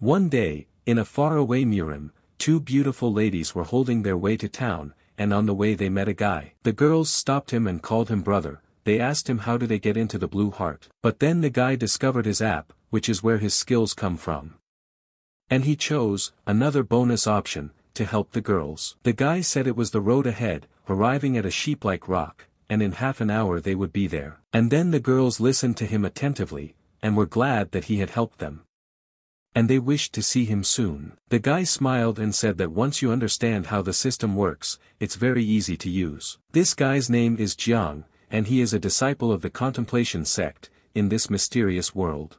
One day, in a faraway Murim, two beautiful ladies were holding their way to town, and on the way they met a guy. The girls stopped him and called him brother, they asked him how do they get into the Blue Heart. But then the guy discovered his app, which is where his skills come from. And he chose, another bonus option, to help the girls. The guy said it was the road ahead, arriving at a sheep-like rock, and in half an hour they would be there. And then the girls listened to him attentively, and were glad that he had helped them. And they wished to see him soon. The guy smiled and said that once you understand how the system works, it's very easy to use. This guy's name is Jiang, and he is a disciple of the contemplation sect, in this mysterious world.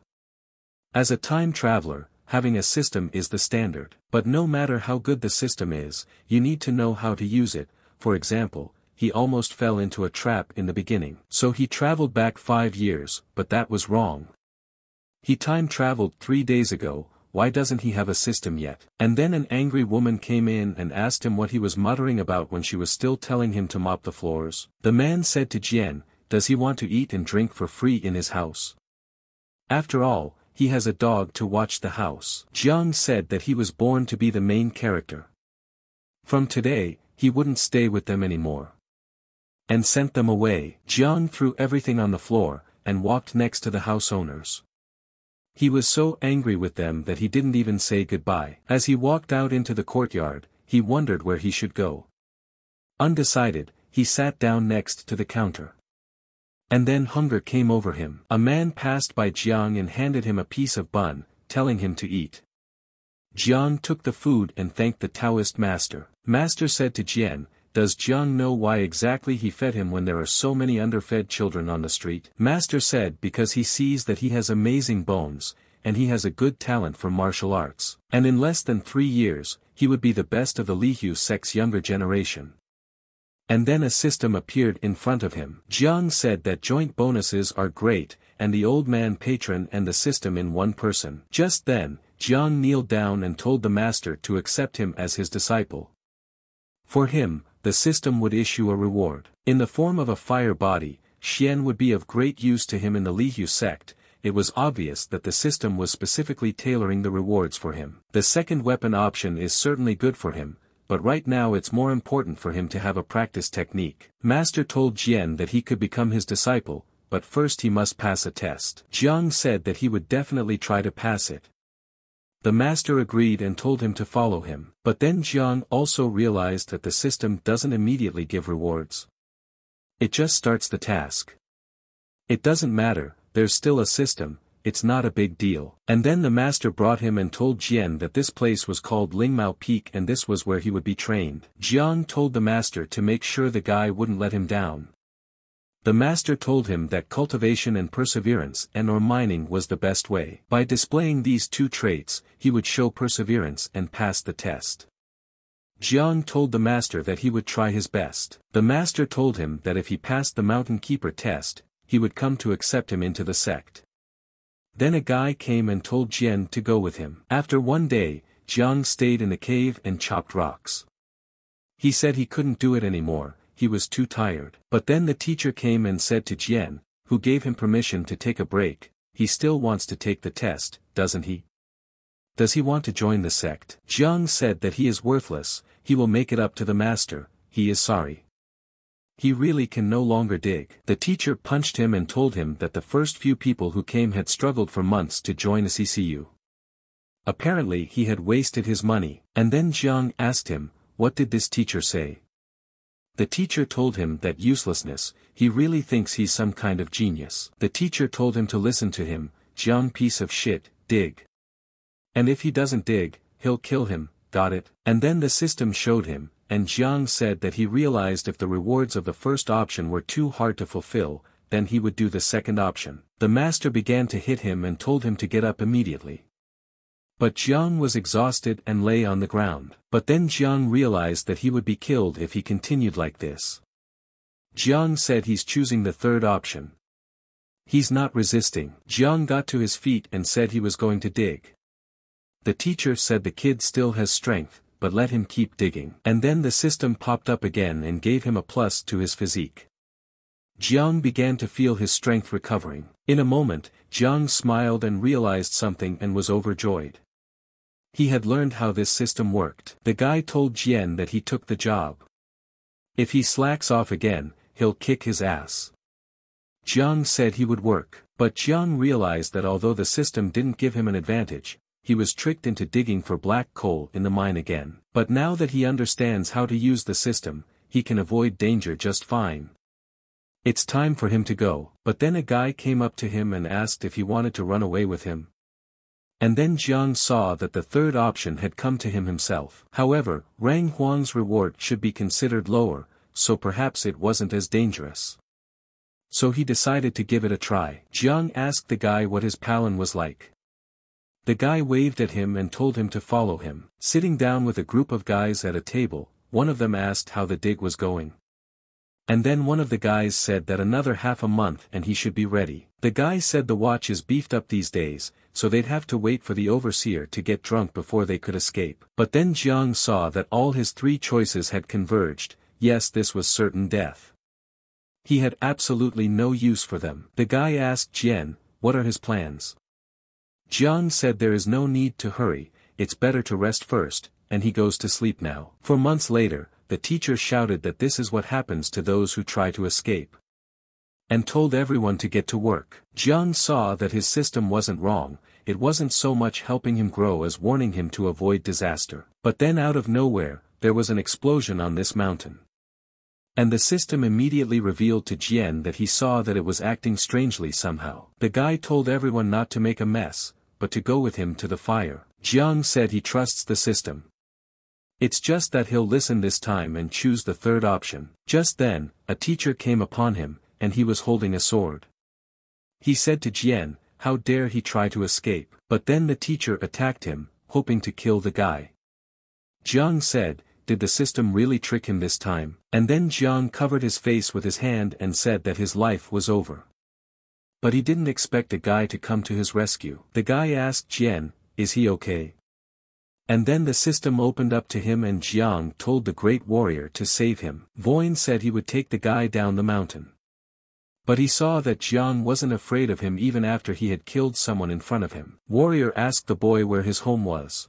As a time traveler, having a system is the standard. But no matter how good the system is, you need to know how to use it, for example, he almost fell into a trap in the beginning. So he traveled back five years, but that was wrong. He time traveled three days ago, why doesn't he have a system yet? And then an angry woman came in and asked him what he was muttering about when she was still telling him to mop the floors. The man said to Jian, does he want to eat and drink for free in his house? After all, he has a dog to watch the house. Jiang said that he was born to be the main character. From today, he wouldn't stay with them anymore. And sent them away. Jiang threw everything on the floor, and walked next to the house owners. He was so angry with them that he didn't even say goodbye. As he walked out into the courtyard, he wondered where he should go. Undecided, he sat down next to the counter. And then hunger came over him. A man passed by Jiang and handed him a piece of bun, telling him to eat. Jiang took the food and thanked the Taoist master. Master said to Jian, does Jiang know why exactly he fed him when there are so many underfed children on the street? Master said because he sees that he has amazing bones, and he has a good talent for martial arts. And in less than three years, he would be the best of the Lihu sect's younger generation. And then a system appeared in front of him. Jiang said that joint bonuses are great, and the old man patron and the system in one person. Just then, Jiang kneeled down and told the master to accept him as his disciple. For him, the system would issue a reward. In the form of a fire body, Xian would be of great use to him in the Lihu sect, it was obvious that the system was specifically tailoring the rewards for him. The second weapon option is certainly good for him, but right now it's more important for him to have a practice technique. Master told Jian that he could become his disciple, but first he must pass a test. Jiang said that he would definitely try to pass it. The master agreed and told him to follow him. But then Jiang also realized that the system doesn't immediately give rewards. It just starts the task. It doesn't matter, there's still a system, it's not a big deal. And then the master brought him and told Jian that this place was called Lingmao Peak and this was where he would be trained. Jiang told the master to make sure the guy wouldn't let him down. The master told him that cultivation and perseverance and or mining was the best way. By displaying these two traits, he would show perseverance and pass the test. Jiang told the master that he would try his best. The master told him that if he passed the mountain keeper test, he would come to accept him into the sect. Then a guy came and told Jian to go with him. After one day, Jiang stayed in a cave and chopped rocks. He said he couldn't do it anymore, he was too tired. But then the teacher came and said to Jian, who gave him permission to take a break, he still wants to take the test, doesn't he? Does he want to join the sect? Jiang said that he is worthless, he will make it up to the master, he is sorry. He really can no longer dig. The teacher punched him and told him that the first few people who came had struggled for months to join a CCU. Apparently he had wasted his money, and then Jiang asked him, what did this teacher say? The teacher told him that uselessness, he really thinks he's some kind of genius. The teacher told him to listen to him, Jiang piece of shit, dig. And if he doesn't dig, he'll kill him, got it? And then the system showed him, and Jiang said that he realized if the rewards of the first option were too hard to fulfill, then he would do the second option. The master began to hit him and told him to get up immediately. But Jiang was exhausted and lay on the ground. But then Jiang realized that he would be killed if he continued like this. Jiang said he's choosing the third option. He's not resisting. Jiang got to his feet and said he was going to dig. The teacher said the kid still has strength, but let him keep digging. And then the system popped up again and gave him a plus to his physique. Jiang began to feel his strength recovering. In a moment, Jiang smiled and realized something and was overjoyed. He had learned how this system worked. The guy told Jian that he took the job. If he slacks off again, he'll kick his ass. Jiang said he would work, but Jiang realized that although the system didn't give him an advantage, he was tricked into digging for black coal in the mine again. But now that he understands how to use the system, he can avoid danger just fine. It's time for him to go, but then a guy came up to him and asked if he wanted to run away with him. And then Jiang saw that the third option had come to him himself. However, Rang Huang's reward should be considered lower, so perhaps it wasn't as dangerous. So he decided to give it a try. Jiang asked the guy what his Palin was like. The guy waved at him and told him to follow him. Sitting down with a group of guys at a table, one of them asked how the dig was going. And then one of the guys said that another half a month and he should be ready. The guy said the watch is beefed up these days, so they'd have to wait for the overseer to get drunk before they could escape. But then Jiang saw that all his three choices had converged, yes this was certain death. He had absolutely no use for them. The guy asked Jian, what are his plans? Jiang said there is no need to hurry, it's better to rest first, and he goes to sleep now. For months later, the teacher shouted that this is what happens to those who try to escape. And told everyone to get to work. Jiang saw that his system wasn't wrong, it wasn't so much helping him grow as warning him to avoid disaster. But then out of nowhere, there was an explosion on this mountain. And the system immediately revealed to Jian that he saw that it was acting strangely somehow. The guy told everyone not to make a mess, but to go with him to the fire. Jiang said he trusts the system, it's just that he'll listen this time and choose the third option. Just then, a teacher came upon him, and he was holding a sword. He said to Jian, how dare he try to escape, but then the teacher attacked him, hoping to kill the guy. Jiang said, did the system really trick him this time? And then Jiang covered his face with his hand and said that his life was over. But he didn't expect a guy to come to his rescue. The guy asked Jian, is he okay? And then the system opened up to him and Jiang told the great warrior to save him. Voin said he would take the guy down the mountain. But he saw that Jiang wasn't afraid of him even after he had killed someone in front of him. Warrior asked the boy where his home was.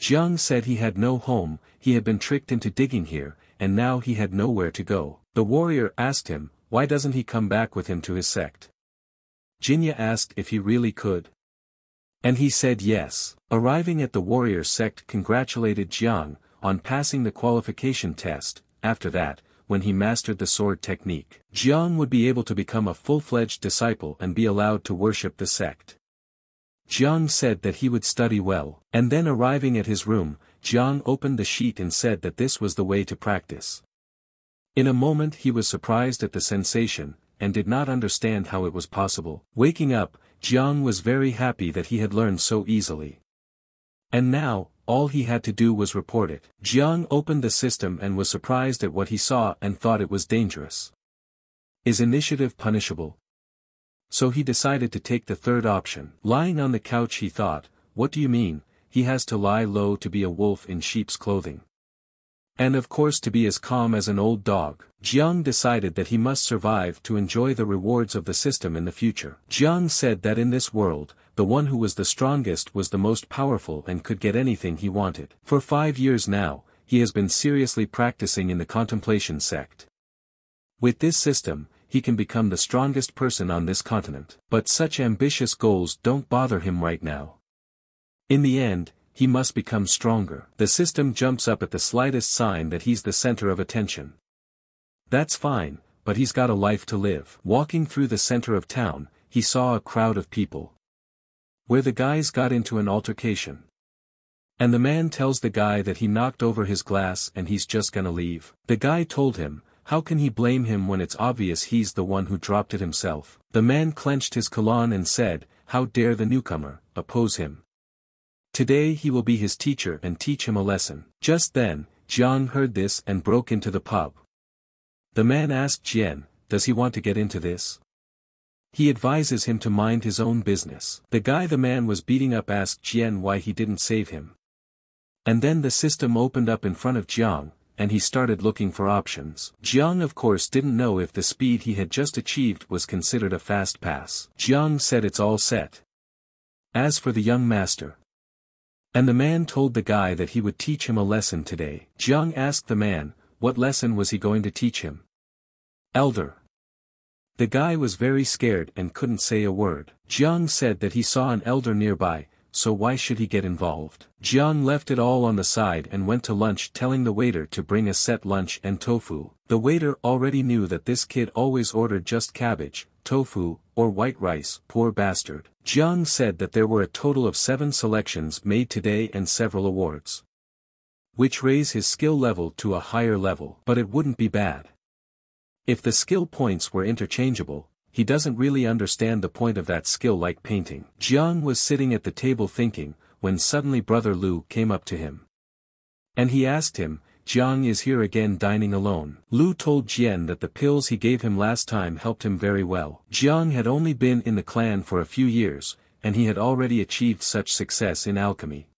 Jiang said he had no home, he had been tricked into digging here, and now he had nowhere to go. The warrior asked him, why doesn't he come back with him to his sect? Jinya asked if he really could. And he said yes. Arriving at the warrior sect congratulated Jiang, on passing the qualification test, after that, when he mastered the sword technique. Jiang would be able to become a full-fledged disciple and be allowed to worship the sect. Jiang said that he would study well, and then arriving at his room, Jiang opened the sheet and said that this was the way to practice. In a moment he was surprised at the sensation, and did not understand how it was possible. Waking up, Jiang was very happy that he had learned so easily. And now, all he had to do was report it. Jiang opened the system and was surprised at what he saw and thought it was dangerous. Is initiative punishable? So he decided to take the third option. Lying on the couch he thought, what do you mean, he has to lie low to be a wolf in sheep's clothing. And of course to be as calm as an old dog, Jiang decided that he must survive to enjoy the rewards of the system in the future. Jiang said that in this world, the one who was the strongest was the most powerful and could get anything he wanted. For five years now, he has been seriously practicing in the contemplation sect. With this system, he can become the strongest person on this continent. But such ambitious goals don't bother him right now. In the end, he must become stronger. The system jumps up at the slightest sign that he's the center of attention. That's fine, but he's got a life to live. Walking through the center of town, he saw a crowd of people. Where the guys got into an altercation. And the man tells the guy that he knocked over his glass and he's just gonna leave. The guy told him, how can he blame him when it's obvious he's the one who dropped it himself. The man clenched his kalon and said, how dare the newcomer, oppose him. Today he will be his teacher and teach him a lesson. Just then, Jiang heard this and broke into the pub. The man asked Jian, does he want to get into this? He advises him to mind his own business. The guy the man was beating up asked Jian why he didn't save him. And then the system opened up in front of Jiang, and he started looking for options. Jiang of course didn't know if the speed he had just achieved was considered a fast pass. Jiang said it's all set. As for the young master, And the man told the guy that he would teach him a lesson today. Jiang asked the man, what lesson was he going to teach him? Elder. The guy was very scared and couldn't say a word. Jiang said that he saw an elder nearby, so why should he get involved? Jiang left it all on the side and went to lunch telling the waiter to bring a set lunch and tofu. The waiter already knew that this kid always ordered just cabbage, tofu, or white rice, poor bastard. Jiang said that there were a total of seven selections made today and several awards. Which raise his skill level to a higher level. But it wouldn't be bad. If the skill points were interchangeable, he doesn't really understand the point of that skill like painting. Jiang was sitting at the table thinking, when suddenly brother Lu came up to him. And he asked him, Jiang is here again dining alone. Lu told Jian that the pills he gave him last time helped him very well. Jiang had only been in the clan for a few years, and he had already achieved such success in alchemy.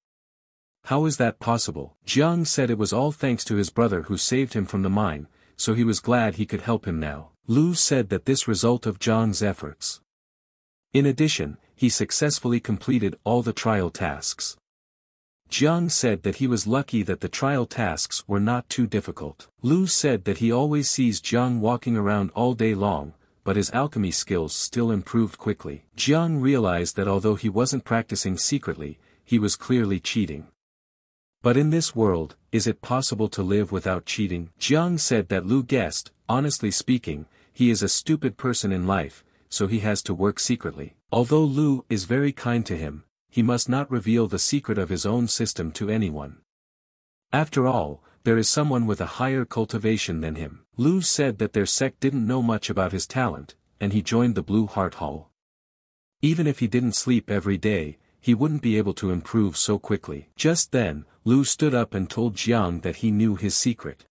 How is that possible? Jiang said it was all thanks to his brother who saved him from the mine, so he was glad he could help him now. Lu said that this result of Jiang's efforts. In addition, he successfully completed all the trial tasks. Jiang said that he was lucky that the trial tasks were not too difficult. Lu said that he always sees Jiang walking around all day long, but his alchemy skills still improved quickly. Jiang realized that although he wasn't practicing secretly, he was clearly cheating. But in this world, is it possible to live without cheating? Jiang said that Lu guessed, honestly speaking, he is a stupid person in life, so he has to work secretly. Although Lu is very kind to him, he must not reveal the secret of his own system to anyone. After all, there is someone with a higher cultivation than him. Lu said that their sect didn't know much about his talent, and he joined the Blue Heart Hall. Even if he didn't sleep every day, he wouldn't be able to improve so quickly. Just then, Lu stood up and told Jiang that he knew his secret.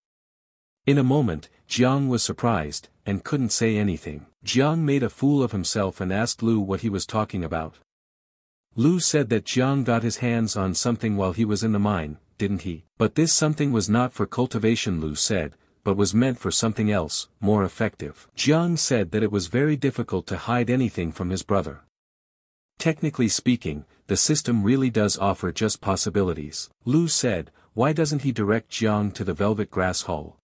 In a moment, Jiang was surprised, and couldn't say anything. Jiang made a fool of himself and asked Lu what he was talking about. Lu said that Jiang got his hands on something while he was in the mine, didn't he? But this something was not for cultivation Lu said, but was meant for something else, more effective. Jiang said that it was very difficult to hide anything from his brother. Technically speaking, the system really does offer just possibilities. Lu said, why doesn't he direct Jiang to the Velvet Grass Hall?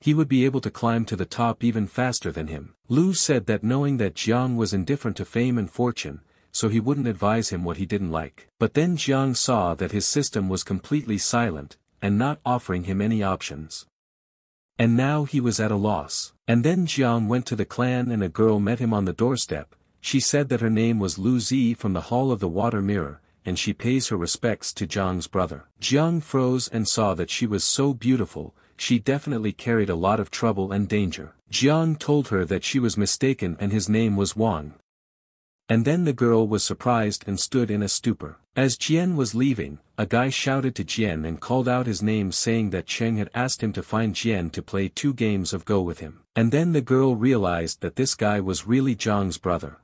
he would be able to climb to the top even faster than him. Lu said that knowing that Jiang was indifferent to fame and fortune, so he wouldn't advise him what he didn't like. But then Jiang saw that his system was completely silent, and not offering him any options. And now he was at a loss. And then Jiang went to the clan and a girl met him on the doorstep, she said that her name was Lu Zi from the Hall of the Water Mirror, and she pays her respects to Jiang's brother. Jiang froze and saw that she was so beautiful, she definitely carried a lot of trouble and danger. Jiang told her that she was mistaken and his name was Wang. And then the girl was surprised and stood in a stupor. As Jian was leaving, a guy shouted to Jian and called out his name saying that Cheng had asked him to find Jian to play two games of Go with him. And then the girl realized that this guy was really Jiang's brother.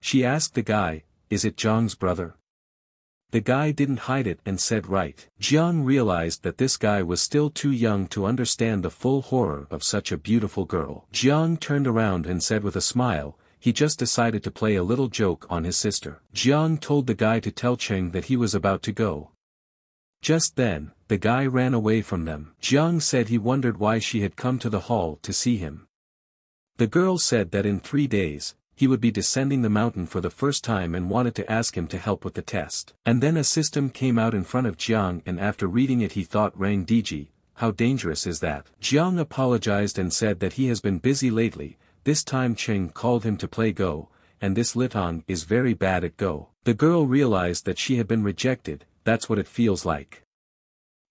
She asked the guy, is it Jiang's brother? The guy didn't hide it and said right. Jiang realized that this guy was still too young to understand the full horror of such a beautiful girl. Jiang turned around and said with a smile, he just decided to play a little joke on his sister. Jiang told the guy to tell Cheng that he was about to go. Just then, the guy ran away from them. Jiang said he wondered why she had come to the hall to see him. The girl said that in three days, he would be descending the mountain for the first time and wanted to ask him to help with the test. And then a system came out in front of Jiang and after reading it he thought Rang Diji, how dangerous is that? Jiang apologized and said that he has been busy lately, this time Cheng called him to play Go, and this Litong is very bad at Go. The girl realized that she had been rejected, that's what it feels like.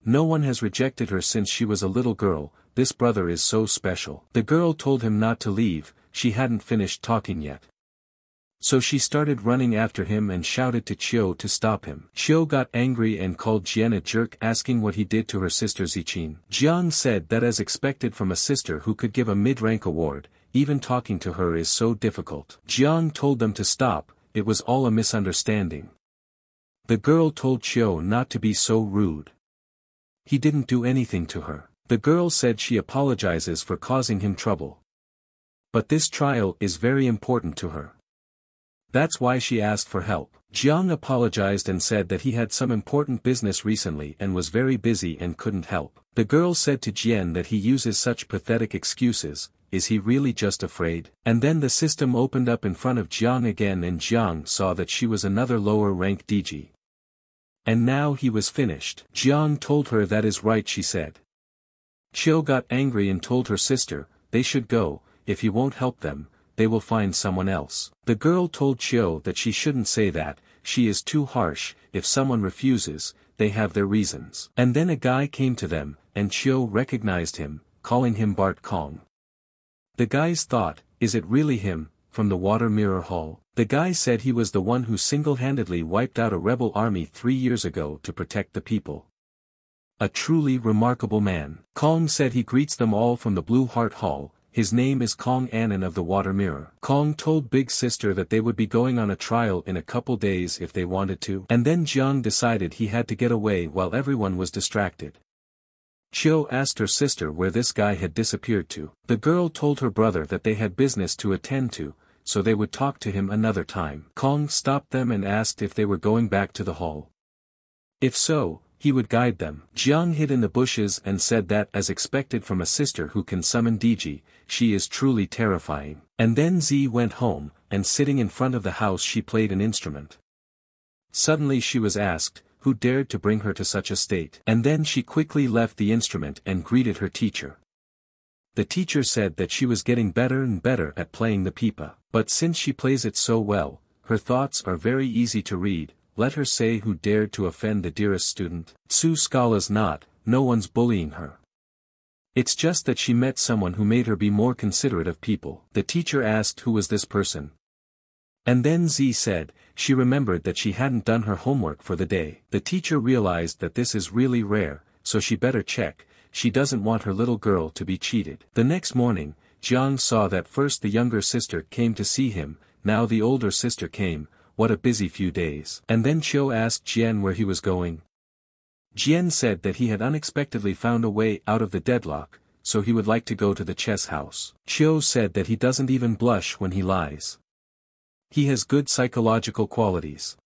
No one has rejected her since she was a little girl, this brother is so special. The girl told him not to leave, she hadn't finished talking yet. So she started running after him and shouted to Chiu to stop him. Chiu got angry and called Jian a jerk asking what he did to her sister Zichin. Jiang said that as expected from a sister who could give a mid-rank award, even talking to her is so difficult. Jiang told them to stop, it was all a misunderstanding. The girl told Chiu not to be so rude. He didn't do anything to her. The girl said she apologizes for causing him trouble. But this trial is very important to her. That's why she asked for help. Jiang apologized and said that he had some important business recently and was very busy and couldn't help. The girl said to Jian that he uses such pathetic excuses, is he really just afraid? And then the system opened up in front of Jiang again and Jiang saw that she was another lower rank DG. And now he was finished. Jiang told her that is right she said. Chiu got angry and told her sister, they should go, if he won't help them, they will find someone else. The girl told Chiu that she shouldn't say that, she is too harsh, if someone refuses, they have their reasons. And then a guy came to them, and Chiu recognized him, calling him Bart Kong. The guys thought, is it really him, from the Water Mirror Hall? The guy said he was the one who single-handedly wiped out a rebel army three years ago to protect the people. A truly remarkable man. Kong said he greets them all from the Blue Heart Hall, his name is Kong Anan of the Water Mirror. Kong told Big Sister that they would be going on a trial in a couple days if they wanted to. And then Jiang decided he had to get away while everyone was distracted. Chiu asked her sister where this guy had disappeared to. The girl told her brother that they had business to attend to, so they would talk to him another time. Kong stopped them and asked if they were going back to the hall. If so, he would guide them. Jiang hid in the bushes and said that as expected from a sister who can summon Diji, she is truly terrifying. And then Z went home, and sitting in front of the house she played an instrument. Suddenly she was asked, who dared to bring her to such a state. And then she quickly left the instrument and greeted her teacher. The teacher said that she was getting better and better at playing the pipa. But since she plays it so well, her thoughts are very easy to read, let her say who dared to offend the dearest student. Tsu Scala's not, no one's bullying her. It's just that she met someone who made her be more considerate of people. The teacher asked who was this person. And then Z said, she remembered that she hadn't done her homework for the day. The teacher realized that this is really rare, so she better check, she doesn't want her little girl to be cheated. The next morning, Jiang saw that first the younger sister came to see him, now the older sister came, what a busy few days. And then Chiu asked Jian where he was going. Jian said that he had unexpectedly found a way out of the deadlock, so he would like to go to the chess house. Chiu said that he doesn't even blush when he lies. He has good psychological qualities.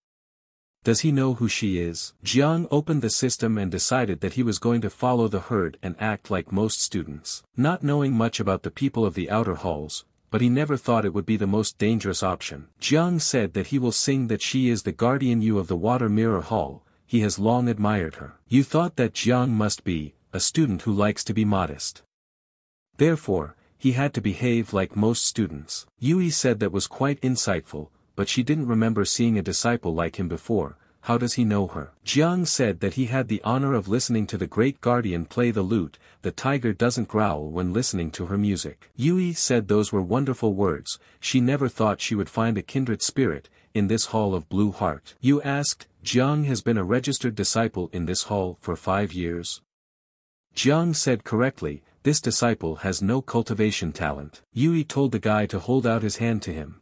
Does he know who she is? Jiang opened the system and decided that he was going to follow the herd and act like most students. Not knowing much about the people of the outer halls, but he never thought it would be the most dangerous option. Jiang said that he will sing that she is the guardian Yui of the Water Mirror Hall, he has long admired her. Yui thought that Jiang must be, a student who likes to be modest. Therefore, he had to behave like most students. Yui said that was quite insightful, but she didn't remember seeing a disciple like him before, how does he know her? Jiang said that he had the honor of listening to the great guardian play the lute, the tiger doesn't growl when listening to her music. Yui said those were wonderful words, she never thought she would find a kindred spirit, in this hall of blue heart. Yui asked, Jiang has been a registered disciple in this hall for five years. Jiang said correctly, this disciple has no cultivation talent. Yui told the guy to hold out his hand to him.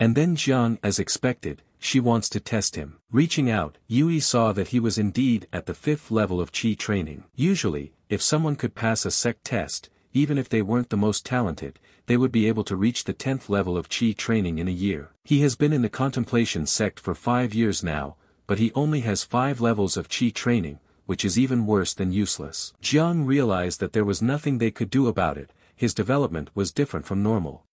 And then Jiang as expected, she wants to test him. Reaching out, Yui saw that he was indeed at the fifth level of Qi training. Usually, if someone could pass a sect test, even if they weren't the most talented, they would be able to reach the tenth level of Qi training in a year. He has been in the contemplation sect for five years now, but he only has five levels of Qi training, which is even worse than useless. Jiang realized that there was nothing they could do about it, his development was different from normal.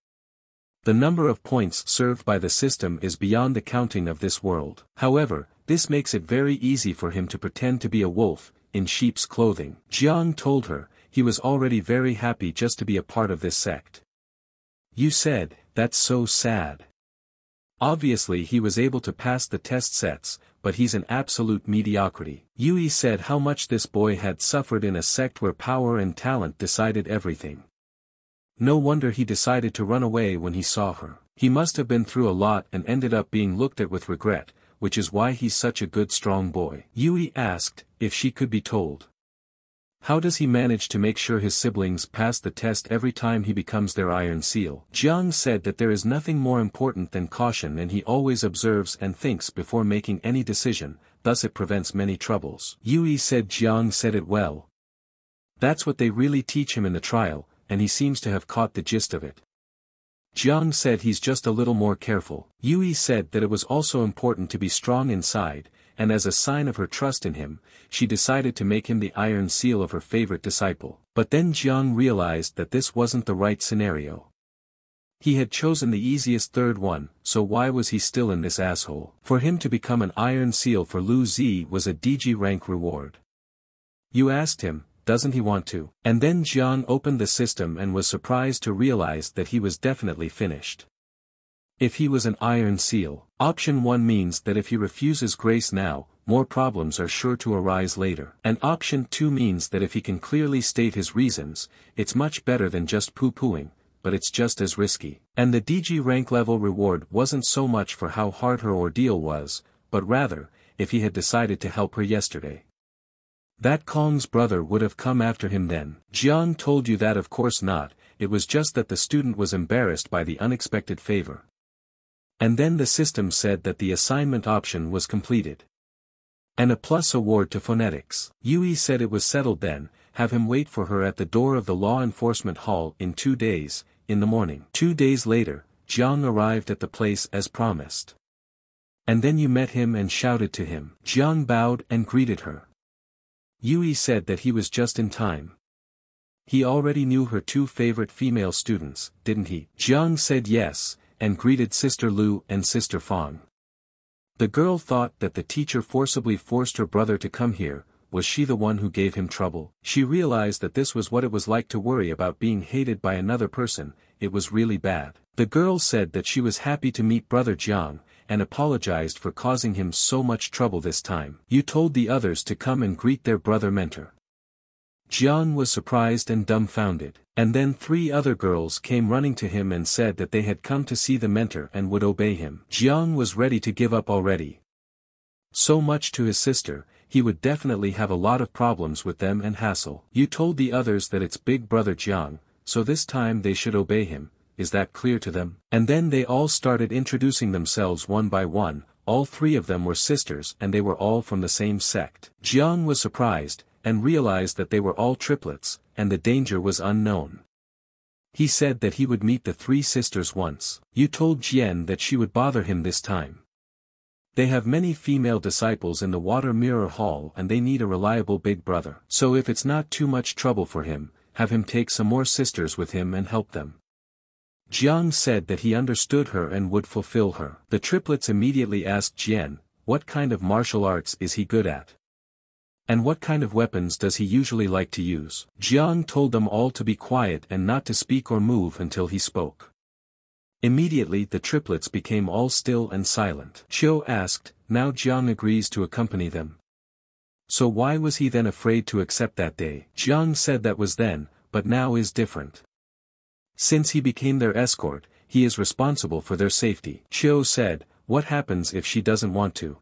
The number of points served by the system is beyond the counting of this world. However, this makes it very easy for him to pretend to be a wolf, in sheep's clothing. Jiang told her, he was already very happy just to be a part of this sect. Yui said, that's so sad. Obviously he was able to pass the test sets, but he's an absolute mediocrity. Yui said how much this boy had suffered in a sect where power and talent decided everything. No wonder he decided to run away when he saw her. He must have been through a lot and ended up being looked at with regret, which is why he's such a good strong boy. Yui asked, if she could be told. How does he manage to make sure his siblings pass the test every time he becomes their iron seal? Jiang said that there is nothing more important than caution and he always observes and thinks before making any decision, thus it prevents many troubles. Yui said Jiang said it well. That's what they really teach him in the trial, and he seems to have caught the gist of it. Jiang said he's just a little more careful. Yui said that it was also important to be strong inside, and as a sign of her trust in him, she decided to make him the iron seal of her favorite disciple. But then Jiang realized that this wasn't the right scenario. He had chosen the easiest third one, so why was he still in this asshole? For him to become an iron seal for Lu Zi was a DG rank reward. Yui asked him, doesn't he want to? And then Jian opened the system and was surprised to realize that he was definitely finished. If he was an iron seal, option 1 means that if he refuses grace now, more problems are sure to arise later. And option 2 means that if he can clearly state his reasons, it's much better than just poo-pooing, but it's just as risky. And the DG rank level reward wasn't so much for how hard her ordeal was, but rather, if he had decided to help her yesterday. That Kong's brother would have come after him then. Jiang told Yui that of course not, it was just that the student was embarrassed by the unexpected favor. And then the system said that the assignment option was completed. And a plus award to phonetics. Yui said it was settled then, have him wait for her at the door of the law enforcement hall in two days, in the morning. Two days later, Jiang arrived at the place as promised. And then Yui met him and shouted to him. Jiang bowed and greeted her. Yui said that he was just in time. He already knew her two favorite female students, didn't he? Jiang said yes, and greeted Sister Lu and Sister Fang. The girl thought that the teacher forcibly forced her brother to come here, was she the one who gave him trouble? She realized that this was what it was like to worry about being hated by another person, it was really bad. The girl said that she was happy to meet brother Jiang, and apologized for causing him so much trouble this time. Yui told the others to come and greet their brother mentor. Jiang was surprised and dumbfounded, and then three other girls came running to him and said that they had come to see the mentor and would obey him. Jiang was ready to give up already. So much to his sister, he would definitely have a lot of problems with them and hassle. Yui told the others that it's big brother Jiang, so this time they should obey him, is that clear to them? And then they all started introducing themselves one by one, all three of them were sisters and they were all from the same sect. Jiang was surprised, and realized that they were all triplets, and the danger was unknown. He said that he would meet the three sisters once. Yui told Jian that she would bother him this time. They have many female disciples in the Water Mirror Hall and they need a reliable big brother. So if it's not too much trouble for him, have him take some more sisters with him and help them. Jiang said that he understood her and would fulfill her. The triplets immediately asked Jian, what kind of martial arts is he good at? And what kind of weapons does he usually like to use? Jiang told them all to be quiet and not to speak or move until he spoke. Immediately the triplets became all still and silent. Chiu asked, now Jiang agrees to accompany them. So why was he then afraid to accept that day? Jiang said that was then, but now is different. Since he became their escort, he is responsible for their safety. Chiu said, what happens if she doesn't want to?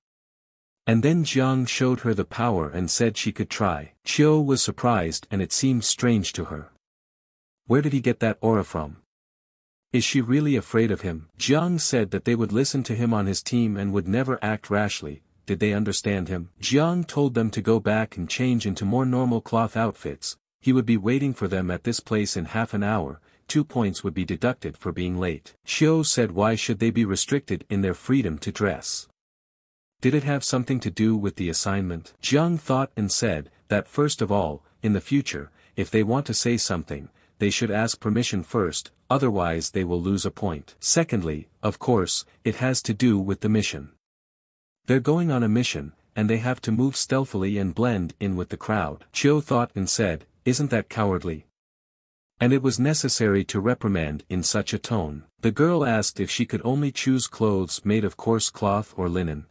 And then Jiang showed her the power and said she could try. Chiu was surprised and it seemed strange to her. Where did he get that aura from? Is she really afraid of him? Jiang said that they would listen to him on his team and would never act rashly, did they understand him? Jiang told them to go back and change into more normal cloth outfits, he would be waiting for them at this place in half an hour, two points would be deducted for being late. Chiu said why should they be restricted in their freedom to dress? Did it have something to do with the assignment? Jiang thought and said, that first of all, in the future, if they want to say something, they should ask permission first, otherwise they will lose a point. Secondly, of course, it has to do with the mission. They're going on a mission, and they have to move stealthily and blend in with the crowd. Chiu thought and said, isn't that cowardly? And it was necessary to reprimand in such a tone. The girl asked if she could only choose clothes made of coarse cloth or linen.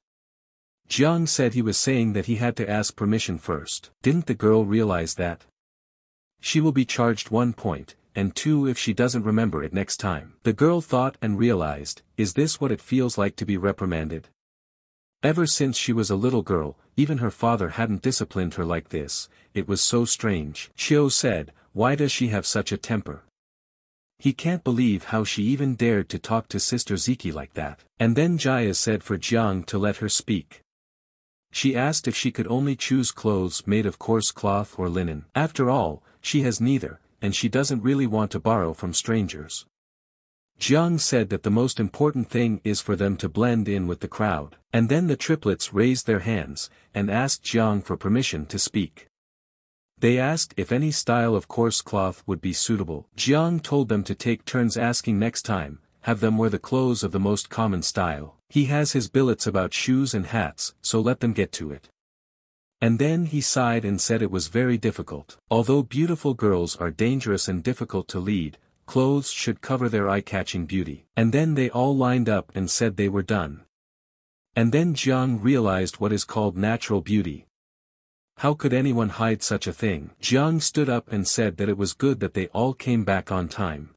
Jiang said he was saying that he had to ask permission first. Didn't the girl realize that? She will be charged one point, and two if she doesn't remember it next time. The girl thought and realized, is this what it feels like to be reprimanded? Ever since she was a little girl, even her father hadn't disciplined her like this, it was so strange. Chiu said, why does she have such a temper? He can't believe how she even dared to talk to Sister Ziki like that. And then Jaya said for Jiang to let her speak. She asked if she could only choose clothes made of coarse cloth or linen. After all, she has neither, and she doesn't really want to borrow from strangers. Jiang said that the most important thing is for them to blend in with the crowd. And then the triplets raised their hands, and asked Jiang for permission to speak. They asked if any style of coarse cloth would be suitable. Jiang told them to take turns asking next time, have them wear the clothes of the most common style. He has his billets about shoes and hats, so let them get to it. And then he sighed and said it was very difficult. Although beautiful girls are dangerous and difficult to lead, clothes should cover their eye-catching beauty. And then they all lined up and said they were done. And then Jiang realized what is called natural beauty, how could anyone hide such a thing? Jiang stood up and said that it was good that they all came back on time.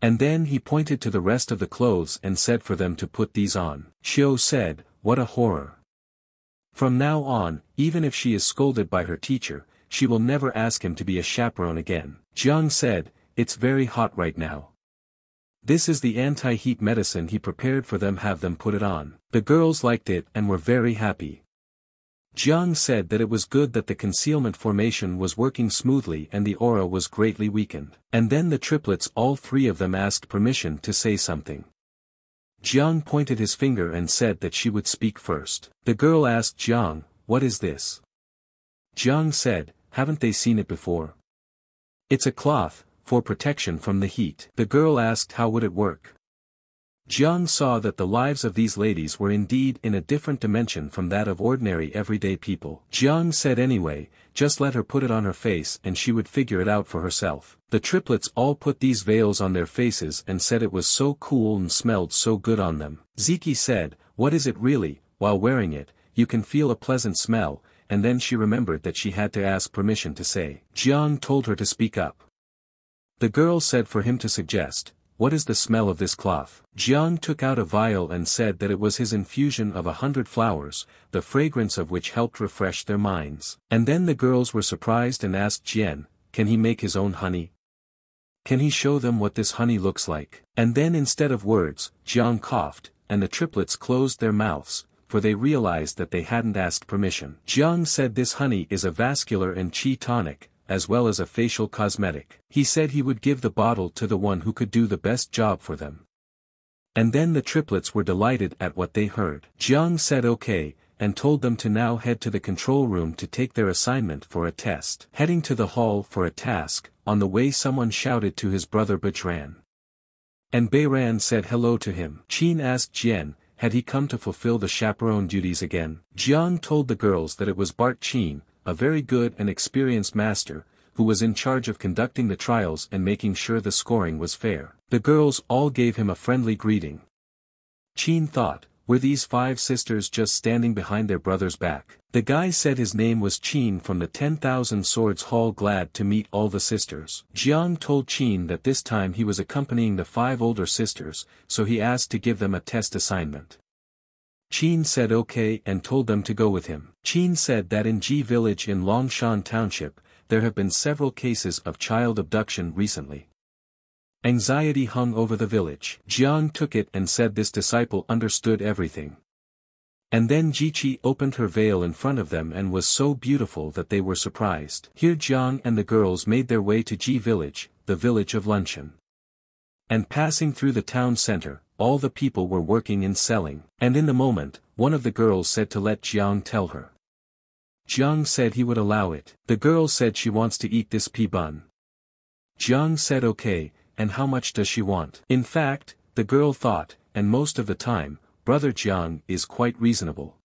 And then he pointed to the rest of the clothes and said for them to put these on. Xiao said, what a horror. From now on, even if she is scolded by her teacher, she will never ask him to be a chaperone again. Jiang said, it's very hot right now. This is the anti-heat medicine he prepared for them have them put it on. The girls liked it and were very happy. Jiang said that it was good that the concealment formation was working smoothly and the aura was greatly weakened. And then the triplets all three of them asked permission to say something. Jiang pointed his finger and said that she would speak first. The girl asked Jiang, what is this? Jiang said, haven't they seen it before? It's a cloth, for protection from the heat. The girl asked how would it work? Jiang saw that the lives of these ladies were indeed in a different dimension from that of ordinary everyday people. Jiang said anyway, just let her put it on her face and she would figure it out for herself. The triplets all put these veils on their faces and said it was so cool and smelled so good on them. Ziki said, what is it really, while wearing it, you can feel a pleasant smell, and then she remembered that she had to ask permission to say. Jiang told her to speak up. The girl said for him to suggest, what is the smell of this cloth? Jiang took out a vial and said that it was his infusion of a hundred flowers, the fragrance of which helped refresh their minds. And then the girls were surprised and asked Jian, can he make his own honey? Can he show them what this honey looks like? And then instead of words, Jiang coughed, and the triplets closed their mouths, for they realized that they hadn't asked permission. Jiang said this honey is a vascular and qi tonic, as well as a facial cosmetic. He said he would give the bottle to the one who could do the best job for them. And then the triplets were delighted at what they heard. Jiang said okay, and told them to now head to the control room to take their assignment for a test. Heading to the hall for a task, on the way someone shouted to his brother Bajran. And Bayran said hello to him. Qin asked Jian, had he come to fulfill the chaperone duties again? Jiang told the girls that it was Bart Qin, a very good and experienced master, who was in charge of conducting the trials and making sure the scoring was fair. The girls all gave him a friendly greeting. Qin thought, were these five sisters just standing behind their brother's back? The guy said his name was Qin from the 10,000 Swords Hall glad to meet all the sisters. Jiang told Qin that this time he was accompanying the five older sisters, so he asked to give them a test assignment. Qin said okay and told them to go with him. Qin said that in Ji village in Longshan Township, there have been several cases of child abduction recently. Anxiety hung over the village. Jiang took it and said this disciple understood everything. And then Jiqi opened her veil in front of them and was so beautiful that they were surprised. Here Jiang and the girls made their way to Ji village, the village of luncheon. And passing through the town center, all the people were working and selling, and in the moment, one of the girls said to let Jiang tell her. Jiang said he would allow it. The girl said she wants to eat this pea bun. Jiang said okay, and how much does she want? In fact, the girl thought, and most of the time, brother Jiang is quite reasonable.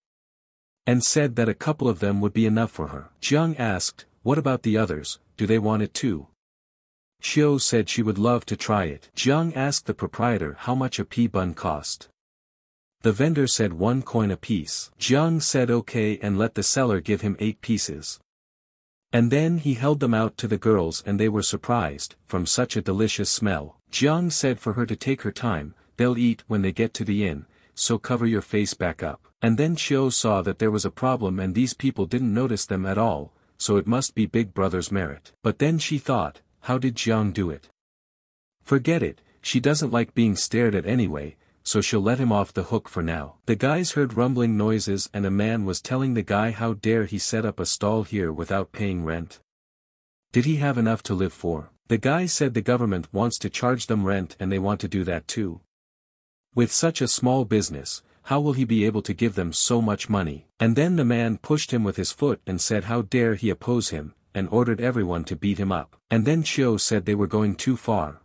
And said that a couple of them would be enough for her. Jiang asked, what about the others, do they want it too? Xiao said she would love to try it. Jiang asked the proprietor how much a pea bun cost. The vendor said one coin a piece. Jiang said okay and let the seller give him eight pieces. And then he held them out to the girls and they were surprised, from such a delicious smell. Jiang said for her to take her time, they'll eat when they get to the inn, so cover your face back up. And then Xiao saw that there was a problem and these people didn't notice them at all, so it must be Big Brother's merit. But then she thought, how did Jiang do it? Forget it, she doesn't like being stared at anyway, so she'll let him off the hook for now. The guys heard rumbling noises and a man was telling the guy how dare he set up a stall here without paying rent. Did he have enough to live for? The guy said the government wants to charge them rent and they want to do that too. With such a small business, how will he be able to give them so much money? And then the man pushed him with his foot and said how dare he oppose him, and ordered everyone to beat him up. And then Chiu said they were going too far.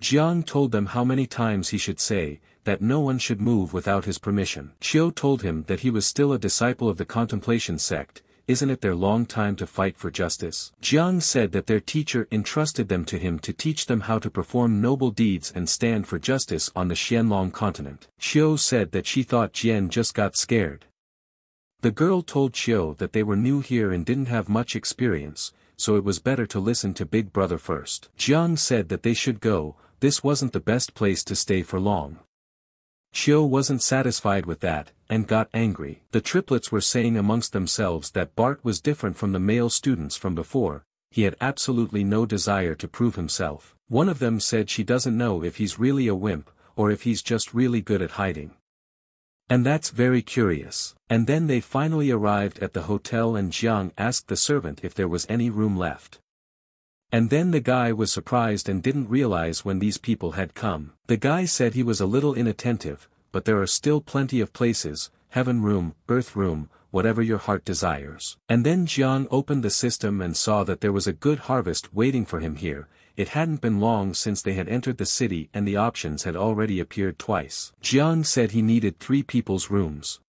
Jiang told them how many times he should say, that no one should move without his permission. Chiu told him that he was still a disciple of the contemplation sect, isn't it their long time to fight for justice? Jiang said that their teacher entrusted them to him to teach them how to perform noble deeds and stand for justice on the Xianlong continent. Chiu said that she thought Jian just got scared. The girl told Chiu that they were new here and didn't have much experience, so it was better to listen to Big Brother first. Jiang said that they should go, this wasn't the best place to stay for long. Chiu wasn't satisfied with that, and got angry. The triplets were saying amongst themselves that Bart was different from the male students from before, he had absolutely no desire to prove himself. One of them said she doesn't know if he's really a wimp, or if he's just really good at hiding. And that's very curious. And then they finally arrived at the hotel and Jiang asked the servant if there was any room left. And then the guy was surprised and didn't realize when these people had come. The guy said he was a little inattentive, but there are still plenty of places, heaven room, earth room, whatever your heart desires. And then Jiang opened the system and saw that there was a good harvest waiting for him here, it hadn't been long since they had entered the city and the options had already appeared twice. Jiang said he needed three people's rooms.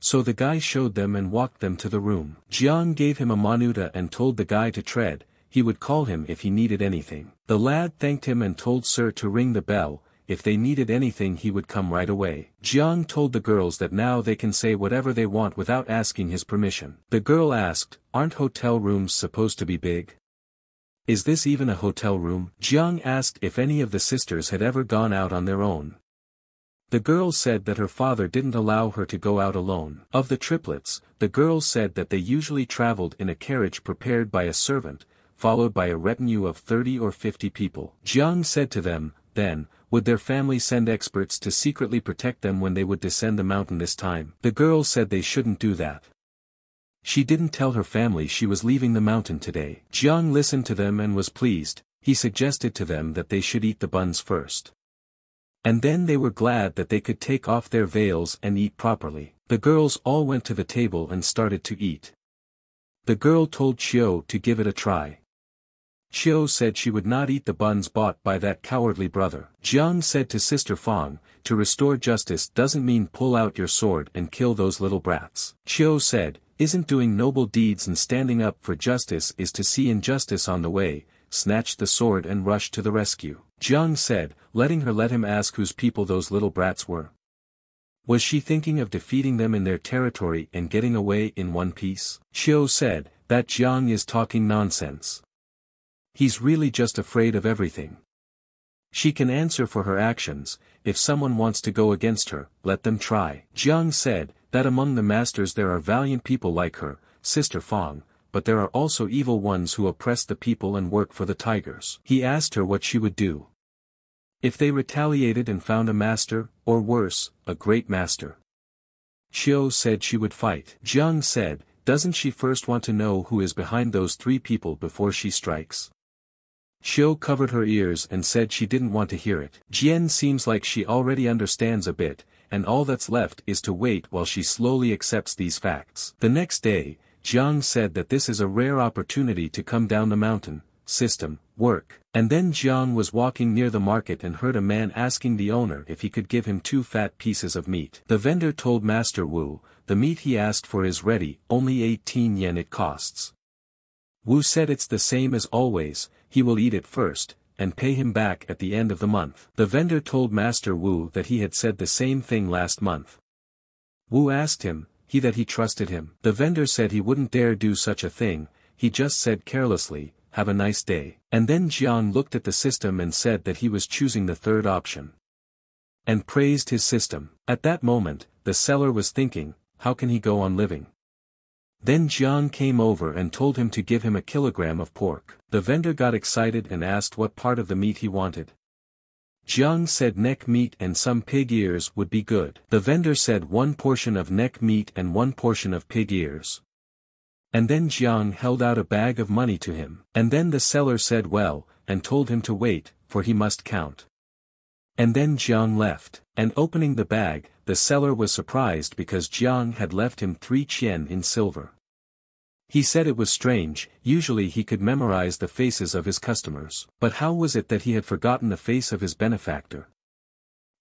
So the guy showed them and walked them to the room. Jiang gave him a manuta and told the guy to tread, he would call him if he needed anything. The lad thanked him and told Sir to ring the bell, if they needed anything he would come right away. Jiang told the girls that now they can say whatever they want without asking his permission. The girl asked, aren't hotel rooms supposed to be big? Is this even a hotel room? Jiang asked if any of the sisters had ever gone out on their own. The girl said that her father didn't allow her to go out alone. Of the triplets, the girl said that they usually traveled in a carriage prepared by a servant, followed by a retinue of 30 or 50 people. Jiang said to them, then, would their family send experts to secretly protect them when they would descend the mountain this time? The girl said they shouldn't do that. She didn't tell her family she was leaving the mountain today. Jiang listened to them and was pleased, he suggested to them that they should eat the buns first. And then they were glad that they could take off their veils and eat properly. The girls all went to the table and started to eat. The girl told Chiu to give it a try. Chiu said she would not eat the buns bought by that cowardly brother. Jiang said to Sister Fang, to restore justice doesn't mean pull out your sword and kill those little brats. Chiu said, isn't doing noble deeds and standing up for justice is to see injustice on the way, snatch the sword and rush to the rescue. Jiang said, letting her let him ask whose people those little brats were. Was she thinking of defeating them in their territory and getting away in one piece? Chiu said, that Jiang is talking nonsense. He's really just afraid of everything. She can answer for her actions, if someone wants to go against her, let them try. Jiang said, that among the masters there are valiant people like her, Sister Fang, but there are also evil ones who oppress the people and work for the tigers. He asked her what she would do. If they retaliated and found a master, or worse, a great master. Chiu said she would fight. Jiang said, doesn't she first want to know who is behind those three people before she strikes? Chiu covered her ears and said she didn't want to hear it. Jian seems like she already understands a bit, and all that's left is to wait while she slowly accepts these facts. The next day, Jiang said that this is a rare opportunity to come down the mountain, system, work. And then Jiang was walking near the market and heard a man asking the owner if he could give him two fat pieces of meat. The vendor told Master Wu, the meat he asked for is ready, only 18 yen it costs. Wu said it's the same as always, he will eat it first, and pay him back at the end of the month. The vendor told Master Wu that he had said the same thing last month. Wu asked him, he that he trusted him. The vendor said he wouldn't dare do such a thing, he just said carelessly, have a nice day. And then Jiang looked at the system and said that he was choosing the third option. And praised his system. At that moment, the seller was thinking, how can he go on living? Then Jiang came over and told him to give him a kilogram of pork. The vendor got excited and asked what part of the meat he wanted. Jiang said neck meat and some pig ears would be good. The vendor said one portion of neck meat and one portion of pig ears. And then Jiang held out a bag of money to him. And then the seller said well, and told him to wait, for he must count. And then Jiang left, and opening the bag, the seller was surprised because Jiang had left him three chien in silver. He said it was strange, usually he could memorize the faces of his customers. But how was it that he had forgotten the face of his benefactor?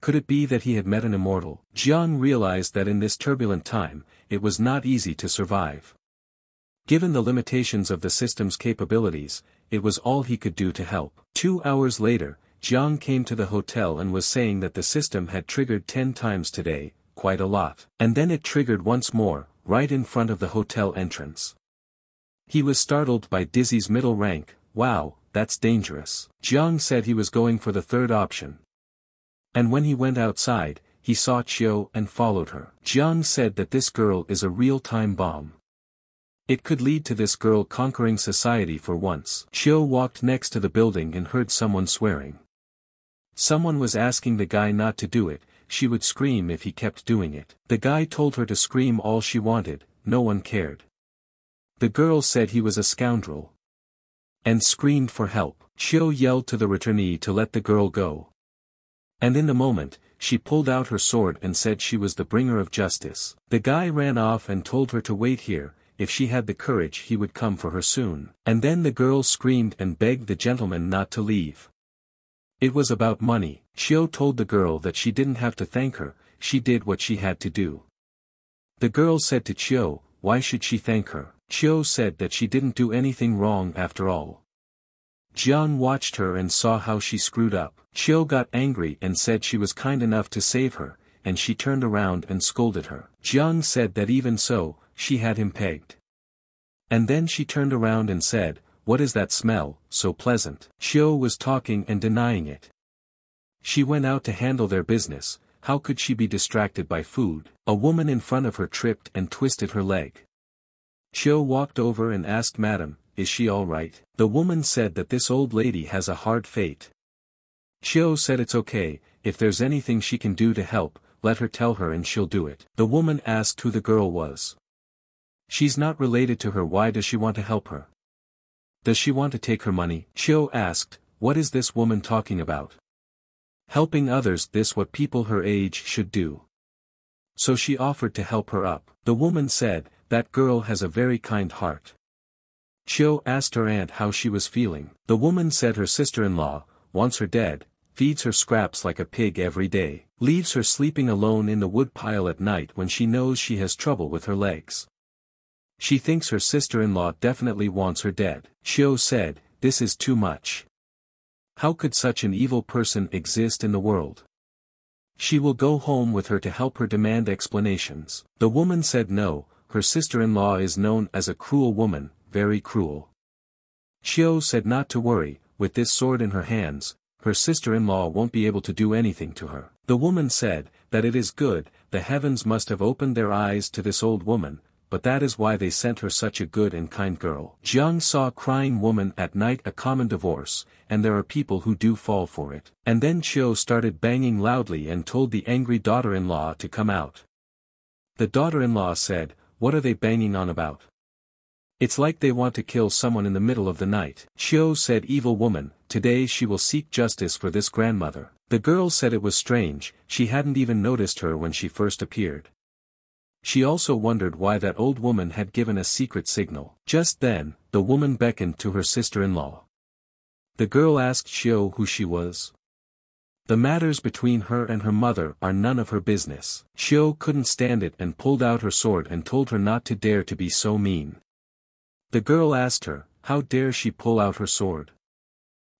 Could it be that he had met an immortal? Jiang realized that in this turbulent time, it was not easy to survive. Given the limitations of the system's capabilities, it was all he could do to help. Two hours later, Jiang came to the hotel and was saying that the system had triggered ten times today, quite a lot. And then it triggered once more, right in front of the hotel entrance. He was startled by Dizzy's middle rank, wow, that's dangerous. Jiang said he was going for the third option. And when he went outside, he saw Chiu and followed her. Jiang said that this girl is a real-time bomb. It could lead to this girl conquering society for once. Chiu walked next to the building and heard someone swearing. Someone was asking the guy not to do it, she would scream if he kept doing it. The guy told her to scream all she wanted, no one cared. The girl said he was a scoundrel. And screamed for help. Chiu yelled to the returnee to let the girl go. And in a moment, she pulled out her sword and said she was the bringer of justice. The guy ran off and told her to wait here, if she had the courage he would come for her soon. And then the girl screamed and begged the gentleman not to leave. It was about money, Chiu told the girl that she didn't have to thank her, she did what she had to do. The girl said to Chiu, why should she thank her? Chiu said that she didn't do anything wrong after all. Jiang watched her and saw how she screwed up. Chiu got angry and said she was kind enough to save her, and she turned around and scolded her. Jiang said that even so, she had him pegged. And then she turned around and said, what is that smell, so pleasant? Chiu was talking and denying it. She went out to handle their business, how could she be distracted by food? A woman in front of her tripped and twisted her leg. Chiu walked over and asked Madam, is she all right? The woman said that this old lady has a hard fate. Chiu said it's okay, if there's anything she can do to help, let her tell her and she'll do it. The woman asked who the girl was. She's not related to her why does she want to help her? Does she want to take her money? Chiu asked, what is this woman talking about? Helping others this what people her age should do. So she offered to help her up. The woman said, that girl has a very kind heart. Chiu asked her aunt how she was feeling. The woman said her sister-in-law, wants her dead, feeds her scraps like a pig every day, leaves her sleeping alone in the woodpile at night when she knows she has trouble with her legs. She thinks her sister-in-law definitely wants her dead. Chiu said, this is too much. How could such an evil person exist in the world? She will go home with her to help her demand explanations. The woman said no, her sister-in-law is known as a cruel woman, very cruel. Chiu said not to worry, with this sword in her hands, her sister-in-law won't be able to do anything to her. The woman said, that it is good, the heavens must have opened their eyes to this old woman, but that is why they sent her such a good and kind girl. Jiang saw crying woman at night a common divorce, and there are people who do fall for it. And then Chiu started banging loudly and told the angry daughter-in-law to come out. The daughter-in-law said, what are they banging on about? It's like they want to kill someone in the middle of the night. Chiu said evil woman, today she will seek justice for this grandmother. The girl said it was strange, she hadn't even noticed her when she first appeared. She also wondered why that old woman had given a secret signal. Just then, the woman beckoned to her sister-in-law. The girl asked Chiu who she was. The matters between her and her mother are none of her business. Chiu couldn't stand it and pulled out her sword and told her not to dare to be so mean. The girl asked her, how dare she pull out her sword?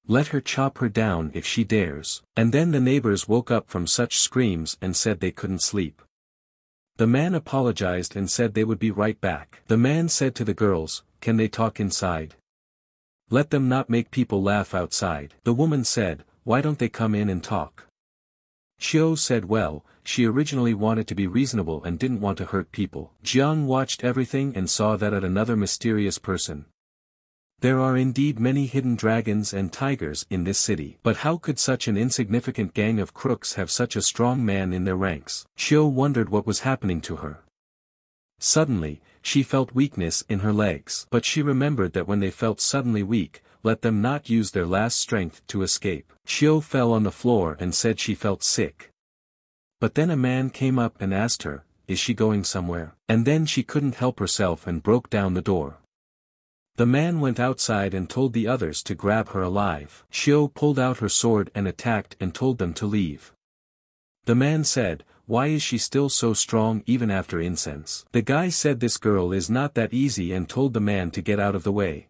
Let her chop her down if she dares. And then the neighbors woke up from such screams and said they couldn't sleep. The man apologized and said they would be right back. The man said to the girls, can they talk inside? Let them not make people laugh outside. The woman said, why don't they come in and talk? Chiu said well, she originally wanted to be reasonable and didn't want to hurt people. Jiang watched everything and saw that at another mysterious person. There are indeed many hidden dragons and tigers in this city. But how could such an insignificant gang of crooks have such a strong man in their ranks? Chiu wondered what was happening to her. Suddenly, she felt weakness in her legs. But she remembered that when they felt suddenly weak, let them not use their last strength to escape. Chiu fell on the floor and said she felt sick. But then a man came up and asked her, is she going somewhere? And then she couldn't help herself and broke down the door. The man went outside and told the others to grab her alive. Shio pulled out her sword and attacked and told them to leave. The man said, why is she still so strong even after incense? The guy said this girl is not that easy and told the man to get out of the way.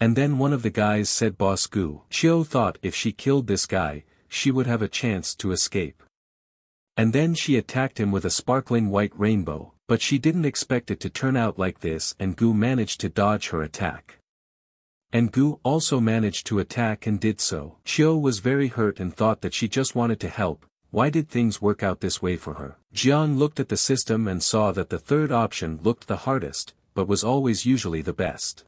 And then one of the guys said Boss Gu. Shio thought if she killed this guy, she would have a chance to escape. And then she attacked him with a sparkling white rainbow, but she didn't expect it to turn out like this and Gu managed to dodge her attack. And Gu also managed to attack and did so. Chiu was very hurt and thought that she just wanted to help, why did things work out this way for her? Jiang looked at the system and saw that the third option looked the hardest, but was always usually the best.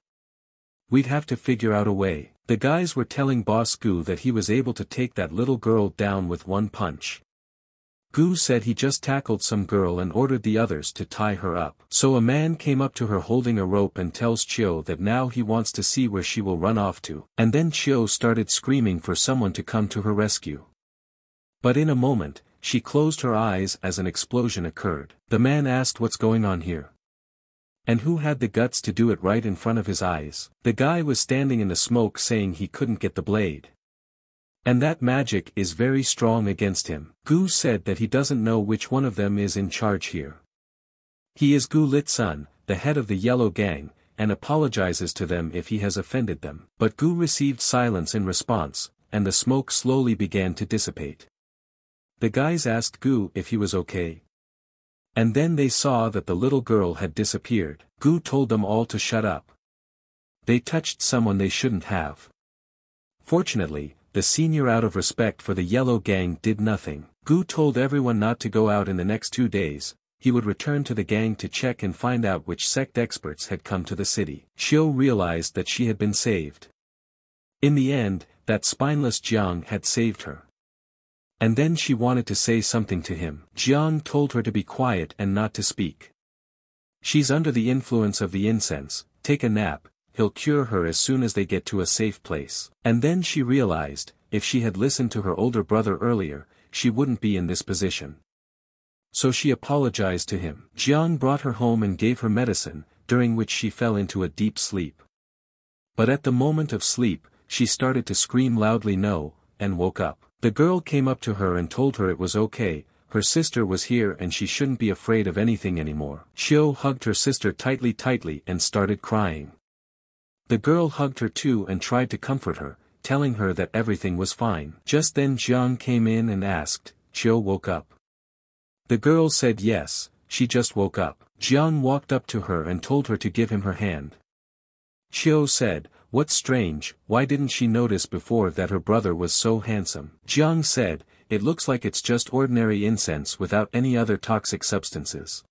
We'd have to figure out a way. The guys were telling Boss Gu that he was able to take that little girl down with one punch. Gu said he just tackled some girl and ordered the others to tie her up. So a man came up to her holding a rope and tells Chiu that now he wants to see where she will run off to. And then Chiu started screaming for someone to come to her rescue. But in a moment, she closed her eyes as an explosion occurred. The man asked what's going on here. And who had the guts to do it right in front of his eyes? The guy was standing in the smoke saying he couldn't get the blade. And that magic is very strong against him. Gu said that he doesn't know which one of them is in charge here. He is Gu Litsun, the head of the Yellow Gang, and apologizes to them if he has offended them. But Gu received silence in response, and the smoke slowly began to dissipate. The guys asked Gu if he was okay. And then they saw that the little girl had disappeared. Gu told them all to shut up. They touched someone they shouldn't have. Fortunately, the senior out of respect for the yellow gang did nothing. Gu told everyone not to go out in the next two days, he would return to the gang to check and find out which sect experts had come to the city. Xiu realized that she had been saved. In the end, that spineless Jiang had saved her. And then she wanted to say something to him. Jiang told her to be quiet and not to speak. She's under the influence of the incense, take a nap, he'll cure her as soon as they get to a safe place. And then she realized, if she had listened to her older brother earlier, she wouldn't be in this position. So she apologized to him. Jiang brought her home and gave her medicine, during which she fell into a deep sleep. But at the moment of sleep, she started to scream loudly no, and woke up. The girl came up to her and told her it was okay, her sister was here and she shouldn't be afraid of anything anymore. Shio hugged her sister tightly tightly and started crying. The girl hugged her too and tried to comfort her, telling her that everything was fine. Just then Jiang came in and asked, Chiu woke up. The girl said yes, she just woke up. Jiang walked up to her and told her to give him her hand. Chiu said, what's strange, why didn't she notice before that her brother was so handsome? Jiang said, it looks like it's just ordinary incense without any other toxic substances.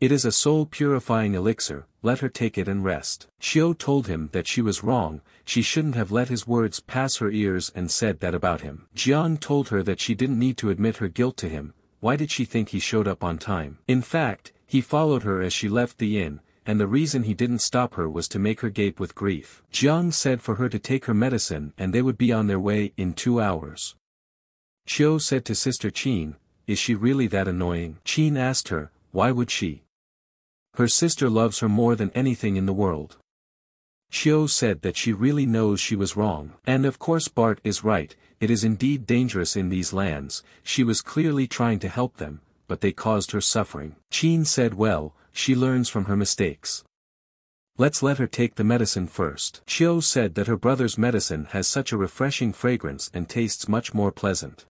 It is a soul-purifying elixir, let her take it and rest. Xiu told him that she was wrong, she shouldn't have let his words pass her ears and said that about him. Jiang told her that she didn't need to admit her guilt to him, why did she think he showed up on time? In fact, he followed her as she left the inn, and the reason he didn't stop her was to make her gape with grief. Jiang said for her to take her medicine and they would be on their way in two hours. Xiu said to Sister Qin, is she really that annoying? Qin asked her, why would she? Her sister loves her more than anything in the world. Xiu said that she really knows she was wrong. And of course Bart is right, it is indeed dangerous in these lands, she was clearly trying to help them, but they caused her suffering. Qin said well, she learns from her mistakes. Let's let her take the medicine first. Xiu said that her brother's medicine has such a refreshing fragrance and tastes much more pleasant.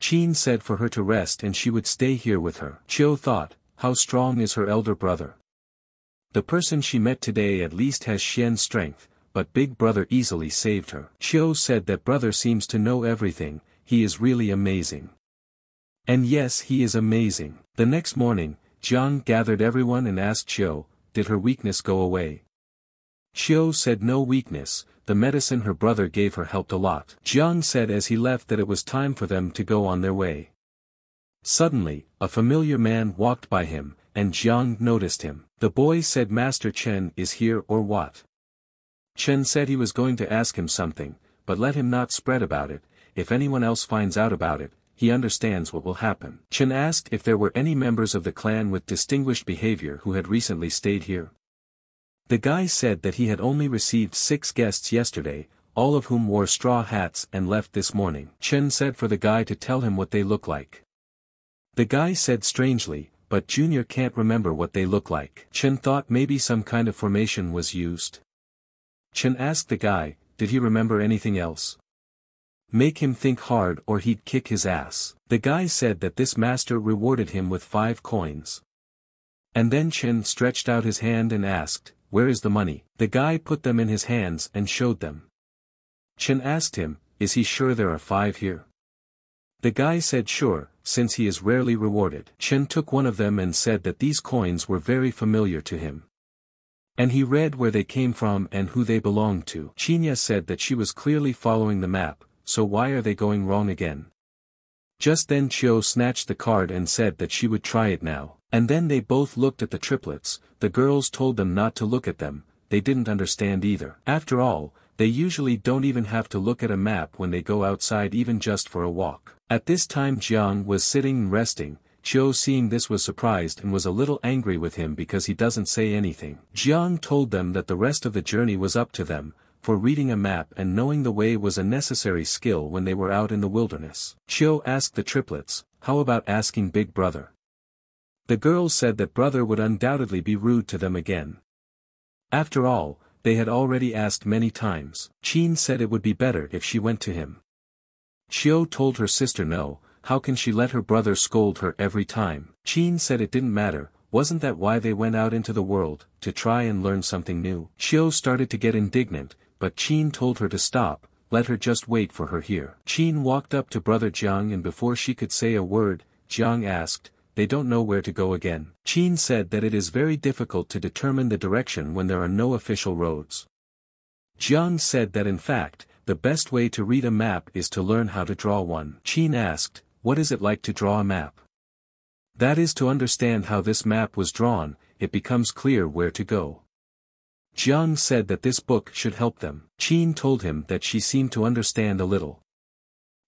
Qin said for her to rest and she would stay here with her. Xiu thought, how strong is her elder brother? The person she met today at least has Xian's strength, but Big Brother easily saved her. Xiu said that brother seems to know everything, he is really amazing. And yes he is amazing. The next morning, Jiang gathered everyone and asked Xiu, did her weakness go away? Xiu said no weakness, the medicine her brother gave her helped a lot. Jiang said as he left that it was time for them to go on their way. Suddenly, a familiar man walked by him, and Jiang noticed him. The boy said Master Chen is here or what? Chen said he was going to ask him something, but let him not spread about it, if anyone else finds out about it, he understands what will happen. Chen asked if there were any members of the clan with distinguished behavior who had recently stayed here. The guy said that he had only received six guests yesterday, all of whom wore straw hats and left this morning. Chen said for the guy to tell him what they look like. The guy said strangely, but Junior can't remember what they look like. Chen thought maybe some kind of formation was used. Chen asked the guy, did he remember anything else? Make him think hard or he'd kick his ass. The guy said that this master rewarded him with five coins. And then Chen stretched out his hand and asked, where is the money? The guy put them in his hands and showed them. Chen asked him, is he sure there are five here? The guy said sure, since he is rarely rewarded. Chen took one of them and said that these coins were very familiar to him. And he read where they came from and who they belonged to. Chinya said that she was clearly following the map, so why are they going wrong again? Just then Chiyo snatched the card and said that she would try it now. And then they both looked at the triplets, the girls told them not to look at them, they didn't understand either. After all, they usually don't even have to look at a map when they go outside even just for a walk. At this time Jiang was sitting and resting, Chiyo seeing this was surprised and was a little angry with him because he doesn't say anything. Jiang told them that the rest of the journey was up to them, for reading a map and knowing the way was a necessary skill when they were out in the wilderness. Chiyo asked the triplets, how about asking Big Brother? The girls said that Brother would undoubtedly be rude to them again. After all, they had already asked many times. Chin said it would be better if she went to him. Chiyo told her sister no, how can she let her brother scold her every time? Chin said it didn't matter, wasn't that why they went out into the world, to try and learn something new? Chiyo started to get indignant, but Qin told her to stop, let her just wait for her here. Qin walked up to brother Jiang and before she could say a word, Jiang asked, they don't know where to go again. Qin said that it is very difficult to determine the direction when there are no official roads. Jiang said that in fact, the best way to read a map is to learn how to draw one. Qin asked, what is it like to draw a map? That is to understand how this map was drawn, it becomes clear where to go. Jiang said that this book should help them. Chin told him that she seemed to understand a little.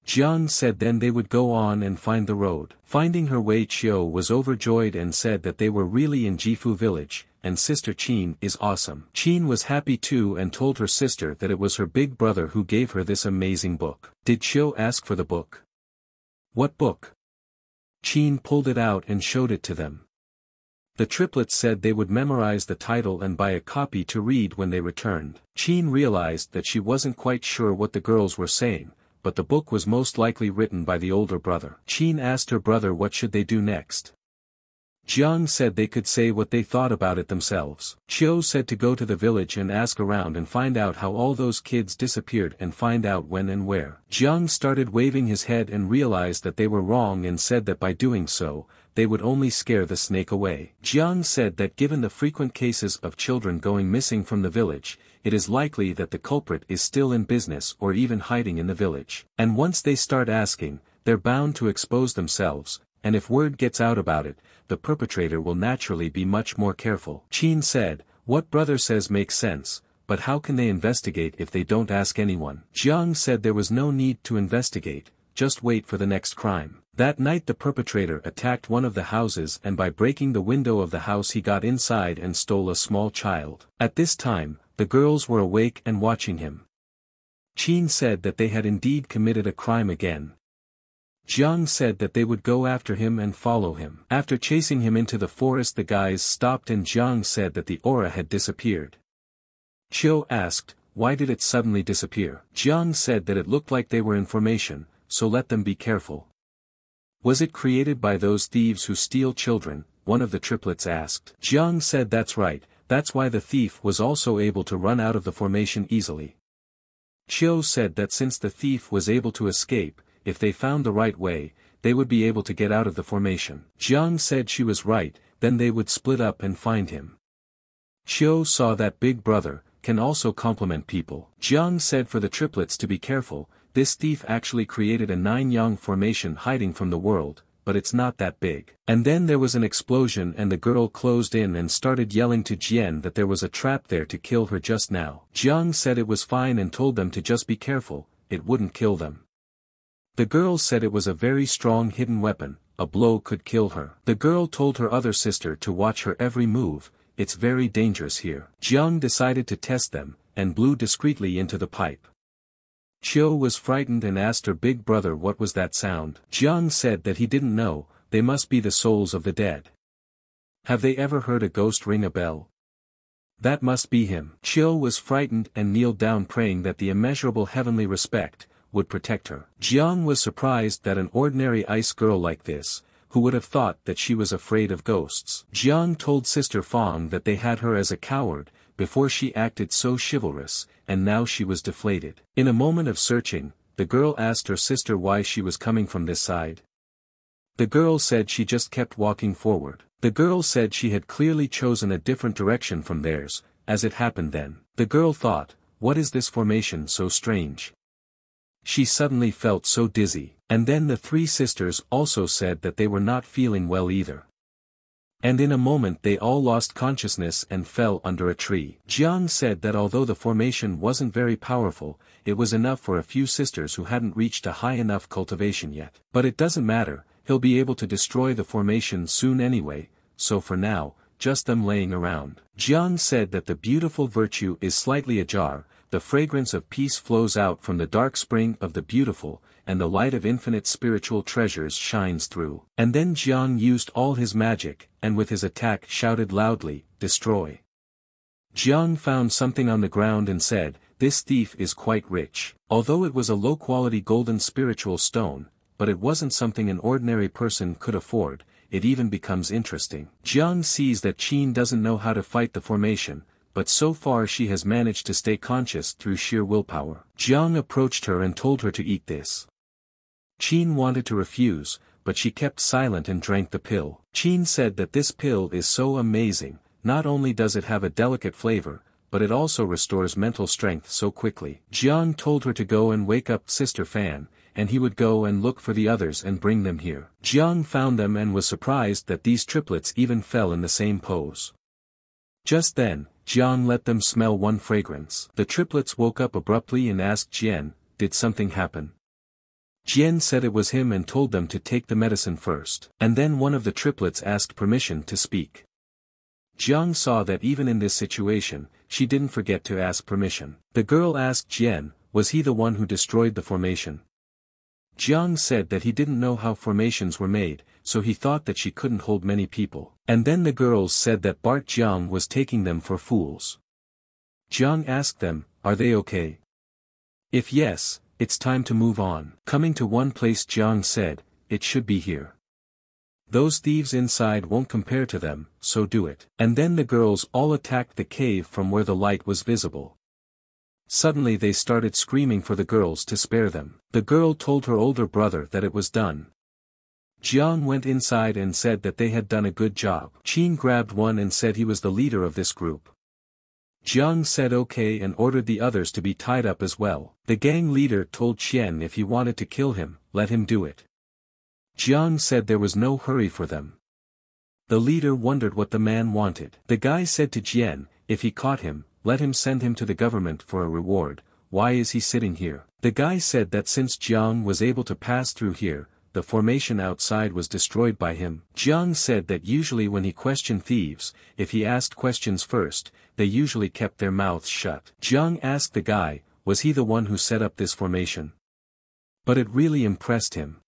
Jiang said then they would go on and find the road. Finding her way Chiyo was overjoyed and said that they were really in Jifu village, and sister Chin is awesome. Chin was happy too and told her sister that it was her big brother who gave her this amazing book. Did Chiyo ask for the book? What book? Chin pulled it out and showed it to them. The triplets said they would memorize the title and buy a copy to read when they returned. Chin realized that she wasn't quite sure what the girls were saying, but the book was most likely written by the older brother. Chin asked her brother what should they do next. Jiang said they could say what they thought about it themselves. Chiyo said to go to the village and ask around and find out how all those kids disappeared and find out when and where. Jiang started waving his head and realized that they were wrong and said that by doing so, they would only scare the snake away. Jiang said that given the frequent cases of children going missing from the village, it is likely that the culprit is still in business or even hiding in the village. And once they start asking, they're bound to expose themselves, and if word gets out about it, the perpetrator will naturally be much more careful. Chin said, what brother says makes sense, but how can they investigate if they don't ask anyone? Jiang said there was no need to investigate, just wait for the next crime. That night the perpetrator attacked one of the houses and by breaking the window of the house he got inside and stole a small child. At this time, the girls were awake and watching him. Chin said that they had indeed committed a crime again. Jiang said that they would go after him and follow him. After chasing him into the forest the guys stopped and Jiang said that the aura had disappeared. Chiyo asked, why did it suddenly disappear? Jiang said that it looked like they were in formation, so let them be careful. Was it created by those thieves who steal children, one of the triplets asked. Jiang said that's right, that's why the thief was also able to run out of the formation easily. Chiyo said that since the thief was able to escape, if they found the right way, they would be able to get out of the formation. Jiang said she was right, then they would split up and find him. Chiyo saw that Big Brother, can also compliment people. Jiang said for the triplets to be careful, this thief actually created a nine-yang formation hiding from the world, but it's not that big. And then there was an explosion and the girl closed in and started yelling to Jian that there was a trap there to kill her just now. Jiang said it was fine and told them to just be careful, it wouldn't kill them. The girl said it was a very strong hidden weapon, a blow could kill her. The girl told her other sister to watch her every move, it's very dangerous here. Jiang decided to test them, and blew discreetly into the pipe. Chiu was frightened and asked her big brother what was that sound. Jiang said that he didn't know, they must be the souls of the dead. Have they ever heard a ghost ring a bell? That must be him. Chiu was frightened and kneeled down praying that the immeasurable heavenly respect, would protect her. Jiang was surprised that an ordinary ice girl like this, who would have thought that she was afraid of ghosts. Jiang told Sister Fang that they had her as a coward, before she acted so chivalrous, and now she was deflated. In a moment of searching, the girl asked her sister why she was coming from this side. The girl said she just kept walking forward. The girl said she had clearly chosen a different direction from theirs, as it happened then. The girl thought, what is this formation so strange? She suddenly felt so dizzy, and then the three sisters also said that they were not feeling well either. And in a moment they all lost consciousness and fell under a tree. Jiang said that although the formation wasn't very powerful, it was enough for a few sisters who hadn't reached a high enough cultivation yet. But it doesn't matter, he'll be able to destroy the formation soon anyway, so for now, just them laying around. Jiang said that the beautiful virtue is slightly ajar, the fragrance of peace flows out from the dark spring of the beautiful, and the light of infinite spiritual treasures shines through. And then Jiang used all his magic, and with his attack shouted loudly, Destroy. Jiang found something on the ground and said, This thief is quite rich. Although it was a low-quality golden spiritual stone, but it wasn't something an ordinary person could afford, it even becomes interesting. Jiang sees that Qin doesn't know how to fight the formation, but so far she has managed to stay conscious through sheer willpower. Jiang approached her and told her to eat this. Qin wanted to refuse, but she kept silent and drank the pill. Qin said that this pill is so amazing, not only does it have a delicate flavor, but it also restores mental strength so quickly. Jiang told her to go and wake up Sister Fan, and he would go and look for the others and bring them here. Jiang found them and was surprised that these triplets even fell in the same pose. Just then, Jiang let them smell one fragrance. The triplets woke up abruptly and asked Jian, did something happen? Jian said it was him and told them to take the medicine first. And then one of the triplets asked permission to speak. Jiang saw that even in this situation, she didn't forget to ask permission. The girl asked Jian, was he the one who destroyed the formation? Jiang said that he didn't know how formations were made, so he thought that she couldn't hold many people. And then the girls said that Bart Jiang was taking them for fools. Jiang asked them, are they okay? If yes, it's time to move on. Coming to one place Jiang said, it should be here. Those thieves inside won't compare to them, so do it. And then the girls all attacked the cave from where the light was visible. Suddenly they started screaming for the girls to spare them. The girl told her older brother that it was done. Jiang went inside and said that they had done a good job. Qin grabbed one and said he was the leader of this group. Jiang said okay and ordered the others to be tied up as well. The gang leader told Qian if he wanted to kill him, let him do it. Jiang said there was no hurry for them. The leader wondered what the man wanted. The guy said to Jian, if he caught him, let him send him to the government for a reward, why is he sitting here? The guy said that since Jiang was able to pass through here, the formation outside was destroyed by him. Jiang said that usually when he questioned thieves, if he asked questions first, they usually kept their mouths shut. Jiang asked the guy, was he the one who set up this formation? But it really impressed him.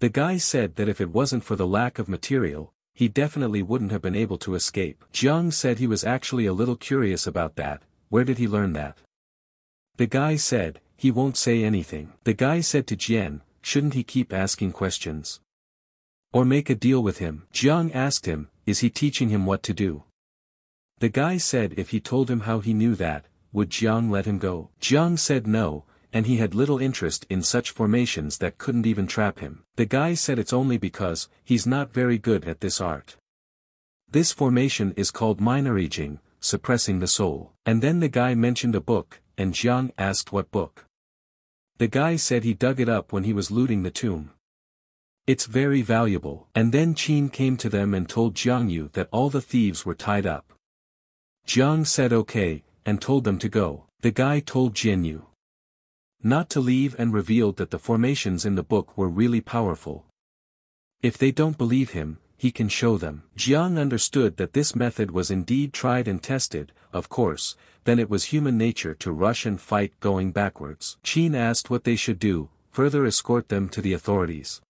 The guy said that if it wasn't for the lack of material, he definitely wouldn't have been able to escape. Jiang said he was actually a little curious about that, where did he learn that? The guy said, he won't say anything. The guy said to Jian, shouldn't he keep asking questions? Or make a deal with him? Jiang asked him, is he teaching him what to do? The guy said if he told him how he knew that, would Jiang let him go? Jiang said no, and he had little interest in such formations that couldn't even trap him. The guy said it's only because, he's not very good at this art. This formation is called Minerijing, suppressing the soul. And then the guy mentioned a book, and Jiang asked what book. The guy said he dug it up when he was looting the tomb. It's very valuable. And then Qin came to them and told Jiang Yu that all the thieves were tied up. Jiang said okay, and told them to go. The guy told Jin Yu not to leave and revealed that the formations in the book were really powerful. If they don't believe him, he can show them. Jiang understood that this method was indeed tried and tested, of course, then it was human nature to rush and fight going backwards. Qin asked what they should do, further escort them to the authorities.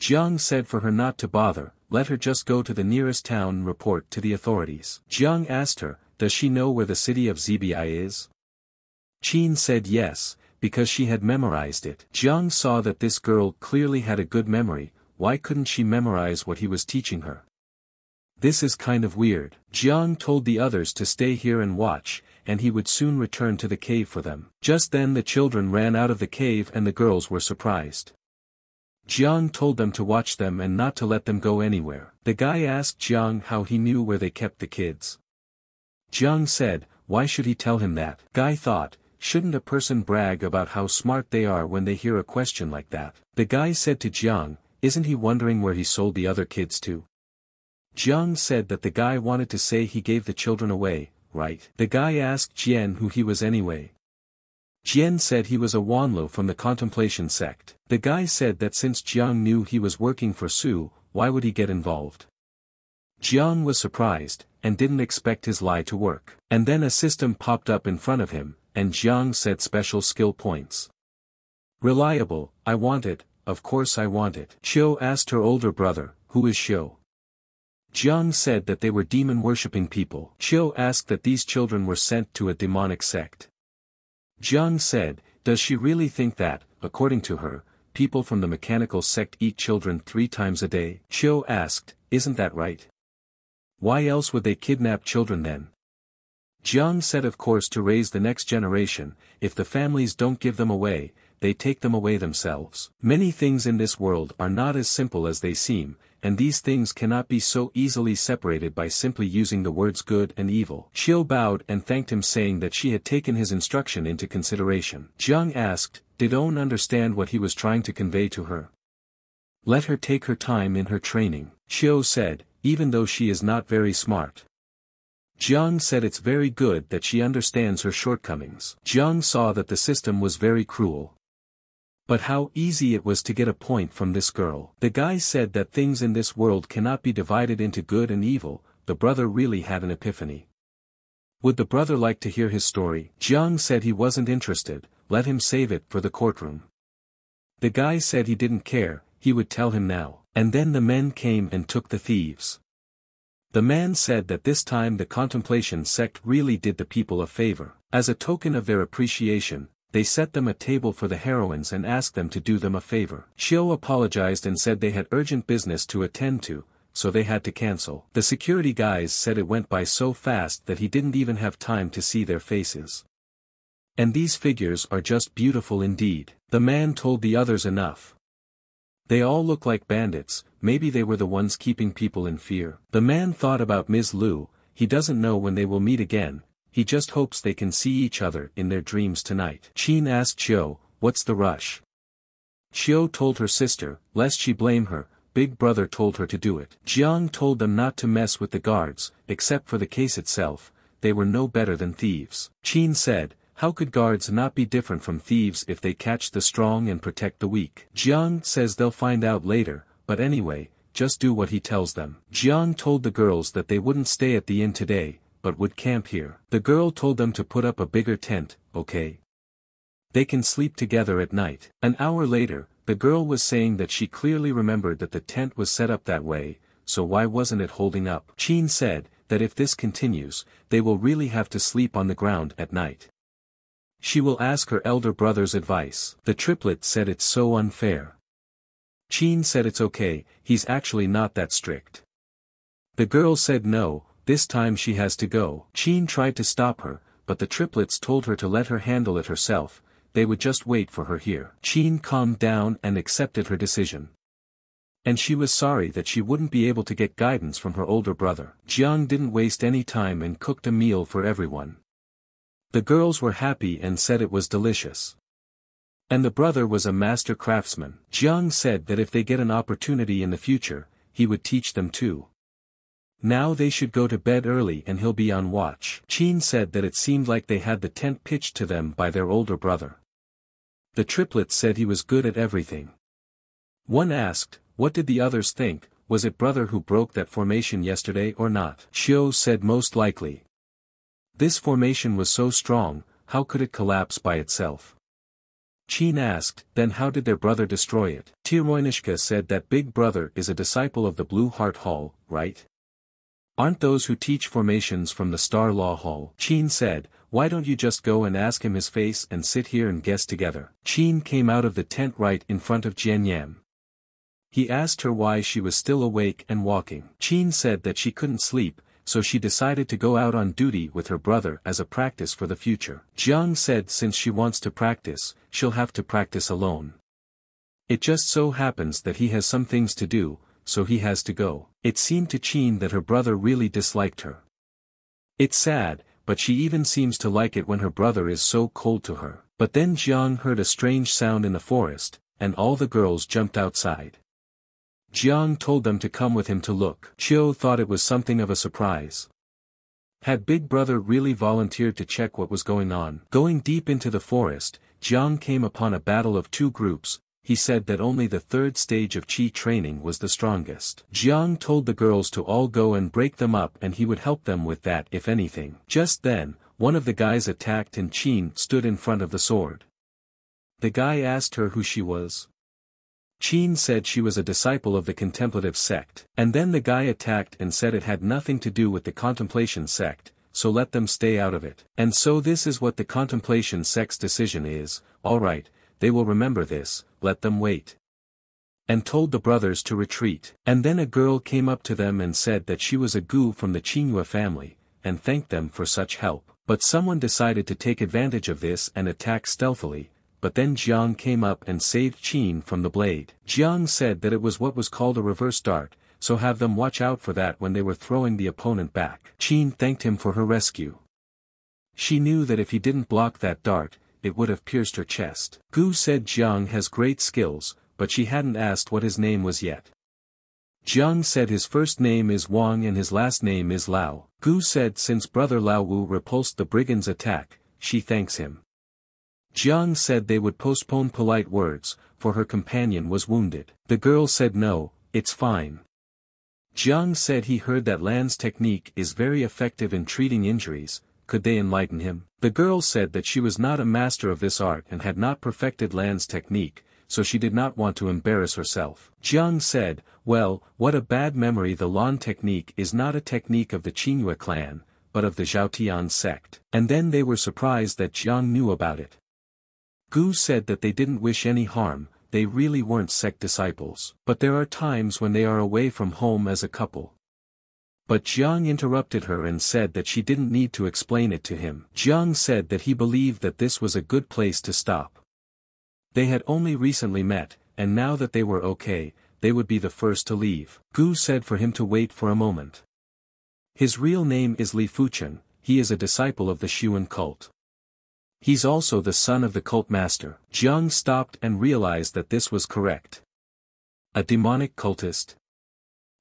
Jiang said for her not to bother, let her just go to the nearest town and report to the authorities. Jiang asked her, does she know where the city of Zbi is? Qin said yes, because she had memorized it. Jiang saw that this girl clearly had a good memory, why couldn't she memorize what he was teaching her? This is kind of weird. Jiang told the others to stay here and watch, and he would soon return to the cave for them. Just then the children ran out of the cave and the girls were surprised. Jiang told them to watch them and not to let them go anywhere. The guy asked Jiang how he knew where they kept the kids. Jiang said, why should he tell him that? Guy thought, shouldn't a person brag about how smart they are when they hear a question like that? The guy said to Jiang, isn't he wondering where he sold the other kids to? Jiang said that the guy wanted to say he gave the children away, right? The guy asked Jian who he was anyway. Jian said he was a Wanlu from the contemplation sect. The guy said that since Jiang knew he was working for Su, why would he get involved? Jiang was surprised, and didn't expect his lie to work. And then a system popped up in front of him, and Jiang said special skill points. Reliable, I want it, of course I want it. Xiu asked her older brother, who is Xiu? Jiang said that they were demon-worshipping people. Xiu asked that these children were sent to a demonic sect. Jiang said, does she really think that, according to her, people from the mechanical sect eat children three times a day? Xiu asked, isn't that right? Why else would they kidnap children then? Jiang said of course to raise the next generation, if the families don't give them away, they take them away themselves. Many things in this world are not as simple as they seem, and these things cannot be so easily separated by simply using the words good and evil. Xiu bowed and thanked him saying that she had taken his instruction into consideration. Jiang asked, did Owen understand what he was trying to convey to her? Let her take her time in her training. Xiu said, even though she is not very smart. Jiang said it's very good that she understands her shortcomings. Jiang saw that the system was very cruel, but how easy it was to get a point from this girl. The guy said that things in this world cannot be divided into good and evil, the brother really had an epiphany. Would the brother like to hear his story? Jiang said he wasn't interested, let him save it for the courtroom. The guy said he didn't care, he would tell him now. And then the men came and took the thieves. The man said that this time the contemplation sect really did the people a favor. As a token of their appreciation, they set them a table for the heroines and asked them to do them a favor. Xiu apologized and said they had urgent business to attend to, so they had to cancel. The security guys said it went by so fast that he didn't even have time to see their faces. And these figures are just beautiful indeed. The man told the others enough. They all look like bandits, maybe they were the ones keeping people in fear. The man thought about Ms. Lu, he doesn't know when they will meet again, he just hopes they can see each other in their dreams tonight. Qin asked Xiu, what's the rush? Xiu told her sister, lest she blame her, Big Brother told her to do it. Jiang told them not to mess with the guards, except for the case itself, they were no better than thieves. Qin said, how could guards not be different from thieves if they catch the strong and protect the weak? Jiang says they'll find out later, but anyway, just do what he tells them. Jiang told the girls that they wouldn't stay at the inn today, but would camp here. The girl told them to put up a bigger tent, okay? They can sleep together at night. An hour later, the girl was saying that she clearly remembered that the tent was set up that way, so why wasn't it holding up? Qin said, that if this continues, they will really have to sleep on the ground at night. She will ask her elder brother's advice. The triplet said it's so unfair. Qin said it's okay, he's actually not that strict. The girl said no, this time she has to go. Qin tried to stop her, but the triplets told her to let her handle it herself, they would just wait for her here. Qin calmed down and accepted her decision. And she was sorry that she wouldn't be able to get guidance from her older brother. Jiang didn't waste any time and cooked a meal for everyone. The girls were happy and said it was delicious. And the brother was a master craftsman. Jiang said that if they get an opportunity in the future, he would teach them too. Now they should go to bed early and he'll be on watch. Qin said that it seemed like they had the tent pitched to them by their older brother. The triplets said he was good at everything. One asked, what did the others think, was it brother who broke that formation yesterday or not? Xiao said most likely. This formation was so strong, how could it collapse by itself? Qin asked, then how did their brother destroy it? Tiroinishka said that big brother is a disciple of the Blue Heart Hall, right? Aren't those who teach formations from the Star Law Hall? Qin said, why don't you just go and ask him his face and sit here and guess together? Qin came out of the tent right in front of Jian Yan. He asked her why she was still awake and walking. Qin said that she couldn't sleep, so she decided to go out on duty with her brother as a practice for the future. Jiang said since she wants to practice, she'll have to practice alone. It just so happens that he has some things to do, so he has to go. It seemed to Qin that her brother really disliked her. It's sad, but she even seems to like it when her brother is so cold to her. But then Jiang heard a strange sound in the forest, and all the girls jumped outside. Jiang told them to come with him to look. Chiu thought it was something of a surprise. Had Big Brother really volunteered to check what was going on? Going deep into the forest, Jiang came upon a battle of two groups, he said that only the third stage of Qi training was the strongest. Jiang told the girls to all go and break them up and he would help them with that if anything. Just then, one of the guys attacked and Qin stood in front of the sword. The guy asked her who she was. Qin said she was a disciple of the contemplative sect, and then the guy attacked and said it had nothing to do with the contemplation sect, so let them stay out of it. And so this is what the contemplation sect's decision is, alright, they will remember this, let them wait. And told the brothers to retreat. And then a girl came up to them and said that she was a gu from the Qinghua family, and thanked them for such help. But someone decided to take advantage of this and attack stealthily, but then Jiang came up and saved Qin from the blade. Jiang said that it was what was called a reverse dart, so have them watch out for that when they were throwing the opponent back. Qin thanked him for her rescue. She knew that if he didn't block that dart, it would have pierced her chest. Gu said Jiang has great skills, but she hadn't asked what his name was yet. Jiang said his first name is Wang and his last name is Lao. Gu said since brother Lao Wu repulsed the brigand's attack, she thanks him. Jiang said they would postpone polite words, for her companion was wounded. The girl said no, it's fine. Jiang said he heard that Lan's technique is very effective in treating injuries, could they enlighten him? The girl said that she was not a master of this art and had not perfected Lan's technique, so she did not want to embarrass herself. Jiang said, well, what a bad memory the Lan technique is not a technique of the Qinghua clan, but of the Zhaotian sect. And then they were surprised that Jiang knew about it. Gu said that they didn't wish any harm, they really weren't sect disciples. But there are times when they are away from home as a couple. But Jiang interrupted her and said that she didn't need to explain it to him. Jiang said that he believed that this was a good place to stop. They had only recently met, and now that they were okay, they would be the first to leave. Gu said for him to wait for a moment. His real name is Li Fuchen, he is a disciple of the Xuan cult. He's also the son of the cult master. Jiang stopped and realized that this was correct. A demonic cultist.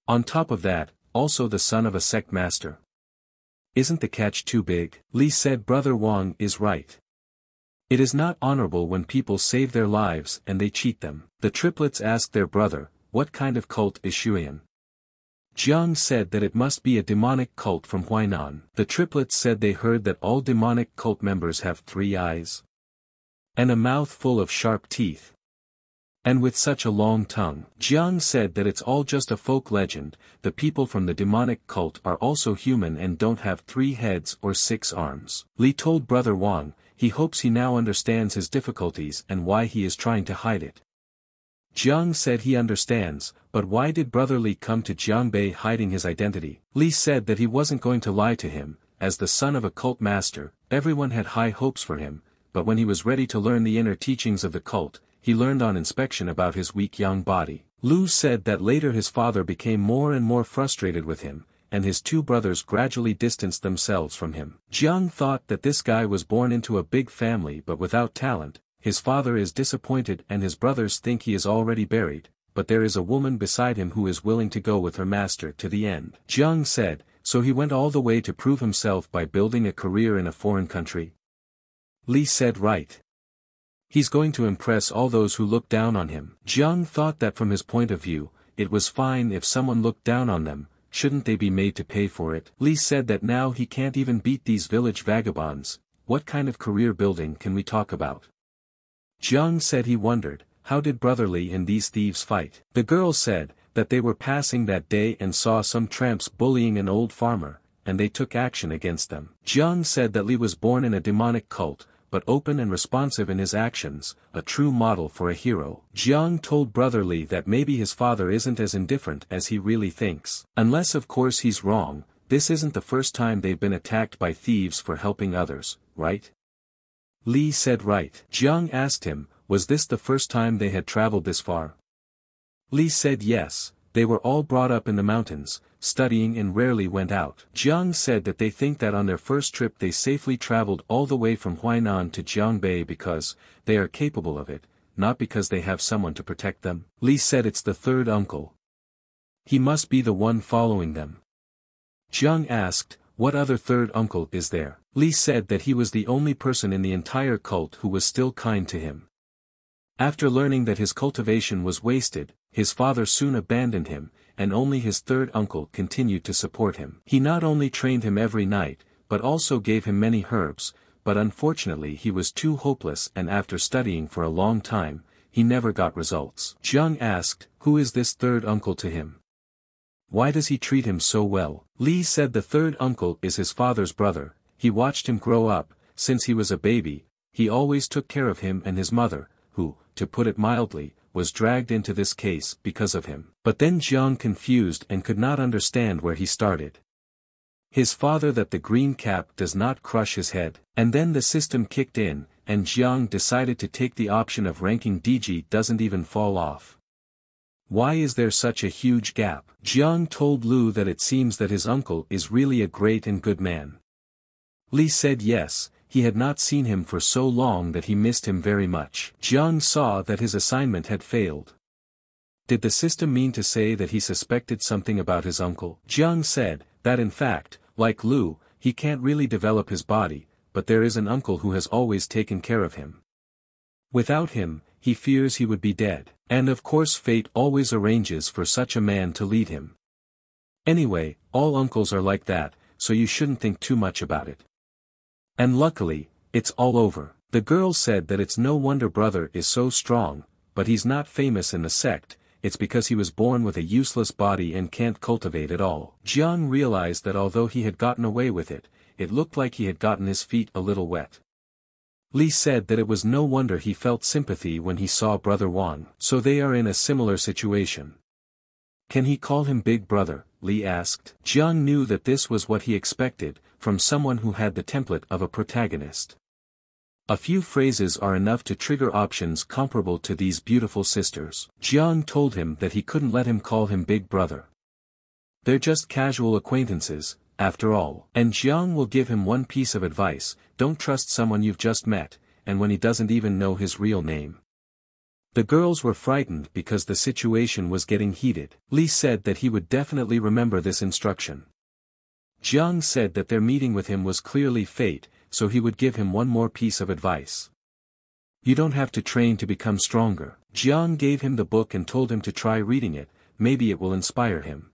On top of that, also the son of a sect master. Isn't the catch too big? Li said brother Wang is right. It is not honorable when people save their lives and they cheat them. The triplets asked their brother, what kind of cult is Shuyan? Jiang said that it must be a demonic cult from Huainan. The triplets said they heard that all demonic cult members have three eyes. And a mouth full of sharp teeth. And with such a long tongue, Jiang said that it's all just a folk legend, the people from the demonic cult are also human and don't have three heads or six arms. Li told brother Wang, he hopes he now understands his difficulties and why he is trying to hide it. Jiang said he understands, but why did brother Li come to Jiangbei hiding his identity? Li said that he wasn't going to lie to him, as the son of a cult master, everyone had high hopes for him, but when he was ready to learn the inner teachings of the cult, he learned on inspection about his weak young body. Lu said that later his father became more and more frustrated with him, and his two brothers gradually distanced themselves from him. Jiang thought that this guy was born into a big family but without talent, his father is disappointed and his brothers think he is already buried, but there is a woman beside him who is willing to go with her master to the end. Jiang said, so he went all the way to prove himself by building a career in a foreign country? Li said right. He's going to impress all those who look down on him. Jiang thought that from his point of view, it was fine if someone looked down on them, shouldn't they be made to pay for it? Li said that now he can't even beat these village vagabonds, what kind of career building can we talk about? Jiang said he wondered, how did Brother Li and these thieves fight? The girl said, that they were passing that day and saw some tramps bullying an old farmer, and they took action against them. Jiang said that Li was born in a demonic cult, but open and responsive in his actions, a true model for a hero. Jiang told Brother Li that maybe his father isn't as indifferent as he really thinks. Unless of course he's wrong, this isn't the first time they've been attacked by thieves for helping others, right? Li said right. Jiang asked him, was this the first time they had traveled this far? Li said yes, they were all brought up in the mountains, studying and rarely went out. Jiang said that they think that on their first trip they safely traveled all the way from Huainan to Jiangbei because, they are capable of it, not because they have someone to protect them. Li said it's the third uncle. He must be the one following them. Jiang asked, what other third uncle is there? Li said that he was the only person in the entire cult who was still kind to him. After learning that his cultivation was wasted, his father soon abandoned him, and only his third uncle continued to support him. He not only trained him every night, but also gave him many herbs, but unfortunately he was too hopeless and after studying for a long time, he never got results. Jiang asked, who is this third uncle to him? Why does he treat him so well? Li said the third uncle is his father's brother, he watched him grow up, since he was a baby, he always took care of him and his mother, who, to put it mildly, was dragged into this case because of him. But then Jiang confused and could not understand where he started. His father that the green cap does not crush his head, and then the system kicked in, and Jiang decided to take the option of ranking DG doesn't even fall off. Why is there such a huge gap? Jiang told Lu that it seems that his uncle is really a great and good man. Li said yes, he had not seen him for so long that he missed him very much. Jiang saw that his assignment had failed. Did the system mean to say that he suspected something about his uncle? Jiang said, that in fact, like Lu, he can't really develop his body, but there is an uncle who has always taken care of him. Without him, he fears he would be dead, and of course fate always arranges for such a man to lead him. Anyway, all uncles are like that, so you shouldn't think too much about it. And luckily, it's all over. The girl said that it's no wonder brother is so strong, but he's not famous in the sect, it's because he was born with a useless body and can't cultivate at all. Jiang realized that although he had gotten away with it, it looked like he had gotten his feet a little wet. Li said that it was no wonder he felt sympathy when he saw brother Wang. So they are in a similar situation. Can he call him big brother, Li asked. Jiang knew that this was what he expected, from someone who had the template of a protagonist. A few phrases are enough to trigger options comparable to these beautiful sisters. Jiang told him that he couldn't let him call him big brother. They're just casual acquaintances, after all. And Jiang will give him one piece of advice, don't trust someone you've just met, and when he doesn't even know his real name. The girls were frightened because the situation was getting heated. Li said that he would definitely remember this instruction. Jiang said that their meeting with him was clearly fate, so he would give him one more piece of advice. You don't have to train to become stronger. Jiang gave him the book and told him to try reading it, maybe it will inspire him.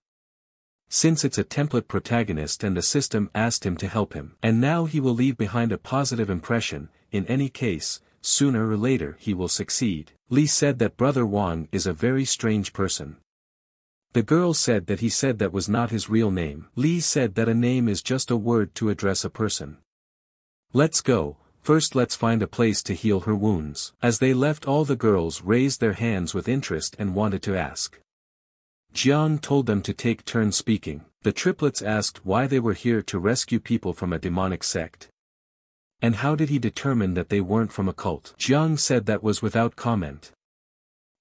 Since it's a template protagonist and the system asked him to help him. And now he will leave behind a positive impression, in any case, sooner or later he will succeed. Li said that Brother Wang is a very strange person. The girl said that he said that was not his real name. Li said that a name is just a word to address a person. Let's go, first let's find a place to heal her wounds. As they left all the girls raised their hands with interest and wanted to ask. Jiang told them to take turns speaking. The triplets asked why they were here to rescue people from a demonic sect. And how did he determine that they weren't from a cult? Jiang said that was without comment.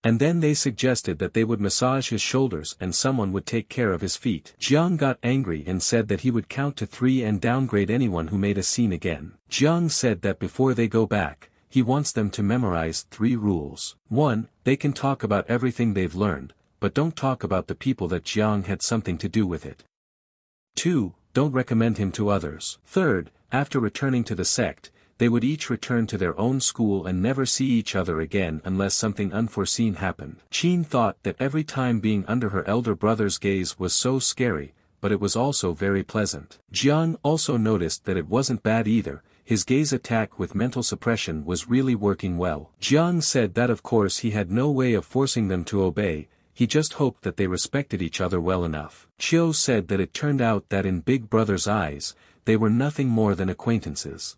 And then they suggested that they would massage his shoulders and someone would take care of his feet. Jiang got angry and said that he would count to three and downgrade anyone who made a scene again. Jiang said that before they go back, he wants them to memorize three rules. 1. They can talk about everything they've learned, but don't talk about the people that Jiang had something to do with it. 2. Don't recommend him to others. Third, after returning to the sect, they would each return to their own school and never see each other again unless something unforeseen happened. Qin thought that every time being under her elder brother's gaze was so scary, but it was also very pleasant. Jiang also noticed that it wasn't bad either, his gaze attack with mental suppression was really working well. Jiang said that of course he had no way of forcing them to obey, he just hoped that they respected each other well enough. Chiu said that it turned out that in Big Brother's eyes, they were nothing more than acquaintances.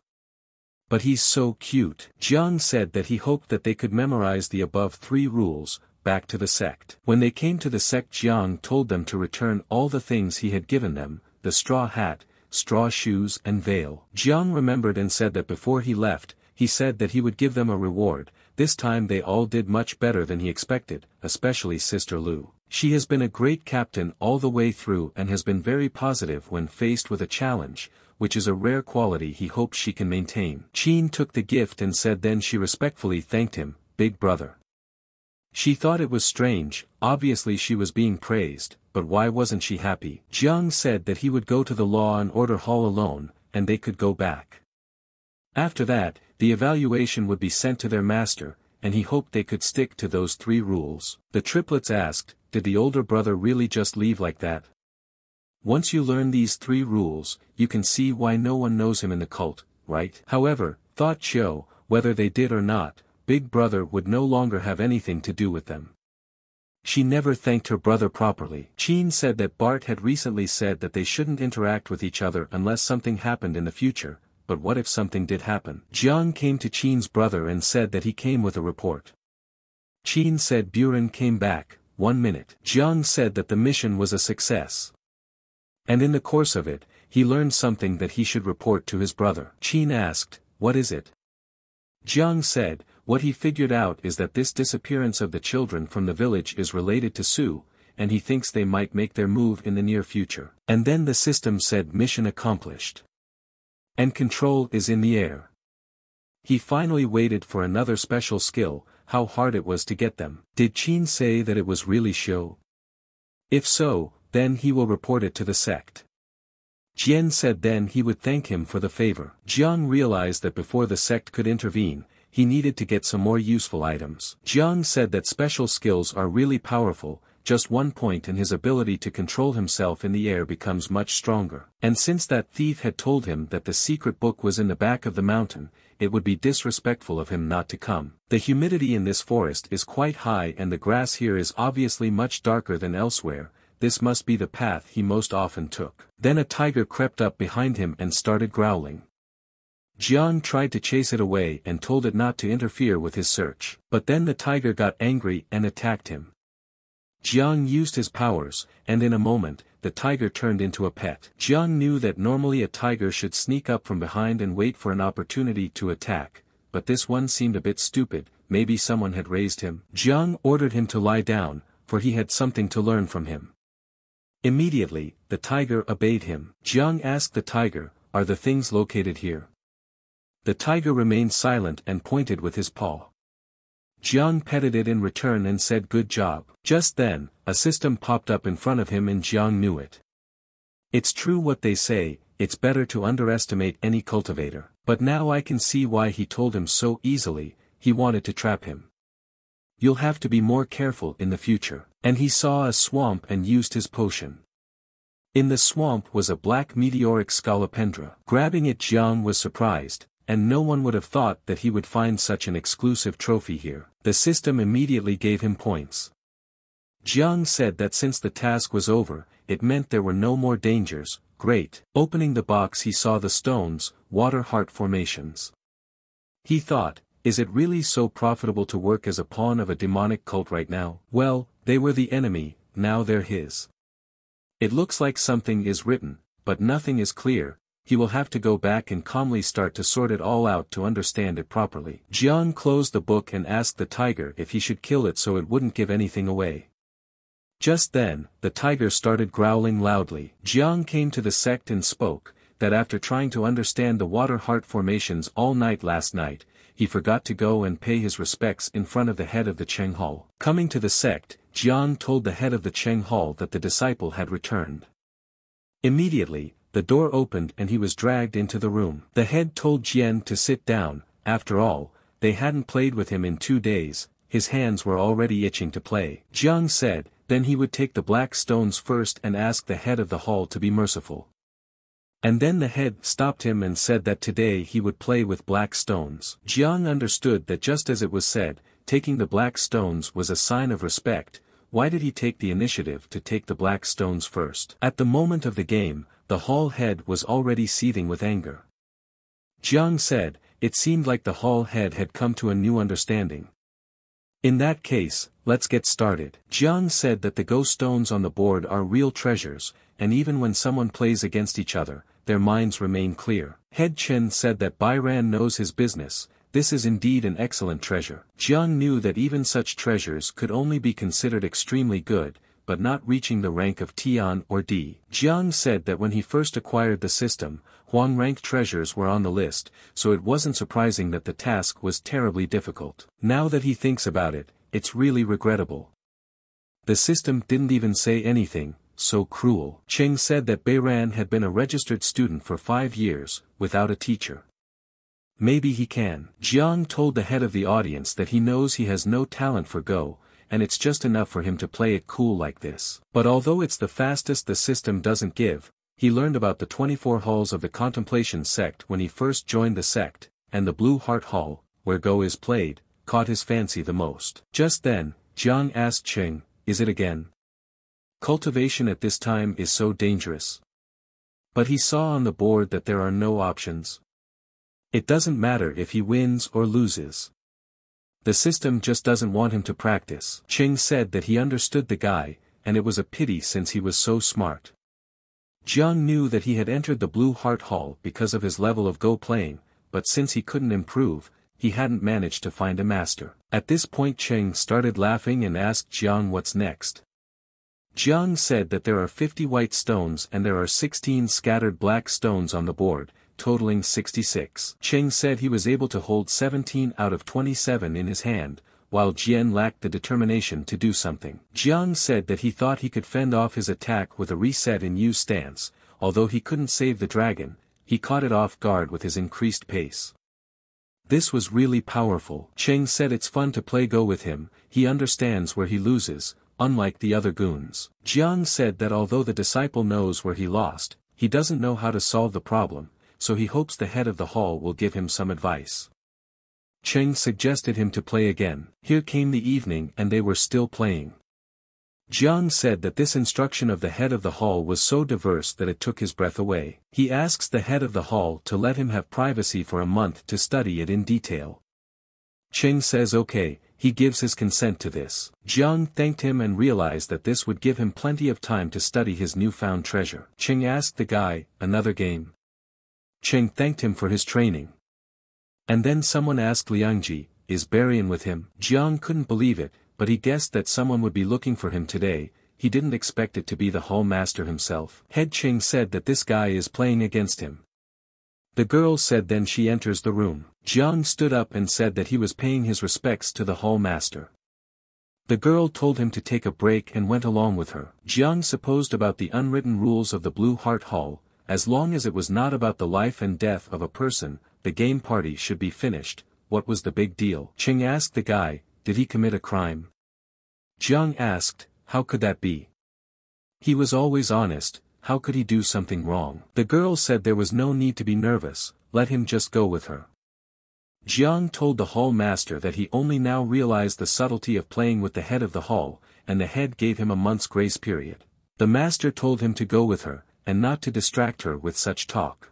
But he's so cute. Jiang said that he hoped that they could memorize the above three rules, back to the sect. When they came to the sect Jiang told them to return all the things he had given them, the straw hat, straw shoes and veil. Jiang remembered and said that before he left, he said that he would give them a reward, this time they all did much better than he expected, especially Sister Lu. She has been a great captain all the way through and has been very positive when faced with a challenge, which is a rare quality he hopes she can maintain. Qin took the gift and said then she respectfully thanked him, big brother. She thought it was strange, obviously she was being praised, but why wasn't she happy? Jiang said that he would go to the law and order hall alone, and they could go back. After that, the evaluation would be sent to their master, and he hoped they could stick to those three rules. The triplets asked, did the older brother really just leave like that? Once you learn these three rules, you can see why no one knows him in the cult, right? However, thought Chiu, whether they did or not, Big Brother would no longer have anything to do with them. She never thanked her brother properly. Qin said that Bart had recently said that they shouldn't interact with each other unless something happened in the future, but what if something did happen? Jiang came to Qin's brother and said that he came with a report. Qin said Buren came back, one minute. Jiang said that the mission was a success. And in the course of it, he learned something that he should report to his brother. Qin asked, what is it? Jiang said, what he figured out is that this disappearance of the children from the village is related to Su, and he thinks they might make their move in the near future. And then the system said mission accomplished. And control is in the air. He finally waited for another special skill, how hard it was to get them. Did Qin say that it was really show? If so, then he will report it to the sect. Jian said then he would thank him for the favor. Jiang realized that before the sect could intervene, he needed to get some more useful items. Jiang said that special skills are really powerful, just one point and his ability to control himself in the air becomes much stronger. And since that thief had told him that the secret book was in the back of the mountain, it would be disrespectful of him not to come. The humidity in this forest is quite high and the grass here is obviously much darker than elsewhere, this must be the path he most often took. Then a tiger crept up behind him and started growling. Jiang tried to chase it away and told it not to interfere with his search. But then the tiger got angry and attacked him. Jiang used his powers, and in a moment, the tiger turned into a pet. Jiang knew that normally a tiger should sneak up from behind and wait for an opportunity to attack, but this one seemed a bit stupid, maybe someone had raised him. Jiang ordered him to lie down, for he had something to learn from him. Immediately, the tiger obeyed him. Jiang asked the tiger, are the things located here? The tiger remained silent and pointed with his paw. Jiang petted it in return and said good job. Just then, a system popped up in front of him and Jiang knew it. It's true what they say, it's better to underestimate any cultivator. But now I can see why he told him so easily, he wanted to trap him. You'll have to be more careful in the future. And he saw a swamp and used his potion. In the swamp was a black meteoric scolopendra. Grabbing it Jiang was surprised, and no one would have thought that he would find such an exclusive trophy here. The system immediately gave him points. Jiang said that since the task was over, it meant there were no more dangers, great. Opening the box he saw the stones, water heart formations. He thought, is it really so profitable to work as a pawn of a demonic cult right now? Well, they were the enemy, now they're his. It looks like something is written, but nothing is clear, he will have to go back and calmly start to sort it all out to understand it properly. Jiang closed the book and asked the tiger if he should kill it so it wouldn't give anything away. Just then, the tiger started growling loudly. Jiang came to the sect and spoke, that after trying to understand the water heart formations all night last night, he forgot to go and pay his respects in front of the head of the Cheng Hall. Coming to the sect, Jiang told the head of the Cheng Hall that the disciple had returned. Immediately, the door opened and he was dragged into the room. The head told Jian to sit down, after all, they hadn't played with him in two days, his hands were already itching to play. Jiang said, then he would take the black stones first and ask the head of the hall to be merciful. And then the head stopped him and said that today he would play with black stones. Jiang understood that just as it was said, taking the black stones was a sign of respect, why did he take the initiative to take the black stones first? At the moment of the game, the hall head was already seething with anger. Jiang said, it seemed like the hall head had come to a new understanding. In that case, let's get started. Jiang said that the ghost stones on the board are real treasures, and even when someone plays against each other, their minds remain clear. Head Chen said that Bairan knows his business, this is indeed an excellent treasure. Jiang knew that even such treasures could only be considered extremely good, but not reaching the rank of Tian or D. Jiang said that when he first acquired the system, Huang rank treasures were on the list, so it wasn't surprising that the task was terribly difficult. Now that he thinks about it, it's really regrettable. The system didn't even say anything, so cruel. Cheng said that Beiran had been a registered student for five years, without a teacher. Maybe he can. Jiang told the head of the audience that he knows he has no talent for Go, and it's just enough for him to play it cool like this. But although it's the fastest the system doesn't give, he learned about the 24 halls of the Contemplation sect when he first joined the sect, and the Blue Heart Hall, where Go is played, caught his fancy the most. Just then, Jiang asked Cheng, is it again? Cultivation at this time is so dangerous. But he saw on the board that there are no options. It doesn't matter if he wins or loses. The system just doesn't want him to practice. Cheng said that he understood the guy, and it was a pity since he was so smart. Jiang knew that he had entered the Blue Heart Hall because of his level of Go playing, but since he couldn't improve, he hadn't managed to find a master. At this point Cheng started laughing and asked Jiang what's next. Jiang said that there are 50 white stones and there are 16 scattered black stones on the board, totaling 66. Cheng said he was able to hold 17 out of 27 in his hand, while Jian lacked the determination to do something. Jiang said that he thought he could fend off his attack with a reset in U stance, although he couldn't save the dragon, he caught it off guard with his increased pace. This was really powerful. Cheng said it's fun to play Go with him, he understands where he loses, unlike the other goons. Jiang said that although the disciple knows where he lost, he doesn't know how to solve the problem, so he hopes the head of the hall will give him some advice. Cheng suggested him to play again. Here came the evening and they were still playing. Jiang said that this instruction of the head of the hall was so diverse that it took his breath away. He asks the head of the hall to let him have privacy for a month to study it in detail. Cheng says okay, he gives his consent to this. Jiang thanked him and realized that this would give him plenty of time to study his newfound treasure. Cheng asked the guy, another game. Cheng thanked him for his training. And then someone asked Liangji, is Barian with him? Jiang couldn't believe it, but he guessed that someone would be looking for him today, he didn't expect it to be the hall master himself. Head Cheng said that this guy is playing against him. The girl said then she enters the room. Jiang stood up and said that he was paying his respects to the hall master. The girl told him to take a break and went along with her. Jiang supposed about the unwritten rules of the Blue Heart Hall, as long as it was not about the life and death of a person, the game party should be finished, what was the big deal? Cheng asked the guy, did he commit a crime? Jiang asked, how could that be? He was always honest, how could he do something wrong? The girl said there was no need to be nervous, let him just go with her. Jiang told the hall master that he only now realized the subtlety of playing with the head of the hall, and the head gave him a month's grace period. The master told him to go with her, and not to distract her with such talk.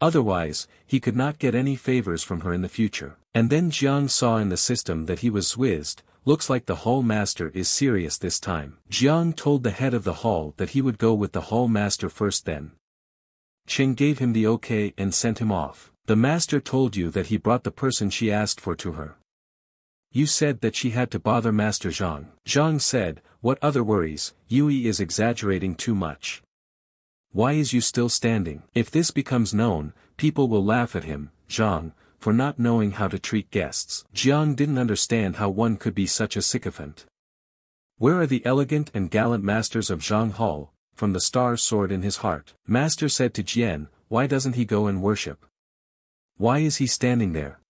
Otherwise, he could not get any favors from her in the future. And then Jiang saw in the system that he was whizzed, looks like the hall master is serious this time. Jiang told the head of the hall that he would go with the hall master first then. Cheng gave him the okay and sent him off. The master told you that he brought the person she asked for to her. Yui said that she had to bother Master Zhang. Zhang said, what other worries, Yui is exaggerating too much. Why is Yui still standing? If this becomes known, people will laugh at him, Zhang, for not knowing how to treat guests. Jiang didn't understand how one could be such a sycophant. Where are the elegant and gallant masters of Zhang Hall, from the star soared in his heart. Master said to Jian, why doesn't he go and worship? Why is he standing there?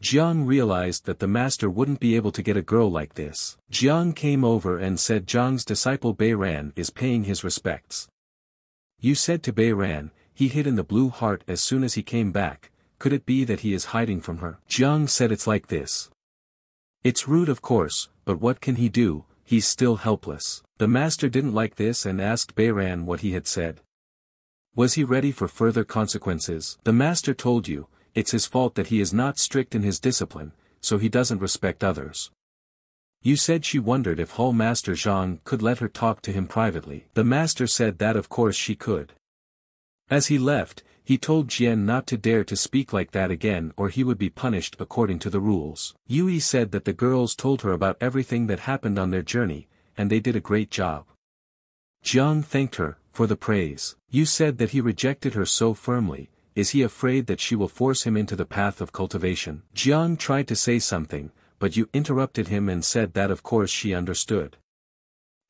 Jiang realized that the master wouldn't be able to get a girl like this. Jiang came over and said Zhang's disciple Ran is paying his respects. Yui said to Ran, he hid in the blue heart as soon as he came back, could it be that he is hiding from her? Jiang said it's like this. It's rude of course, but what can he do, he's still helpless. The master didn't like this and asked Bayran what he had said. Was he ready for further consequences? The master told you, it's his fault that he is not strict in his discipline, so he doesn't respect others. Yui said she wondered if Hall Master Zhang could let her talk to him privately. The master said that of course she could. As he left, he told Jian not to dare to speak like that again or he would be punished according to the rules. Yui said that the girls told her about everything that happened on their journey, and they did a great job. Jiang thanked her, for the praise. Yui said that he rejected her so firmly, is he afraid that she will force him into the path of cultivation? Jiang tried to say something, but Yui interrupted him and said that of course she understood.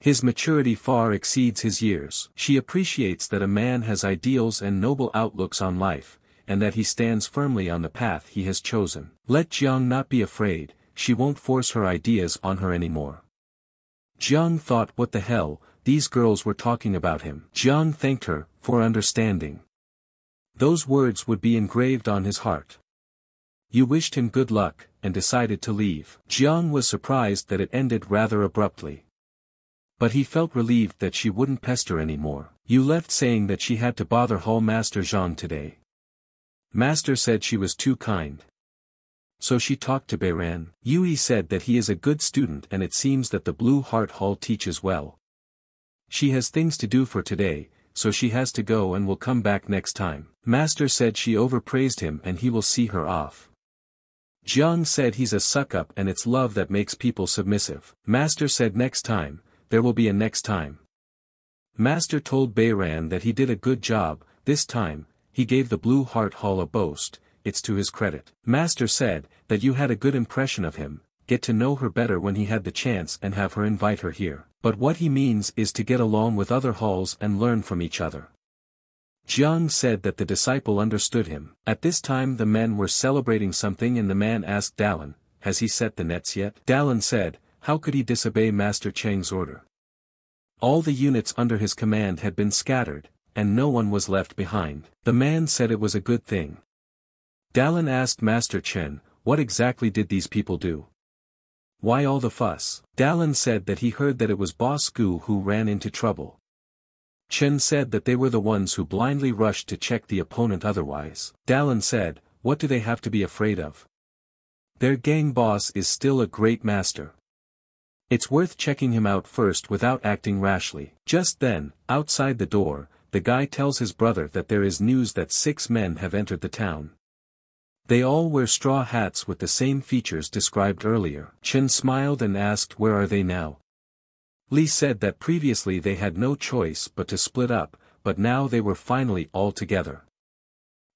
His maturity far exceeds his years. She appreciates that a man has ideals and noble outlooks on life, and that he stands firmly on the path he has chosen. Let Jiang not be afraid, she won't force her ideas on her anymore. Jiang thought what the hell, these girls were talking about him. Jiang thanked her, for understanding. Those words would be engraved on his heart. Yui wished him good luck, and decided to leave. Jiang was surprised that it ended rather abruptly. But he felt relieved that she wouldn't pester anymore. Yui left saying that she had to bother Hall Master Zhang today. Master said she was too kind. So she talked to Beiran. Yui said that he is a good student and it seems that the Blue Heart Hall teaches well. She has things to do for today, so she has to go and will come back next time. Master said she overpraised him and he will see her off. Jiang said he's a suck-up and it's love that makes people submissive. Master said next time, there will be a next time. Master told Bayran that he did a good job, this time, he gave the Blue Heart Hall a boast, it's to his credit. Master said, that Yui had a good impression of him, get to know her better when he had the chance and have her invite her here. But what he means is to get along with other halls and learn from each other. Jiang said that the disciple understood him. At this time the men were celebrating something and the man asked Dallin, has he set the nets yet? Dallin said, how could he disobey Master Cheng's order? All the units under his command had been scattered, and no one was left behind. The man said it was a good thing. Dallin asked Master Chen, what exactly did these people do? Why all the fuss? Dallin said that he heard that it was Boss Gu who ran into trouble. Chen said that they were the ones who blindly rushed to check the opponent otherwise. Dallin said, what do they have to be afraid of? Their gang boss is still a great master. It's worth checking him out first without acting rashly. Just then, outside the door, the guy tells his brother that there is news that six men have entered the town. They all wear straw hats with the same features described earlier. Chen smiled and asked where are they now. Li said that previously they had no choice but to split up, but now they were finally all together.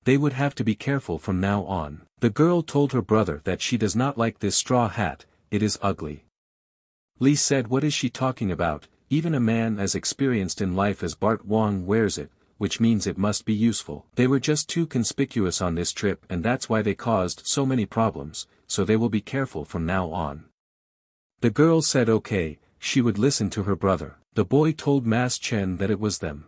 They would have to be careful from now on. The girl told her brother that she does not like this straw hat, it is ugly. Li said what is she talking about, even a man as experienced in life as Bart Wong wears it, which means it must be useful. They were just too conspicuous on this trip and that's why they caused so many problems, so they will be careful from now on. The girl said okay, she would listen to her brother. The boy told Mas Chen that it was them.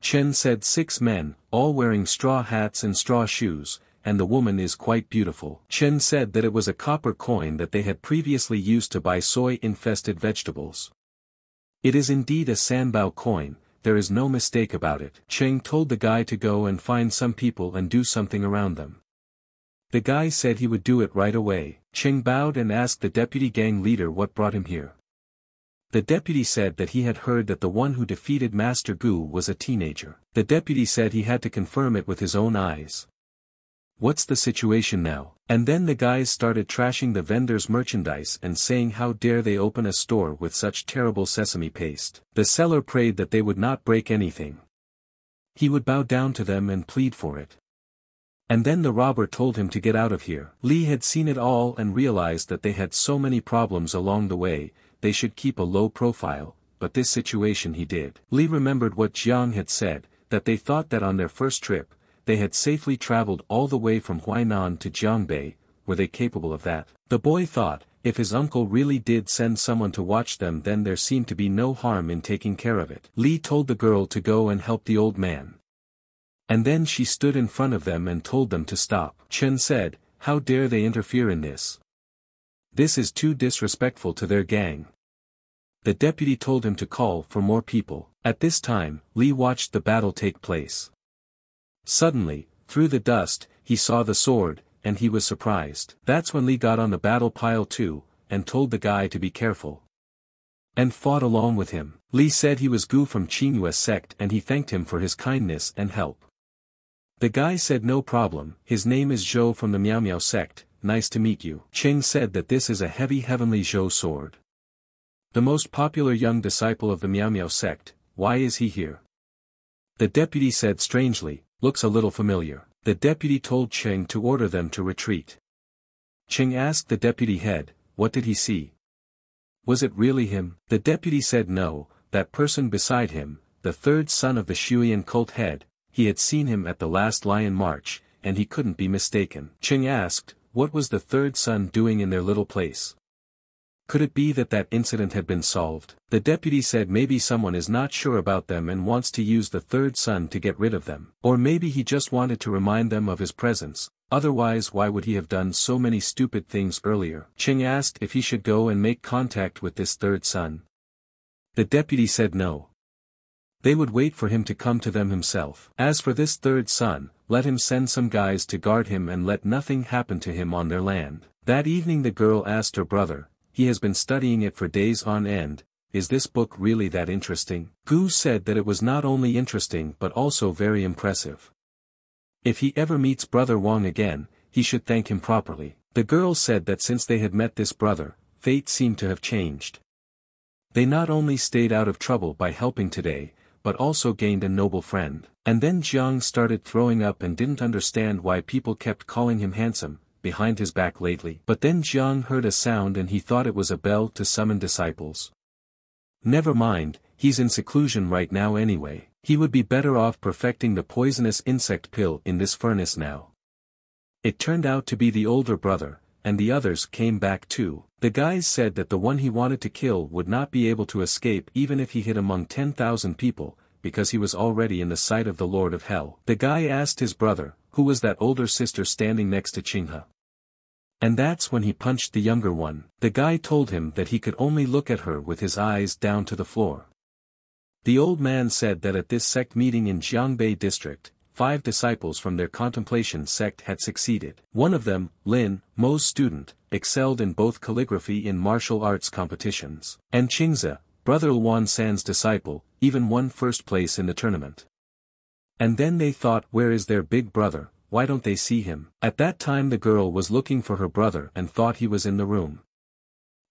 Chen said six men, all wearing straw hats and straw shoes, and the woman is quite beautiful. Chen said that it was a copper coin that they had previously used to buy soy-infested vegetables. It is indeed a Sanbao coin, there is no mistake about it. Cheng told the guy to go and find some people and do something around them. The guy said he would do it right away. Cheng bowed and asked the deputy gang leader what brought him here. The deputy said that he had heard that the one who defeated Master Gu was a teenager. The deputy said he had to confirm it with his own eyes. What's the situation now? And then the guys started trashing the vendor's merchandise and saying how dare they open a store with such terrible sesame paste. The seller prayed that they would not break anything. he would bow down to them and plead for it. And then the robber told him to get out of here. Li had seen it all and realized that they had so many problems along the way, they should keep a low profile, but this situation he did. Li remembered what Jiang had said, that they thought that on their first trip, they had safely traveled all the way from Huainan to Jiangbei, were they capable of that? The boy thought, if his uncle really did send someone to watch them then there seemed to be no harm in taking care of it. Li told the girl to go and help the old man. And then she stood in front of them and told them to stop. Chen said, how dare they interfere in this? This is too disrespectful to their gang. The deputy told him to call for more people. At this time, Li watched the battle take place. Suddenly, through the dust, he saw the sword, and he was surprised. That's when Li got on the battle pile too, and told the guy to be careful. And fought along with him. Li said he was Gu from Qingyue sect and he thanked him for his kindness and help. The guy said no problem, his name is Zhou from the Miao Miao sect, nice to meet you. Ching said that this is a heavy heavenly Zhou sword. The most popular young disciple of the Miao Miao sect, why is he here? The deputy said strangely, looks a little familiar. The deputy told Cheng to order them to retreat. Cheng asked the deputy head, what did he see? Was it really him? The deputy said no, that person beside him, the third son of the Shuyan cult head, he had seen him at the last lion march, and he couldn't be mistaken. Cheng asked, what was the third son doing in their little place? Could it be that that incident had been solved? The deputy said maybe someone is not sure about them and wants to use the third son to get rid of them. Or maybe he just wanted to remind them of his presence, otherwise why would he have done so many stupid things earlier? Ching asked if he should go and make contact with this third son. The deputy said no. They would wait for him to come to them himself. As for this third son, let him send some guys to guard him and let nothing happen to him on their land. That evening the girl asked her brother, he has been studying it for days on end, is this book really that interesting? Gu said that it was not only interesting but also very impressive. If he ever meets brother Wang again, he should thank him properly. The girl said that since they had met this brother, fate seemed to have changed. They not only stayed out of trouble by helping today, but also gained a noble friend. And then Jiang started throwing up and didn't understand why people kept calling him handsome, behind his back lately. But then Jiang heard a sound and he thought it was a bell to summon disciples. Never mind, he's in seclusion right now anyway, he would be better off perfecting the poisonous insect pill in this furnace now. It turned out to be the older brother, and the others came back too. The guys said that the one he wanted to kill would not be able to escape even if he hid among 10,000 people, because he was already in the sight of the Lord of Hell. The guy asked his brother, who was that older sister standing next to Qinghe. And that's when he punched the younger one. The guy told him that he could only look at her with his eyes down to the floor. The old man said that at this sect meeting in Jiangbei district, five disciples from their contemplation sect had succeeded. One of them, Lin, Mo's student, excelled in both calligraphy and martial arts competitions. And Qingze, brother Luan San's disciple, even won first place in the tournament. And then they thought where is their big brother, why don't they see him? At that time the girl was looking for her brother and thought he was in the room.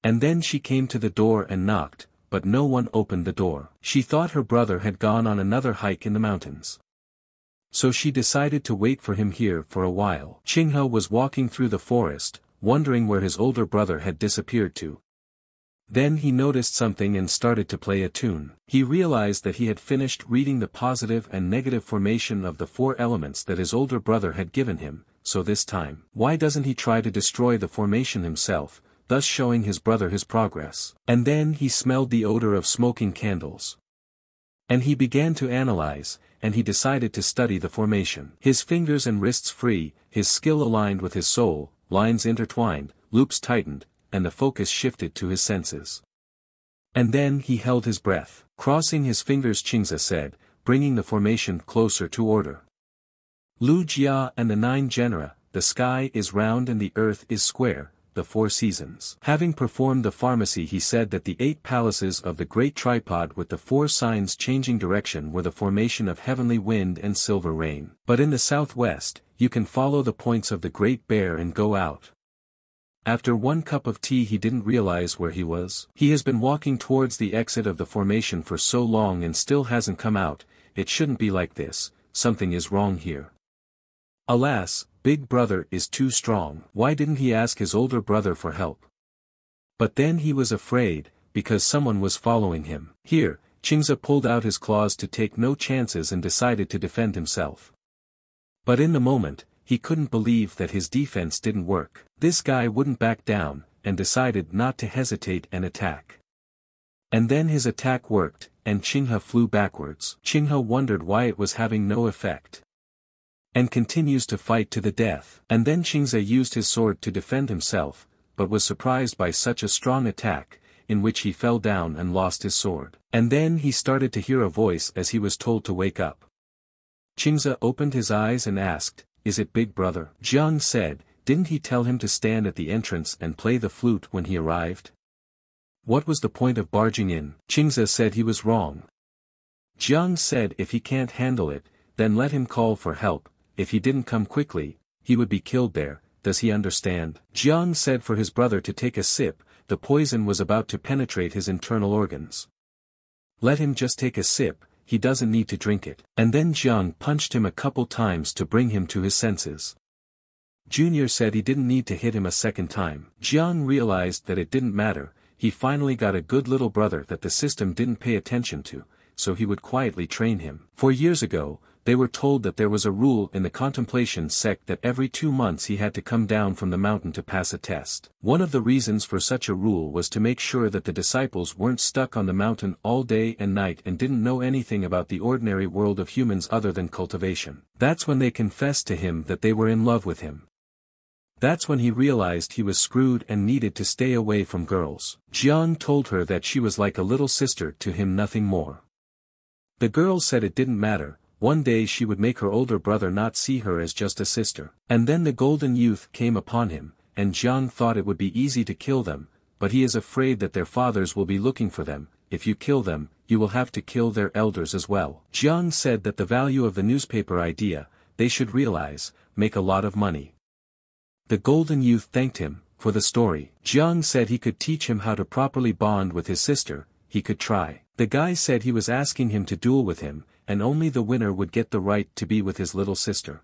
And then she came to the door and knocked, but no one opened the door. She thought her brother had gone on another hike in the mountains. So she decided to wait for him here for a while. Qinghe was walking through the forest, wondering where his older brother had disappeared to. Then he noticed something and started to play a tune. He realized that he had finished reading the positive and negative formation of the four elements that his older brother had given him, so this time, why doesn't he try to destroy the formation himself, thus showing his brother his progress. And then he smelled the odor of smoking candles. And he began to analyze, and he decided to study the formation. His fingers and wrists free, his skill aligned with his soul, lines intertwined, loops tightened, and the focus shifted to his senses. And then he held his breath. Crossing his fingers Qingze said, bringing the formation closer to order. Lu Jia and the nine genera, the sky is round and the earth is square, the four seasons. Having performed the pharmacy he said that the eight palaces of the great tripod with the four signs changing direction were the formation of heavenly wind and silver rain. But in the southwest, you can follow the points of the great bear and go out. After one cup of tea he didn't realize where he was. He has been walking towards the exit of the formation for so long and still hasn't come out, it shouldn't be like this, something is wrong here. Alas, Big Brother is too strong. Why didn't he ask his older brother for help? But then he was afraid, because someone was following him. Here, Qingze pulled out his claws to take no chances and decided to defend himself. But in the moment, he couldn't believe that his defense didn't work. This guy wouldn't back down, and decided not to hesitate and attack. And then his attack worked, and Qinghe flew backwards. Qinghe wondered why it was having no effect. And continues to fight to the death. And then Qingze used his sword to defend himself, but was surprised by such a strong attack, in which he fell down and lost his sword. And then he started to hear a voice as he was told to wake up. Qingze opened his eyes and asked, Is it Big Brother? Jiang said, Didn't he tell him to stand at the entrance and play the flute when he arrived? What was the point of barging in? Qingze said he was wrong. Jiang said if he can't handle it, then let him call for help, if he didn't come quickly, he would be killed there, does he understand? Jiang said for his brother to take a sip, the poison was about to penetrate his internal organs. Let him just take a sip, he doesn't need to drink it. And then Jiang punched him a couple times to bring him to his senses. Junior said he didn't need to hit him a second time. Jiang realized that it didn't matter, he finally got a good little brother that the system didn't pay attention to, so he would quietly train him. For years ago, they were told that there was a rule in the contemplation sect that every two months he had to come down from the mountain to pass a test. One of the reasons for such a rule was to make sure that the disciples weren't stuck on the mountain all day and night and didn't know anything about the ordinary world of humans other than cultivation. That's when they confessed to him that they were in love with him. That's when he realized he was screwed and needed to stay away from girls. Jiang told her that she was like a little sister to him nothing more. The girl said it didn't matter, one day she would make her older brother not see her as just a sister. And then the golden youth came upon him, and Jiang thought it would be easy to kill them, but he is afraid that their fathers will be looking for them, if you kill them, you will have to kill their elders as well. Jiang said that the value of the newspaper idea, they should realize, make a lot of money. The golden youth thanked him, for the story. Jiang said he could teach him how to properly bond with his sister, he could try. The guy said he was asking him to duel with him, and only the winner would get the right to be with his little sister.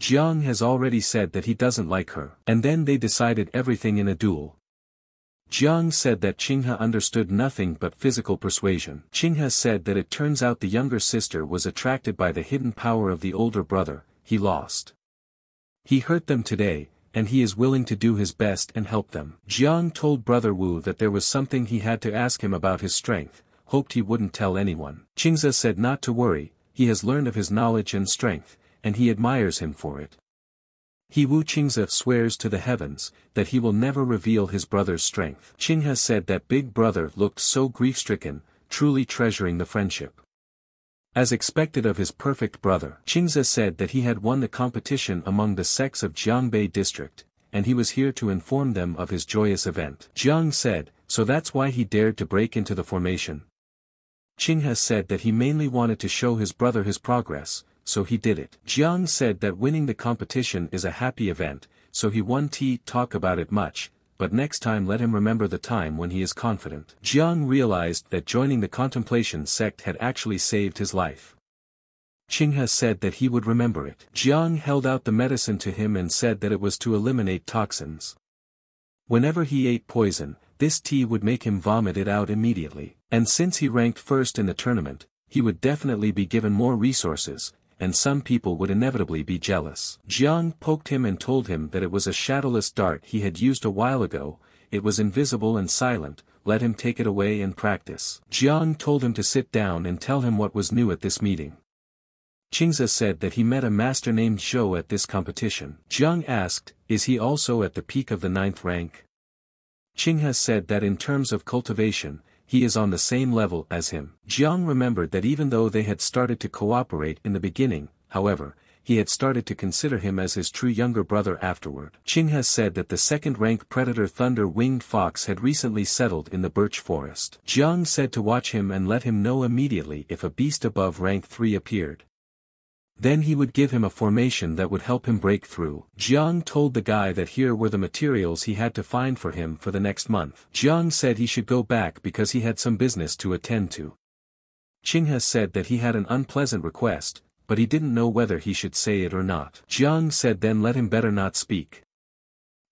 Jiang has already said that he doesn't like her. And then they decided everything in a duel. Jiang said that Qinghe understood nothing but physical persuasion. Qinghe said that it turns out the younger sister was attracted by the hidden power of the older brother, he lost. He hurt them today, and he is willing to do his best and help them. Jiang told Brother Wu that there was something he had to ask him about his strength, hoped he wouldn't tell anyone. Qingze said not to worry, he has learned of his knowledge and strength, and he admires him for it. He Wu Qingze swears to the heavens, that he will never reveal his brother's strength. Qinghe said that big brother looked so grief-stricken, truly treasuring the friendship. As expected of his perfect brother, Qingze said that he had won the competition among the sects of Jiangbei district, and he was here to inform them of his joyous event. Jiang said, so that's why he dared to break into the formation. Qinghe said that he mainly wanted to show his brother his progress, so he did it. Jiang said that winning the competition is a happy event, so he won T talk about it much, but next time let him remember the time when he is confident. Jiang realized that joining the contemplation sect had actually saved his life. Qinghe said that he would remember it. Jiang held out the medicine to him and said that it was to eliminate toxins. Whenever he ate poison, this tea would make him vomit it out immediately. And since he ranked first in the tournament, he would definitely be given more resources, and some people would inevitably be jealous. Jiang poked him and told him that it was a shadowless dart he had used a while ago, it was invisible and silent, let him take it away and practice. Jiang told him to sit down and tell him what was new at this meeting. Qingze said that he met a master named Zhou at this competition. Jiang asked, is he also at the peak of the ninth rank? Qinghe said that in terms of cultivation, he is on the same level as him. Jiang remembered that even though they had started to cooperate in the beginning, however, he had started to consider him as his true younger brother afterward. Qinghe said that the second-rank predator thunder-winged fox had recently settled in the birch forest. Jiang said to watch him and let him know immediately if a beast above rank 3 appeared. Then he would give him a formation that would help him break through. Jiang told the guy that here were the materials he had to find for him for the next month. Jiang said he should go back because he had some business to attend to. Qinghe said that he had an unpleasant request, but he didn't know whether he should say it or not. Jiang said then let him better not speak.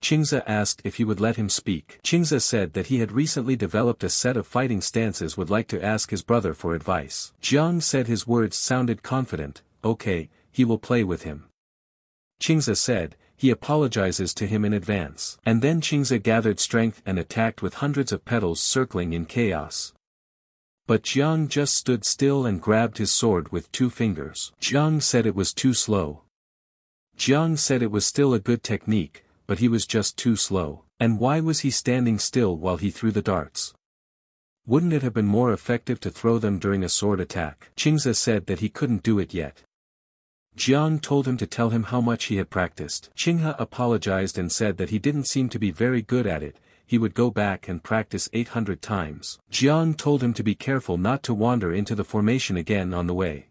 Qingze asked if he would let him speak. Qingze said that he had recently developed a set of fighting stances would like to ask his brother for advice. Jiang said his words sounded confident, okay, he will play with him. Qingze said, he apologizes to him in advance. And then Qingze gathered strength and attacked with hundreds of petals circling in chaos. But Jiang just stood still and grabbed his sword with two fingers. Jiang said it was too slow. Jiang said it was still a good technique, but he was just too slow. And why was he standing still while he threw the darts? Wouldn't it have been more effective to throw them during a sword attack? Qingze said that he couldn't do it yet. Jiang told him to tell him how much he had practiced. Qinghe apologized and said that he didn't seem to be very good at it, he would go back and practice 800 times. Jiang told him to be careful not to wander into the formation again on the way.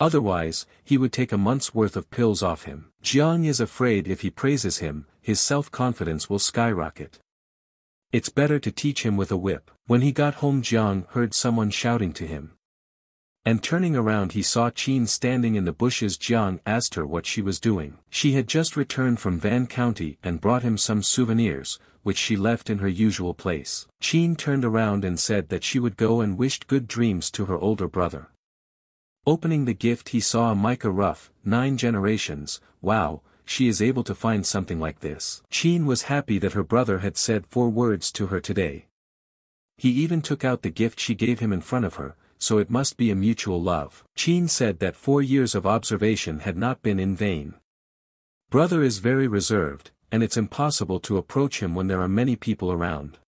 Otherwise, he would take a month's worth of pills off him. Jiang is afraid if he praises him, his self-confidence will skyrocket. It's better to teach him with a whip. When he got home Jiang heard someone shouting to him. And turning around he saw Qin standing in the bushes Jiang asked her what she was doing. She had just returned from Van County and brought him some souvenirs, which she left in her usual place. Qin turned around and said that she would go and wished good dreams to her older brother. Opening the gift he saw a mica rough, nine generations, wow, she is able to find something like this. Qin was happy that her brother had said four words to her today. He even took out the gift she gave him in front of her, so it must be a mutual love. Qin said that four years of observation had not been in vain. Brother is very reserved, and it's impossible to approach him when there are many people around.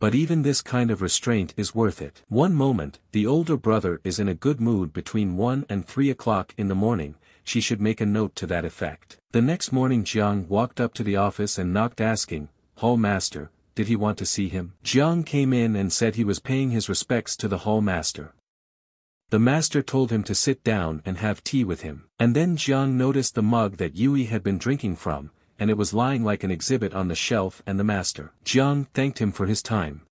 But even this kind of restraint is worth it. One moment, the older brother is in a good mood between 1 and 3 o'clock in the morning, she should make a note to that effect. The next morning Jiang walked up to the office and knocked asking, Hall Master, did he want to see him? Jiang came in and said he was paying his respects to the hall master. The master told him to sit down and have tea with him. And then Jiang noticed the mug that Yui had been drinking from, and it was lying like an exhibit on the shelf and the master. Jiang thanked him for his time.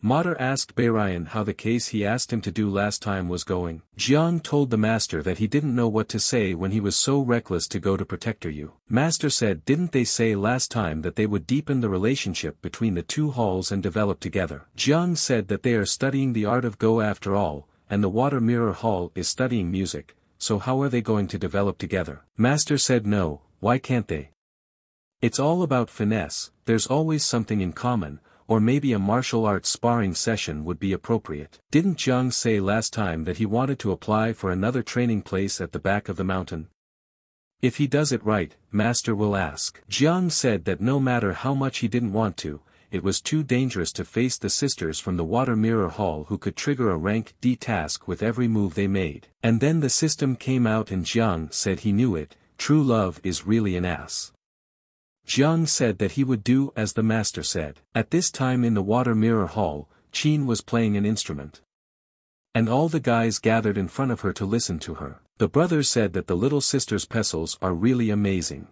Mater asked Beiryan how the case he asked him to do last time was going. Jiang told the master that he didn't know what to say when he was so reckless to go to Protector you. Master said didn't they say last time that they would deepen the relationship between the two halls and develop together. Jiang said that they are studying the art of Go after all, and the Water Mirror Hall is studying music, so how are they going to develop together? Master said no, why can't they? It's all about finesse, there's always something in common, or maybe a martial arts sparring session would be appropriate. Didn't Jiang say last time that he wanted to apply for another training place at the back of the mountain? If he does it right, Master will ask. Jiang said that no matter how much he didn't want to, it was too dangerous to face the sisters from the Water Mirror Hall who could trigger a rank D task with every move they made. And then the system came out and Jiang said he knew it, true love is really an ass. Jiang said that he would do as the master said. At this time in the water mirror hall, Qin was playing an instrument. And all the guys gathered in front of her to listen to her. The brothers said that the little sister's pestles are really amazing.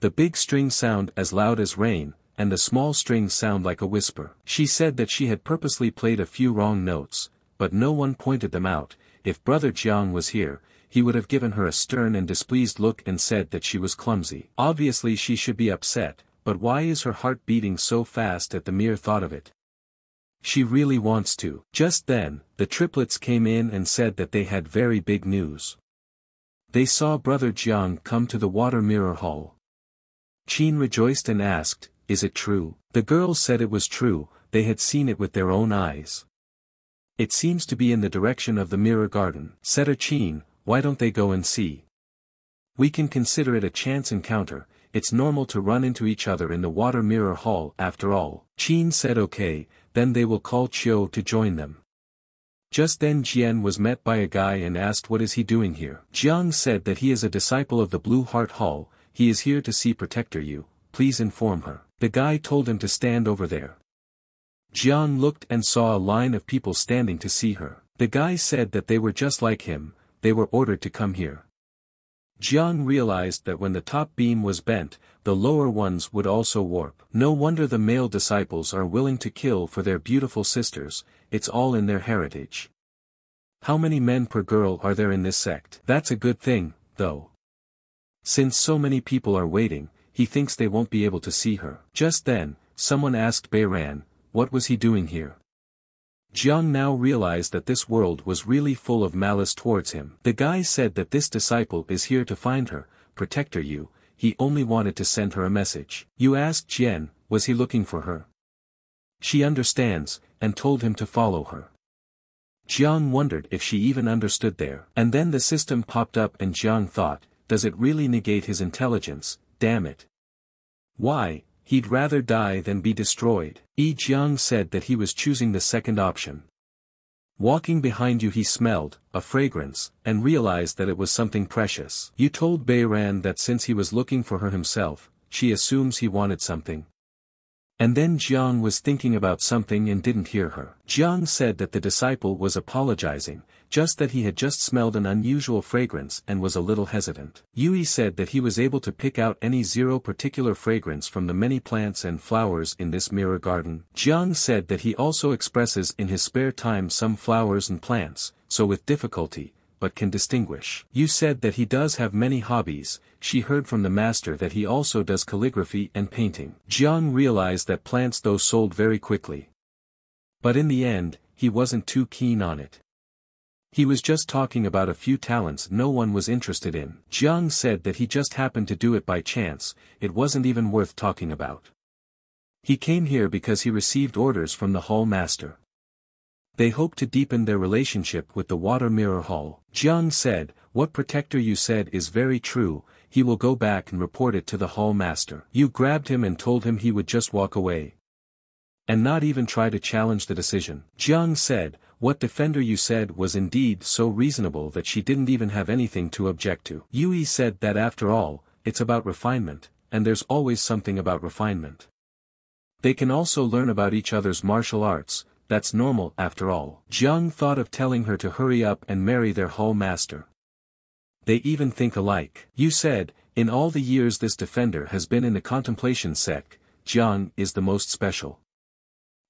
The big strings sound as loud as rain, and the small strings sound like a whisper. She said that she had purposely played a few wrong notes, but no one pointed them out, if brother Jiang was here, he would have given her a stern and displeased look and said that she was clumsy. Obviously she should be upset, but why is her heart beating so fast at the mere thought of it? She really wants to. Just then, the triplets came in and said that they had very big news. They saw brother Jiang come to the water mirror hall. Qin rejoiced and asked, is it true? The girls said it was true, they had seen it with their own eyes. It seems to be in the direction of the mirror garden. Said a Qin, why don't they go and see? We can consider it a chance encounter, it's normal to run into each other in the water mirror hall after all. Qin said okay, then they will call Chiu to join them. Just then Jiang was met by a guy and asked what is he doing here. Jiang said that he is a disciple of the Blue Heart Hall, he is here to see Protector you, please inform her. The guy told him to stand over there. Jiang looked and saw a line of people standing to see her. The guy said that they were just like him, they were ordered to come here. Jiang realized that when the top beam was bent, the lower ones would also warp. No wonder the male disciples are willing to kill for their beautiful sisters, it's all in their heritage. How many men per girl are there in this sect? That's a good thing, though. Since so many people are waiting, he thinks they won't be able to see her. Just then, someone asked Bayran, what was he doing here? Jiang now realized that this world was really full of malice towards him. The guy said that this disciple is here to find her, protect her you, he only wanted to send her a message. You asked Jiang, was he looking for her? She understands, and told him to follow her. Jiang wondered if she even understood there. And then the system popped up and Jiang thought, does it really negate his intelligence, damn it. Why, He'd rather die than be destroyed. Yi Jiang said that he was choosing the second option. Walking behind you he smelled, a fragrance, and realized that it was something precious. You told Bayran that since he was looking for her himself, she assumes he wanted something. And then Jiang was thinking about something and didn't hear her. Jiang said that the disciple was apologizing, just that he had just smelled an unusual fragrance and was a little hesitant. Yui said that he was able to pick out any zero particular fragrance from the many plants and flowers in this mirror garden. Jiang said that he also expresses in his spare time some flowers and plants, so with difficulty, but can distinguish. You said that he does have many hobbies, she heard from the master that he also does calligraphy and painting. Jiang realized that plants though sold very quickly. But in the end, he wasn't too keen on it. He was just talking about a few talents no one was interested in. Jiang said that he just happened to do it by chance, it wasn't even worth talking about. He came here because he received orders from the hall master. They hope to deepen their relationship with the water mirror hall. Jiang said, what protector you said is very true, he will go back and report it to the hall master. You grabbed him and told him he would just walk away. And not even try to challenge the decision. Jiang said, what defender you said was indeed so reasonable that she didn't even have anything to object to. Yui said that after all, it's about refinement, and there's always something about refinement. They can also learn about each other's martial arts, that's normal after all. Jiang thought of telling her to hurry up and marry their hall master. They even think alike. You said, in all the years this defender has been in the contemplation sect, Jiang is the most special.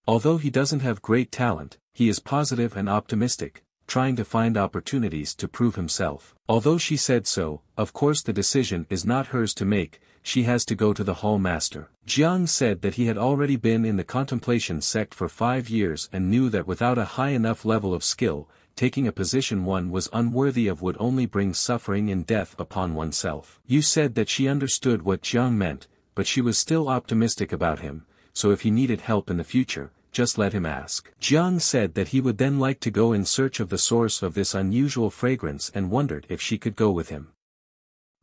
Although he doesn't have great talent, he is positive and optimistic, trying to find opportunities to prove himself. Although she said so, of course the decision is not hers to make, she has to go to the hall master. Jiang said that he had already been in the contemplation sect for five years and knew that without a high enough level of skill, taking a position one was unworthy of would only bring suffering and death upon oneself. You said that she understood what Jiang meant, but she was still optimistic about him, so if he needed help in the future, just let him ask. Jiang said that he would then like to go in search of the source of this unusual fragrance and wondered if she could go with him.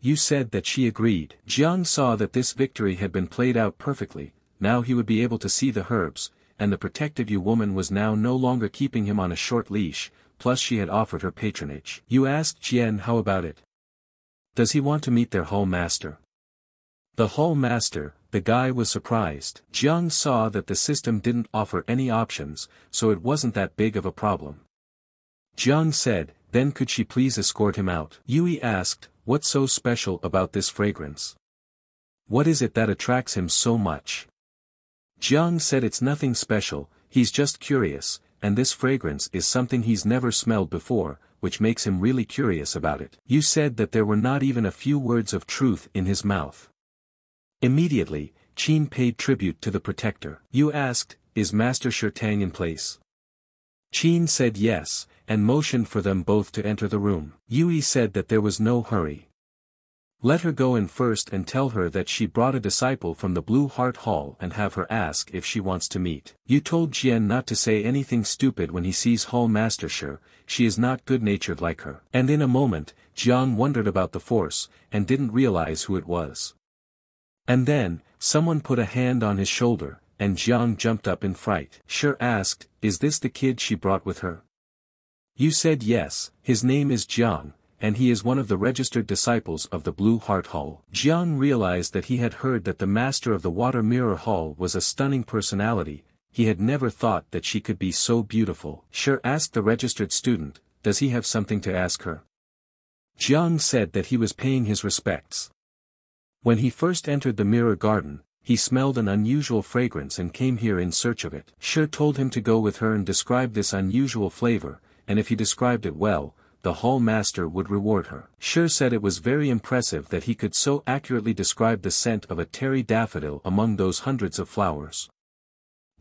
You said that she agreed. Jiang saw that this victory had been played out perfectly, now he would be able to see the herbs, and the protective you woman was now no longer keeping him on a short leash, plus she had offered her patronage. You asked Jiang how about it? Does he want to meet their hall master? The hall master, the guy was surprised. Jiang saw that the system didn't offer any options, so it wasn't that big of a problem. Jiang said, then could she please escort him out? Yui asked, what's so special about this fragrance? What is it that attracts him so much? Jiang said it's nothing special, he's just curious, and this fragrance is something he's never smelled before, which makes him really curious about it. You said that there were not even a few words of truth in his mouth. Immediately, Qin paid tribute to the protector. You asked, is Master Shurtang in place? Qin said yes, and motioned for them both to enter the room. Yui said that there was no hurry. Let her go in first and tell her that she brought a disciple from the Blue Heart Hall and have her ask if she wants to meet. You told Jiang not to say anything stupid when he sees Hall Master Shi, she is not good-natured like her. And in a moment, Jiang wondered about the force, and didn't realize who it was. And then, someone put a hand on his shoulder, and Jiang jumped up in fright. Shi asked, is this the kid she brought with her? You said yes, his name is Jiang, and he is one of the registered disciples of the Blue Heart Hall. Jiang realized that he had heard that the master of the Water Mirror Hall was a stunning personality, he had never thought that she could be so beautiful. Shi asked the registered student, does he have something to ask her? Jiang said that he was paying his respects. When he first entered the mirror garden, he smelled an unusual fragrance and came here in search of it. Shi told him to go with her and describe this unusual flavor, and if he described it well, the hall master would reward her. Sure said it was very impressive that he could so accurately describe the scent of a terry daffodil among those hundreds of flowers.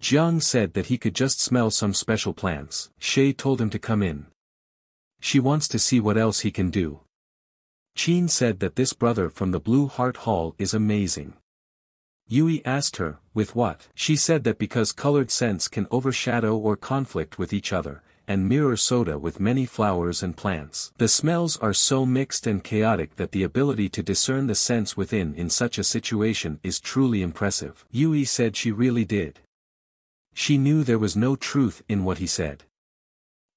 Jiang said that he could just smell some special plants. Shay told him to come in. She wants to see what else he can do. Qin said that this brother from the Blue Heart Hall is amazing. Yui asked her, with what? She said that because colored scents can overshadow or conflict with each other, and mirror soda with many flowers and plants. The smells are so mixed and chaotic that the ability to discern the scents within in such a situation is truly impressive. Yui said she really did. She knew there was no truth in what he said.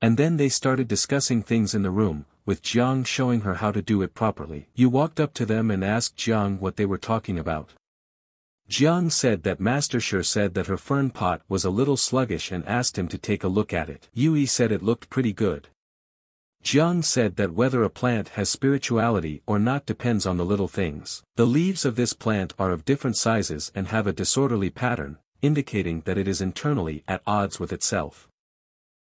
And then they started discussing things in the room, with Jiang showing her how to do it properly. You walked up to them and asked Jiang what they were talking about. Jiang said that Master Shi said that her fern pot was a little sluggish and asked him to take a look at it. Yui said it looked pretty good. Jiang said that whether a plant has spirituality or not depends on the little things. The leaves of this plant are of different sizes and have a disorderly pattern, indicating that it is internally at odds with itself.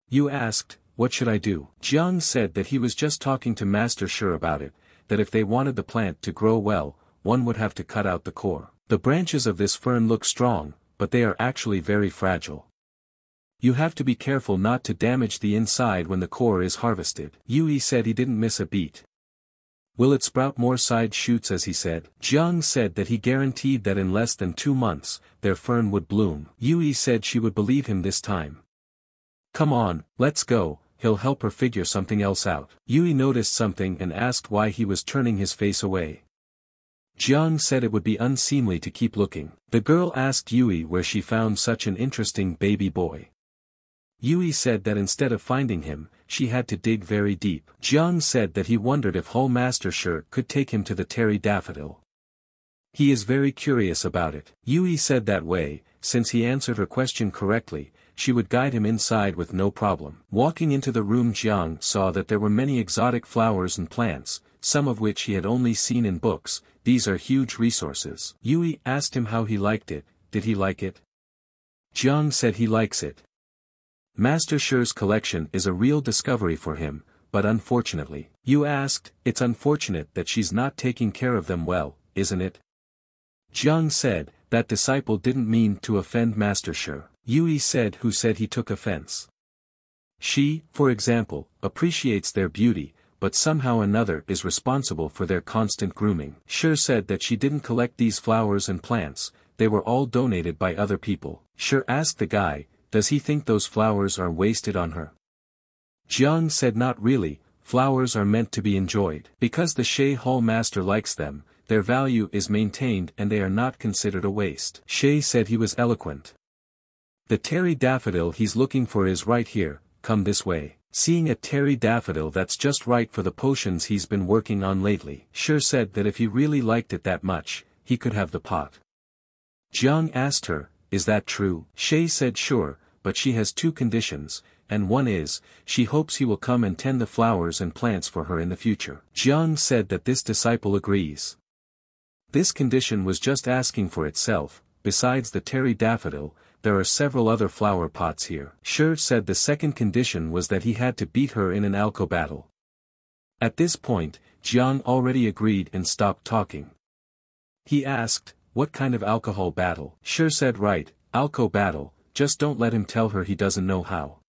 You asked, what should I do? Jiang said that he was just talking to Master Shi about it, that if they wanted the plant to grow well, one would have to cut out the core. The branches of this fern look strong, but they are actually very fragile. You have to be careful not to damage the inside when the core is harvested. Yui said he didn't miss a beat. Will it sprout more side shoots as he said? Jiang said that he guaranteed that in less than two months, their fern would bloom. Yui said she would believe him this time. Come on, let's go, he'll help her figure something else out. Yui noticed something and asked why he was turning his face away. Jiang said it would be unseemly to keep looking. The girl asked Yui where she found such an interesting baby boy. Yui said that instead of finding him, she had to dig very deep. Jiang said that he wondered if Hall Master Shi could take him to the Terry Daffodil. He is very curious about it. Yui said that way, since he answered her question correctly, she would guide him inside with no problem. Walking into the room Jiang saw that there were many exotic flowers and plants, some of which he had only seen in books, these are huge resources. Yui asked him how he liked it, did he like it? Jiang said he likes it. Master Shi's collection is a real discovery for him, but unfortunately, you asked, it's unfortunate that she's not taking care of them well, isn't it? Jiang said, that disciple didn't mean to offend Master Shi. Yui said who said he took offense. She, for example, appreciates their beauty, but somehow another is responsible for their constant grooming. Shi said that she didn't collect these flowers and plants, they were all donated by other people. Shi asked the guy, does he think those flowers are wasted on her? Jiang said not really, flowers are meant to be enjoyed. Because the Shay Hall master likes them, their value is maintained and they are not considered a waste. Shay said he was eloquent. The Terry daffodil he's looking for is right here, come this way. Seeing a terry daffodil that's just right for the potions he's been working on lately. Shi said that if he really liked it that much, he could have the pot. Jiang asked her, is that true? Shay said sure, but she has two conditions, and one is, she hopes he will come and tend the flowers and plants for her in the future. Jiang said that this disciple agrees. This condition was just asking for itself, besides the terry daffodil, there are several other flower pots here. Shi said the second condition was that he had to beat her in an alco battle. At this point, Jiang already agreed and stopped talking. He asked, what kind of alcohol battle? Shi said right, alco battle, just don't let him tell her he doesn't know how.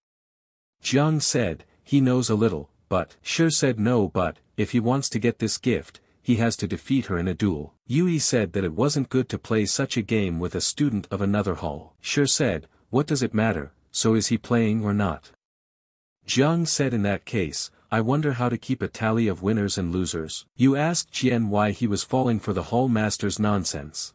Jiang said, he knows a little, but, Shi said no but, if he wants to get this gift, he has to defeat her in a duel. Yui said that it wasn't good to play such a game with a student of another hall. Shi said, what does it matter, so is he playing or not? Jiang said in that case, I wonder how to keep a tally of winners and losers. You asked Jiang why he was falling for the hall master's nonsense.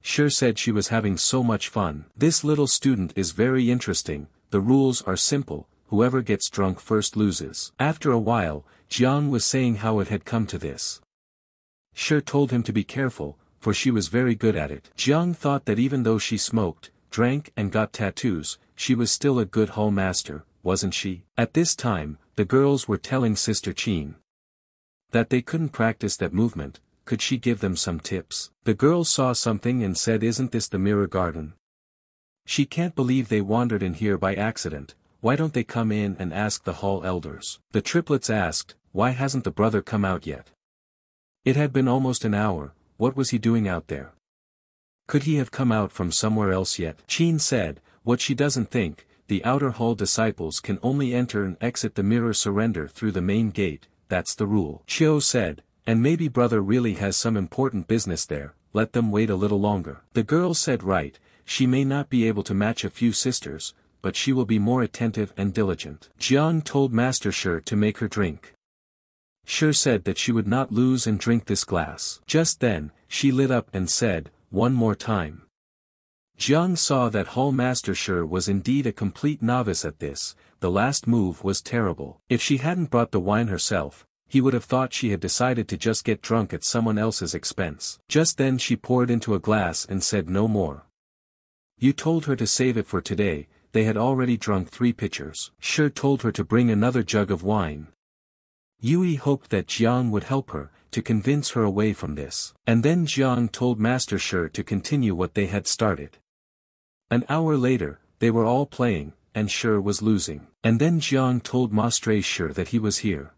Shi said she was having so much fun. This little student is very interesting, the rules are simple, whoever gets drunk first loses. After a while, Jiang was saying how it had come to this. Shi told him to be careful, for she was very good at it. Jiang thought that even though she smoked, drank and got tattoos, she was still a good hall master, wasn't she? At this time, the girls were telling Sister Qin that they couldn't practice that movement, could she give them some tips? The girls saw something and said isn't this the mirror garden? She can't believe they wandered in here by accident, why don't they come in and ask the hall elders? The triplets asked, why hasn't the brother come out yet? It had been almost an hour, what was he doing out there? Could he have come out from somewhere else yet? Qin said, what she doesn't think, the outer hall disciples can only enter and exit the mirror surrender through the main gate, that's the rule. Chiu said, and maybe brother really has some important business there, let them wait a little longer. The girl said right, she may not be able to match a few sisters, but she will be more attentive and diligent. Jiang told Master Shi to make her drink. Shi said that she would not lose and drink this glass. Just then, she lit up and said, one more time. Jiang saw that Hall Master Shi was indeed a complete novice at this, the last move was terrible. If she hadn't brought the wine herself, he would have thought she had decided to just get drunk at someone else's expense. Just then she poured into a glass and said no more. You told her to save it for today, they had already drunk three pitchers. Shi told her to bring another jug of wine. Yui hoped that Jiang would help her, to convince her away from this. And then Jiang told Master Shi to continue what they had started. An hour later, they were all playing, and Shi was losing. And then Jiang told Master Shi that he was here.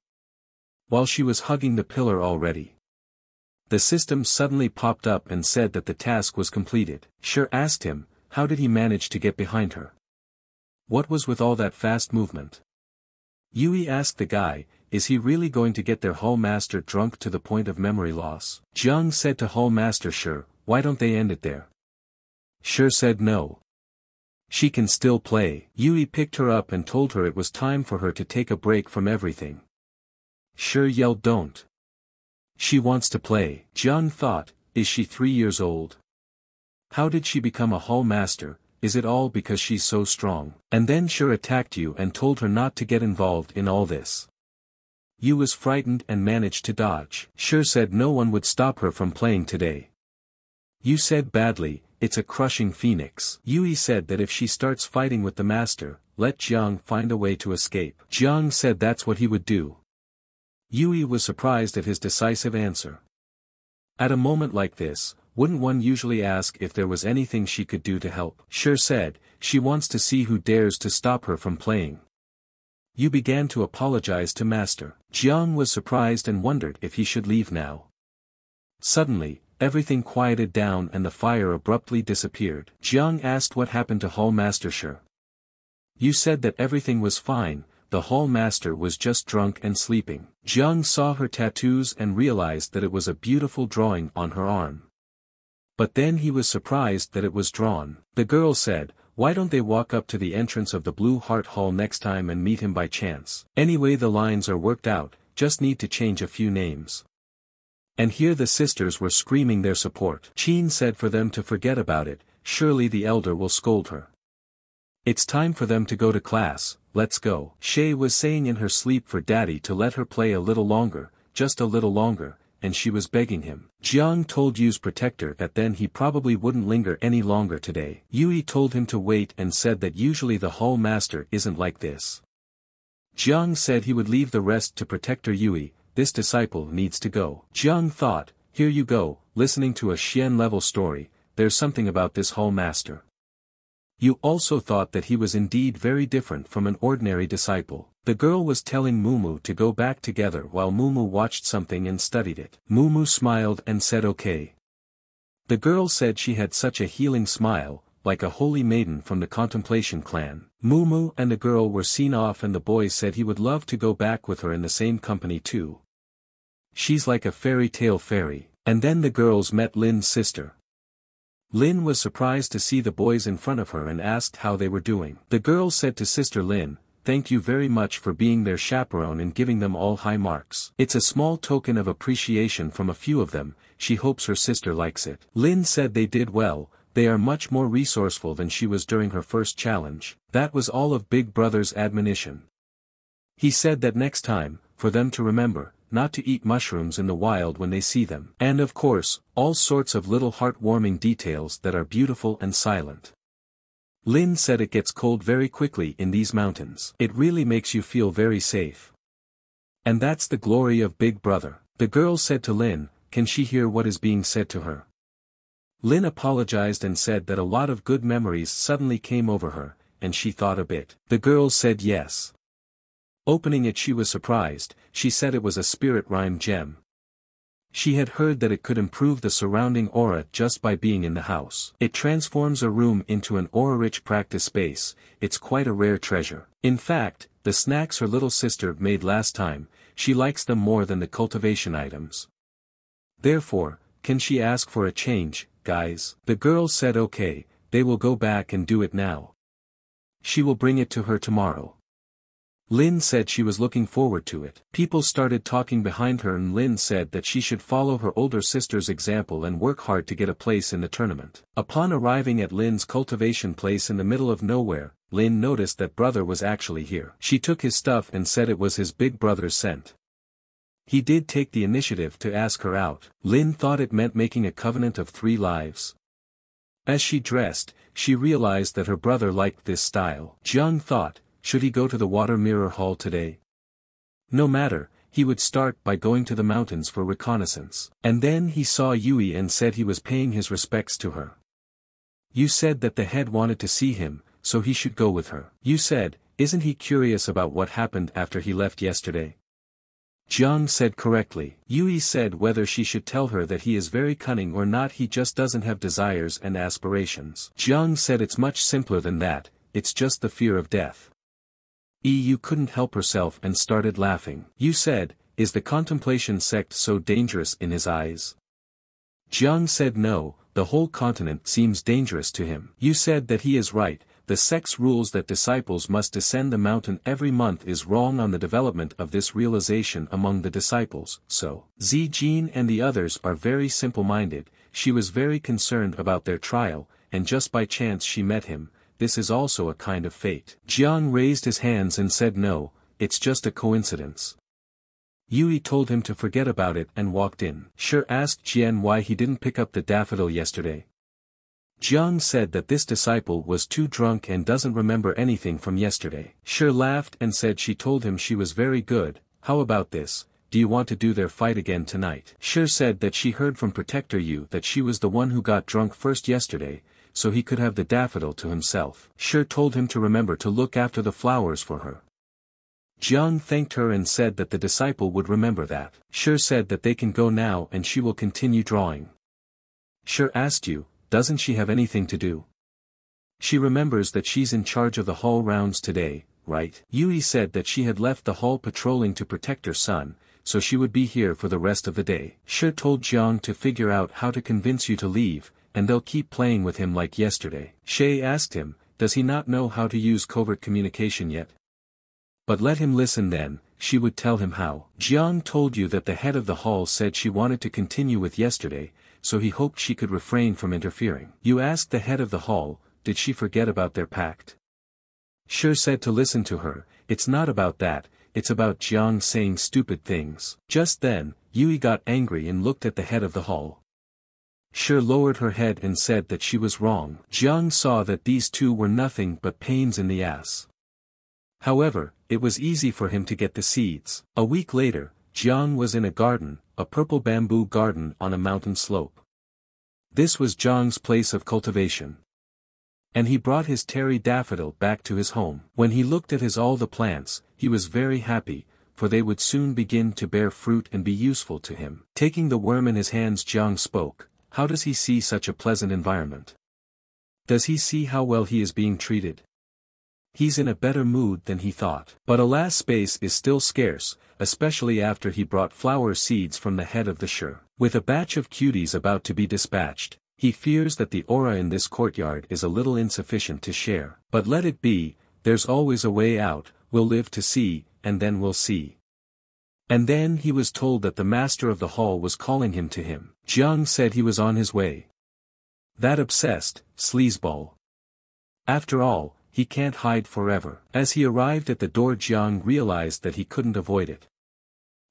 While she was hugging the pillar already. The system suddenly popped up and said that the task was completed. Shi asked him, how did he manage to get behind her? What was with all that fast movement? Yui asked the guy, is he really going to get their Hall Master drunk to the point of memory loss? Jiang said to Hall Master Shi, why don't they end it there? Shi said no. She can still play. Yui picked her up and told her it was time for her to take a break from everything. Shi yelled don't. She wants to play. Jiang thought, is she three years old? How did she become a Hall Master, is it all because she's so strong? And then Shi attacked you and told her not to get involved in all this. You was frightened and managed to dodge. Shi said no one would stop her from playing today. You said badly, it's a crushing phoenix. Yui said that if she starts fighting with the master, let Jiang find a way to escape. Jiang said that's what he would do. Yui was surprised at his decisive answer. At a moment like this, wouldn't one usually ask if there was anything she could do to help? Shi said, she wants to see who dares to stop her from playing. You began to apologize to master. Jiang was surprised and wondered if he should leave now. Suddenly, everything quieted down and the fire abruptly disappeared. Jiang asked what happened to Hall Master Shi. You said that everything was fine, the Hall Master was just drunk and sleeping. Jiang saw her tattoos and realized that it was a beautiful drawing on her arm. But then he was surprised that it was drawn. The girl said, why don't they walk up to the entrance of the Blue Heart Hall next time and meet him by chance? Anyway the lines are worked out, just need to change a few names. And here the sisters were screaming their support. Qin said for them to forget about it, surely the elder will scold her. It's time for them to go to class, let's go. Shay was saying in her sleep for daddy to let her play a little longer, just a little longer, and she was begging him. Jiang told Yu's protector that then he probably wouldn't linger any longer today. Yui told him to wait and said that usually the hall master isn't like this. Jiang said he would leave the rest to protector Yui, this disciple needs to go. Jiang thought, here you go, listening to a Xian level story, there's something about this hall master. You also thought that he was indeed very different from an ordinary disciple. The girl was telling Mumu to go back together while Mumu watched something and studied it. Mumu smiled and said okay. The girl said she had such a healing smile, like a holy maiden from the contemplation clan. Mumu and the girl were seen off and the boy said he would love to go back with her in the same company too. She's like a fairy tale fairy. And then the girls met Lin's sister. Lin was surprised to see the boys in front of her and asked how they were doing. The girl said to Sister Lin, thank you very much for being their chaperone and giving them all high marks. It's a small token of appreciation from a few of them, she hopes her sister likes it. Lin said they did well, they are much more resourceful than she was during her first challenge. That was all of Big Brother's admonition. He said that next time, for them to remember, not to eat mushrooms in the wild when they see them. And of course, all sorts of little heartwarming details that are beautiful and silent. Lin said it gets cold very quickly in these mountains. It really makes you feel very safe. And that's the glory of Big Brother. The girl said to Lin, can she hear what is being said to her? Lin apologized and said that a lot of good memories suddenly came over her, and she thought a bit. The girl said yes. Opening it she was surprised, she said it was a spirit rhyme gem. She had heard that it could improve the surrounding aura just by being in the house. It transforms a room into an aura-rich practice space, it's quite a rare treasure. In fact, the snacks her little sister made last time, she likes them more than the cultivation items. Therefore, can she ask for a change, guys? The girls said okay, they will go back and do it now. She will bring it to her tomorrow. Lynn said she was looking forward to it. People started talking behind her and Lynn said that she should follow her older sister's example and work hard to get a place in the tournament. Upon arriving at Lynn's cultivation place in the middle of nowhere, Lynn noticed that brother was actually here. She took his stuff and said it was his big brother's scent. He did take the initiative to ask her out. Lynn thought it meant making a covenant of three lives. As she dressed, she realized that her brother liked this style. Jiang thought, should he go to the water mirror hall today? No matter, he would start by going to the mountains for reconnaissance. And then he saw Yui and said he was paying his respects to her. You said that the head wanted to see him, so he should go with her. You said, isn't he curious about what happened after he left yesterday? Jiang said correctly. Yui said whether she should tell her that he is very cunning or not he just doesn't have desires and aspirations. Jiang said it's much simpler than that, it's just the fear of death. EU couldn't help herself and started laughing. You said, is the contemplation sect so dangerous in his eyes? Jiang said no, the whole continent seems dangerous to him. You said that he is right, the sect's rules that disciples must descend the mountain every month is wrong on the development of this realization among the disciples, so. Zi and the others are very simple-minded, she was very concerned about their trial, and just by chance she met him, this is also a kind of fate. Jiang raised his hands and said no, it's just a coincidence. Yui told him to forget about it and walked in. Shi asked Jiang why he didn't pick up the daffodil yesterday. Jiang said that this disciple was too drunk and doesn't remember anything from yesterday. Shi laughed and said she told him she was very good, how about this, do you want to do their fight again tonight? Shi said that she heard from Protector Yu that she was the one who got drunk first yesterday, so he could have the daffodil to himself. Shi told him to remember to look after the flowers for her. Jiang thanked her and said that the disciple would remember that. Shi said that they can go now and she will continue drawing. Shi asked you, doesn't she have anything to do? She remembers that she's in charge of the hall rounds today, right? Yui said that she had left the hall patrolling to protect her son, so she would be here for the rest of the day. Shi told Jiang to figure out how to convince you to leave, and they'll keep playing with him like yesterday. Shay asked him, does he not know how to use covert communication yet? But let him listen then, she would tell him how. Jiang told you that the head of the hall said she wanted to continue with yesterday, so he hoped she could refrain from interfering. You asked the head of the hall, did she forget about their pact? Shi said to listen to her, it's not about that, it's about Jiang saying stupid things. Just then, Yui got angry and looked at the head of the hall. Shi lowered her head and said that she was wrong. Jiang saw that these two were nothing but pains in the ass. However, it was easy for him to get the seeds. A week later, Jiang was in a garden, a purple bamboo garden on a mountain slope. This was Jiang's place of cultivation. And he brought his Terry daffodil back to his home. When he looked at his all the plants, he was very happy, for they would soon begin to bear fruit and be useful to him. Taking the worm in his hands Jiang spoke, how does he see such a pleasant environment? Does he see how well he is being treated? He's in a better mood than he thought. But alas space is still scarce, especially after he brought flower seeds from the head of the Shi. With a batch of cuties about to be dispatched, he fears that the aura in this courtyard is a little insufficient to share. But let it be, there's always a way out, we'll live to see, and then we'll see. And then he was told that the master of the hall was calling him to him. Jiang said he was on his way. That obsessed, sleazeball. After all, he can't hide forever. As he arrived at the door Jiang realized that he couldn't avoid it.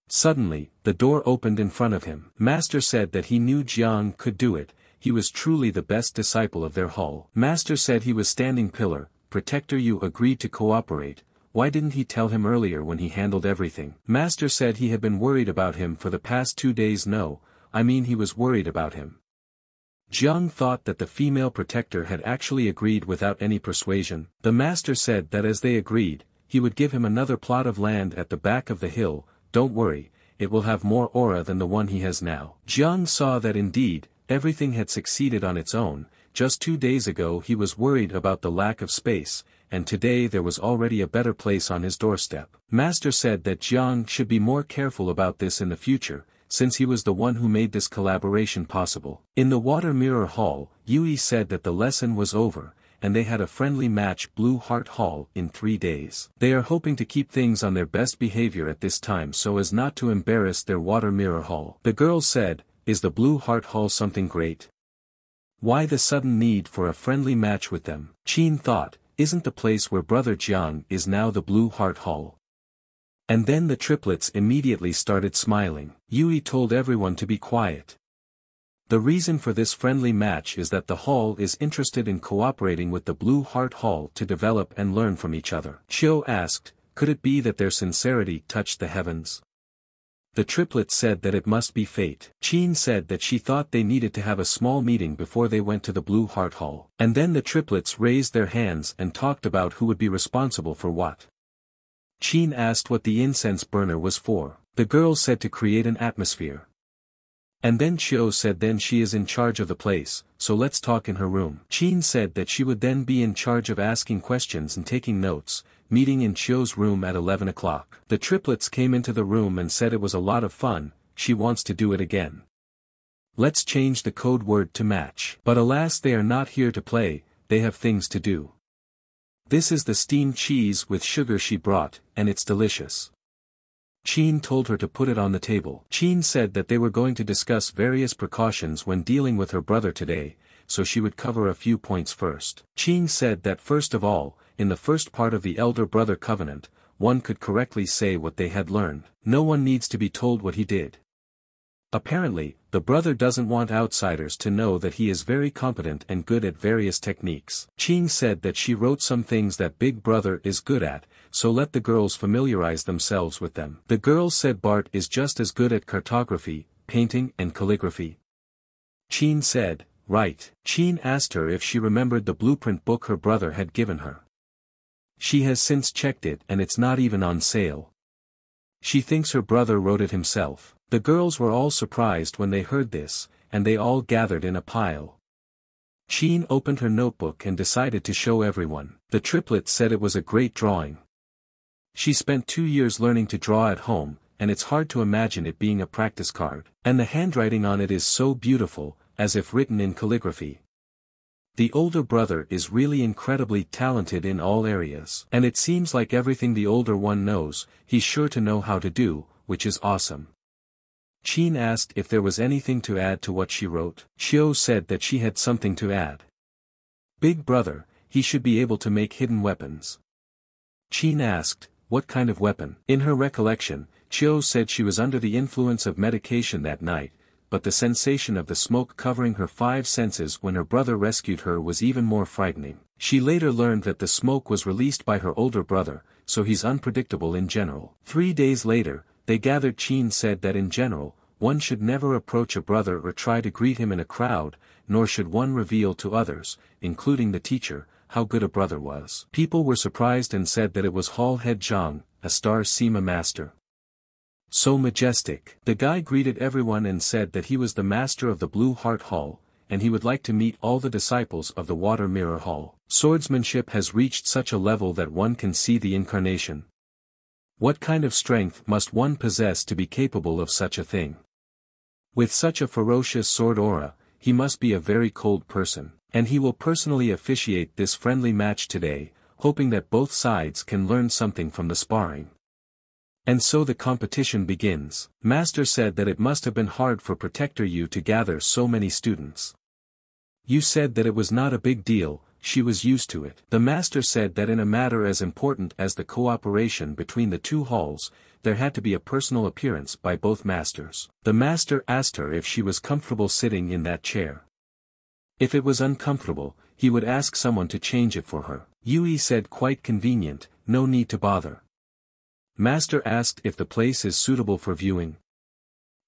Suddenly, the door opened in front of him. Master said that he knew Jiang could do it, he was truly the best disciple of their hall. Master said he was standing pillar, Protector you agreed to cooperate, why didn't he tell him earlier when he handled everything? Master said he had been worried about him for the past two days no, I mean he was worried about him. Jiang thought that the female protector had actually agreed without any persuasion. The master said that as they agreed, he would give him another plot of land at the back of the hill, don't worry, it will have more aura than the one he has now. Jiang saw that indeed, everything had succeeded on its own, just two days ago he was worried about the lack of space, and today there was already a better place on his doorstep. Master said that Jiang should be more careful about this in the future, since he was the one who made this collaboration possible. In the Water Mirror Hall, Yui said that the lesson was over, and they had a friendly match Blue Heart Hall in three days. They are hoping to keep things on their best behavior at this time so as not to embarrass their Water Mirror Hall. The girl said, is the Blue Heart Hall something great? Why the sudden need for a friendly match with them? Qin thought, isn't the place where Brother Jiang is now the Blue Heart Hall? And then the triplets immediately started smiling. Yui told everyone to be quiet. The reason for this friendly match is that the hall is interested in cooperating with the Blue Heart Hall to develop and learn from each other. Chiu asked, could it be that their sincerity touched the heavens? The triplets said that it must be fate. Qin said that she thought they needed to have a small meeting before they went to the Blue Heart Hall. And then the triplets raised their hands and talked about who would be responsible for what. Qin asked what the incense burner was for. The girl said to create an atmosphere. And then Chiu said then she is in charge of the place, so let's talk in her room. Qin said that she would then be in charge of asking questions and taking notes, meeting in Chiu's room at 11 o'clock. The triplets came into the room and said it was a lot of fun, she wants to do it again. Let's change the code word to match. But alas they are not here to play, they have things to do. This is the steamed cheese with sugar she brought, and it's delicious. Qin told her to put it on the table. Qin said that they were going to discuss various precautions when dealing with her brother today, so she would cover a few points first. Qin said that first of all, in the first part of the elder brother covenant, one could correctly say what they had learned. No one needs to be told what he did. Apparently, the brother doesn't want outsiders to know that he is very competent and good at various techniques. Ching said that she wrote some things that Big Brother is good at, so let the girls familiarize themselves with them. The girls said Bart is just as good at cartography, painting and calligraphy. Qin said, right. Qin asked her if she remembered the blueprint book her brother had given her. She has since checked it and it's not even on sale. She thinks her brother wrote it himself. The girls were all surprised when they heard this, and they all gathered in a pile. Sheen opened her notebook and decided to show everyone. The triplet said it was a great drawing. She spent two years learning to draw at home, and it's hard to imagine it being a practice card. And the handwriting on it is so beautiful, as if written in calligraphy. The older brother is really incredibly talented in all areas. And it seems like everything the older one knows, he's sure to know how to do, which is awesome. Qin asked if there was anything to add to what she wrote. Chiu said that she had something to add. Big brother, he should be able to make hidden weapons. Qin asked, what kind of weapon? In her recollection, Chiu said she was under the influence of medication that night, but the sensation of the smoke covering her five senses when her brother rescued her was even more frightening. She later learned that the smoke was released by her older brother, so he's unpredictable in general. Three days later, they gathered Qin said that in general, one should never approach a brother or try to greet him in a crowd, nor should one reveal to others, including the teacher, how good a brother was. People were surprised and said that it was Hall Head Zhang, a star Sima master. So majestic. The guy greeted everyone and said that he was the master of the Blue Heart Hall, and he would like to meet all the disciples of the Water Mirror Hall. Swordsmanship has reached such a level that one can see the incarnation. What kind of strength must one possess to be capable of such a thing? With such a ferocious sword aura, he must be a very cold person, and he will personally officiate this friendly match today, hoping that both sides can learn something from the sparring. And so the competition begins. Master said that it must have been hard for Protector Yu to gather so many students. You said that it was not a big deal, she was used to it. The master said that in a matter as important as the cooperation between the two halls, there had to be a personal appearance by both masters. The master asked her if she was comfortable sitting in that chair. If it was uncomfortable, he would ask someone to change it for her. Yui said quite convenient, no need to bother. Master asked if the place is suitable for viewing.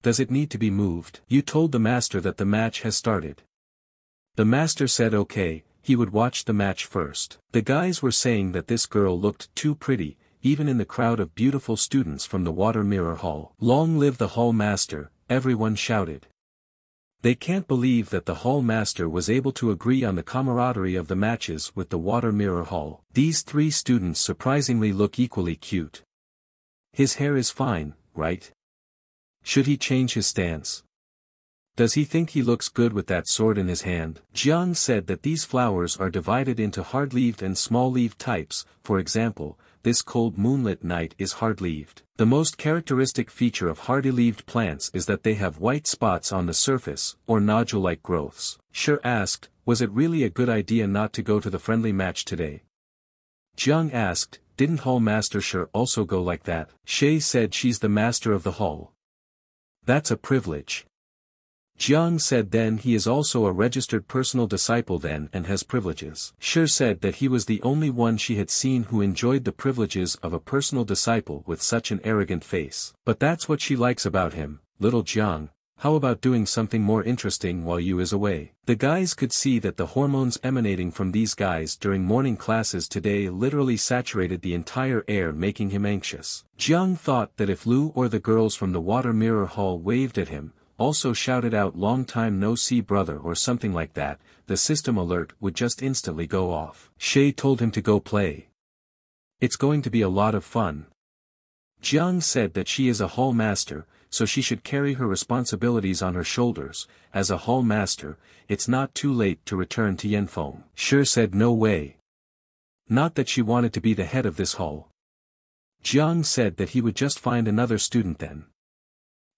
Does it need to be moved? You told the master that the match has started. The master said okay, he would watch the match first. The guys were saying that this girl looked too pretty, even in the crowd of beautiful students from the Water Mirror Hall. Long live the Hall Master, everyone shouted. They can't believe that the Hall Master was able to agree on the camaraderie of the matches with the Water Mirror Hall. These three students surprisingly look equally cute. His hair is fine, right? Should he change his stance? Does he think he looks good with that sword in his hand? Jiang said that these flowers are divided into hard-leaved and small-leaved types, for example, this cold moonlit night is hard-leaved. The most characteristic feature of hardy-leaved plants is that they have white spots on the surface, or nodule-like growths. Shi asked, was it really a good idea not to go to the friendly match today? Jiang asked, didn't Hall Master Shi also go like that? Shi said she's the master of the hall. That's a privilege. Jiang said then he is also a registered personal disciple then and has privileges. Shi said that he was the only one she had seen who enjoyed the privileges of a personal disciple with such an arrogant face. But that's what she likes about him, little Jiang, how about doing something more interesting while you is away? The guys could see that the hormones emanating from these guys during morning classes today literally saturated the entire air making him anxious. Jiang thought that if Lu or the girls from the water mirror hall waved at him, also shouted out long time no see brother or something like that, the system alert would just instantly go off. Shi told him to go play. It's going to be a lot of fun. Jiang said that she is a hall master, so she should carry her responsibilities on her shoulders, as a hall master, it's not too late to return to Yanfeng. Shi said no way. Not that she wanted to be the head of this hall. Jiang said that he would just find another student then.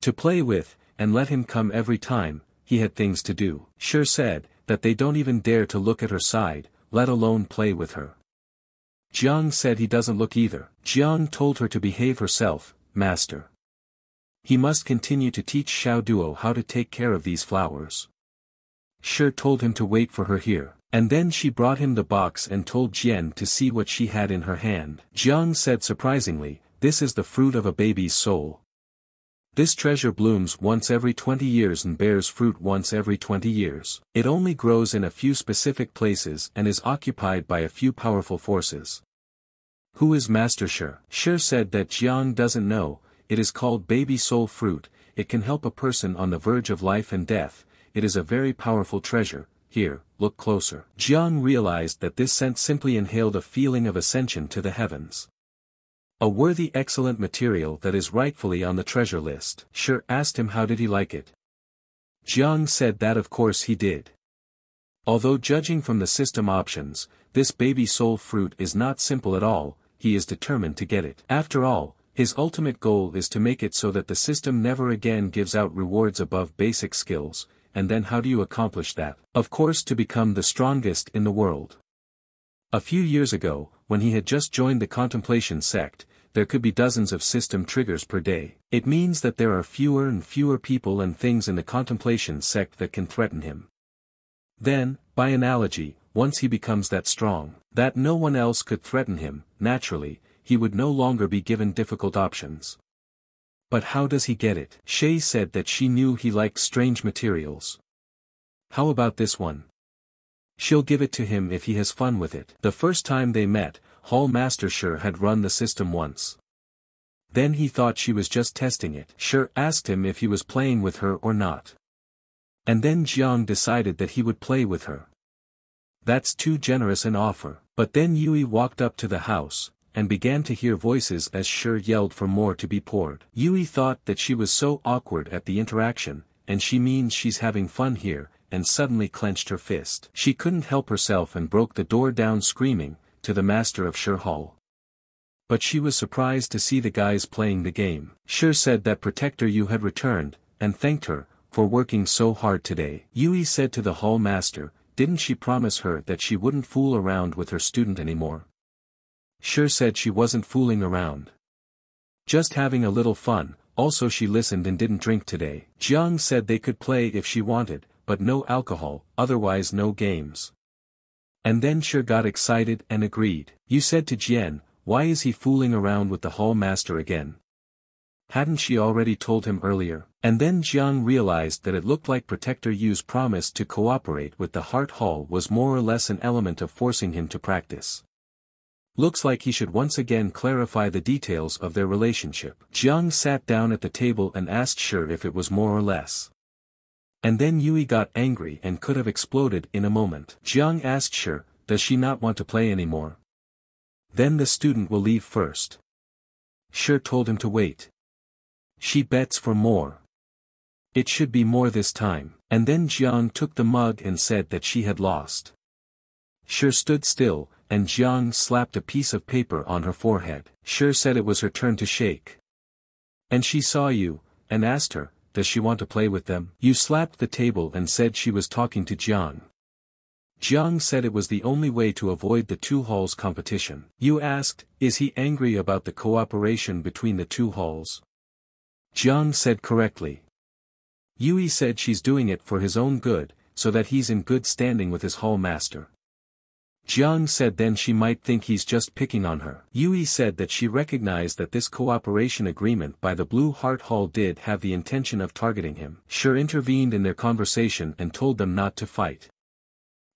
To play with, and let him come every time, he had things to do. Shi said, that they don't even dare to look at her side, let alone play with her. Jiang said he doesn't look either. Jiang told her to behave herself, master. He must continue to teach Xiao Duo how to take care of these flowers. Shi told him to wait for her here. And then she brought him the box and told Jiang to see what she had in her hand. Jiang said surprisingly, this is the fruit of a baby's soul. This treasure blooms once every 20 years and bears fruit once every 20 years. It only grows in a few specific places and is occupied by a few powerful forces. Who is Master Shi? Shi said that Jiang doesn't know, it is called baby soul fruit, it can help a person on the verge of life and death, it is a very powerful treasure, here, look closer. Jiang realized that this scent simply inhaled a feeling of ascension to the heavens. A worthy excellent material that is rightfully on the treasure list. Shi asked him how did he like it. Jiang said that of course he did. Although judging from the system options, this baby soul fruit is not simple at all, he is determined to get it. After all, his ultimate goal is to make it so that the system never again gives out rewards above basic skills, and then how do you accomplish that? Of course to become the strongest in the world. A few years ago, when he had just joined the contemplation sect, there could be dozens of system triggers per day. It means that there are fewer and fewer people and things in the contemplation sect that can threaten him. Then, by analogy, once he becomes that strong, that no one else could threaten him, naturally, he would no longer be given difficult options. But how does he get it? Shi said that she knew he liked strange materials. How about this one? She'll give it to him if he has fun with it. The first time they met, Hall Master Shi had run the system once. Then he thought she was just testing it. Shi asked him if he was playing with her or not. And then Jiang decided that he would play with her. That's too generous an offer. But then Yui walked up to the house, and began to hear voices as Shi yelled for more to be poured. Yui thought that she was so awkward at the interaction, and she means she's having fun here, and suddenly clenched her fist. She couldn't help herself and broke the door down screaming, to the master of Shi Hall. But she was surprised to see the guys playing the game. Shi said that Protector Yu had returned, and thanked her, for working so hard today. Yui said to the hall master, didn't she promise her that she wouldn't fool around with her student anymore? Shi said she wasn't fooling around. Just having a little fun, also she listened and didn't drink today. Jiang said they could play if she wanted, but no alcohol, otherwise no games. And then Shi got excited and agreed. You said to Jiang, why is he fooling around with the hall master again? Hadn't she already told him earlier? And then Jiang realized that it looked like Protector Yu's promise to cooperate with the Heart Hall was more or less an element of forcing him to practice. Looks like he should once again clarify the details of their relationship. Jiang sat down at the table and asked Shi if it was more or less. And then Yui got angry and could have exploded in a moment. Jiang asked Shi, does she not want to play anymore? Then the student will leave first. Shi told him to wait. She bets for more. It should be more this time, and then Jiang took the mug and said that she had lost. Shi stood still, and Jiang slapped a piece of paper on her forehead. Shi said it was her turn to shake. And she saw you, and asked her, does she want to play with them? You slapped the table and said she was talking to Jiang. Jiang said it was the only way to avoid the two halls competition. You asked, is he angry about the cooperation between the two halls? Jiang said correctly. Yui said she's doing it for his own good, so that he's in good standing with his hall master. Jiang said then she might think he's just picking on her. Yui said that she recognized that this cooperation agreement by the Blue Heart Hall did have the intention of targeting him. Shi intervened in their conversation and told them not to fight.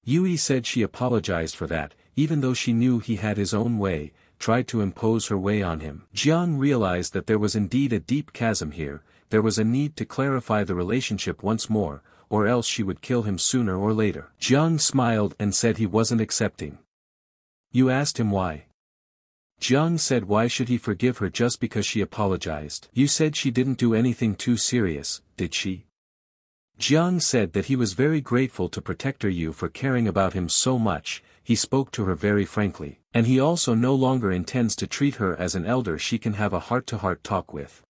Yui said she apologized for that, even though she knew he had his own way, tried to impose her way on him. Jiang realized that there was indeed a deep chasm here, there was a need to clarify the relationship once more, or else she would kill him sooner or later. Jiang smiled and said he wasn't accepting. You asked him why. Jiang said why should he forgive her just because she apologized. You said she didn't do anything too serious, did she? Jiang said that he was very grateful to Protector Yu for caring about him so much, he spoke to her very frankly, and he also no longer intends to treat her as an elder she can have a heart-to-heart -heart talk with.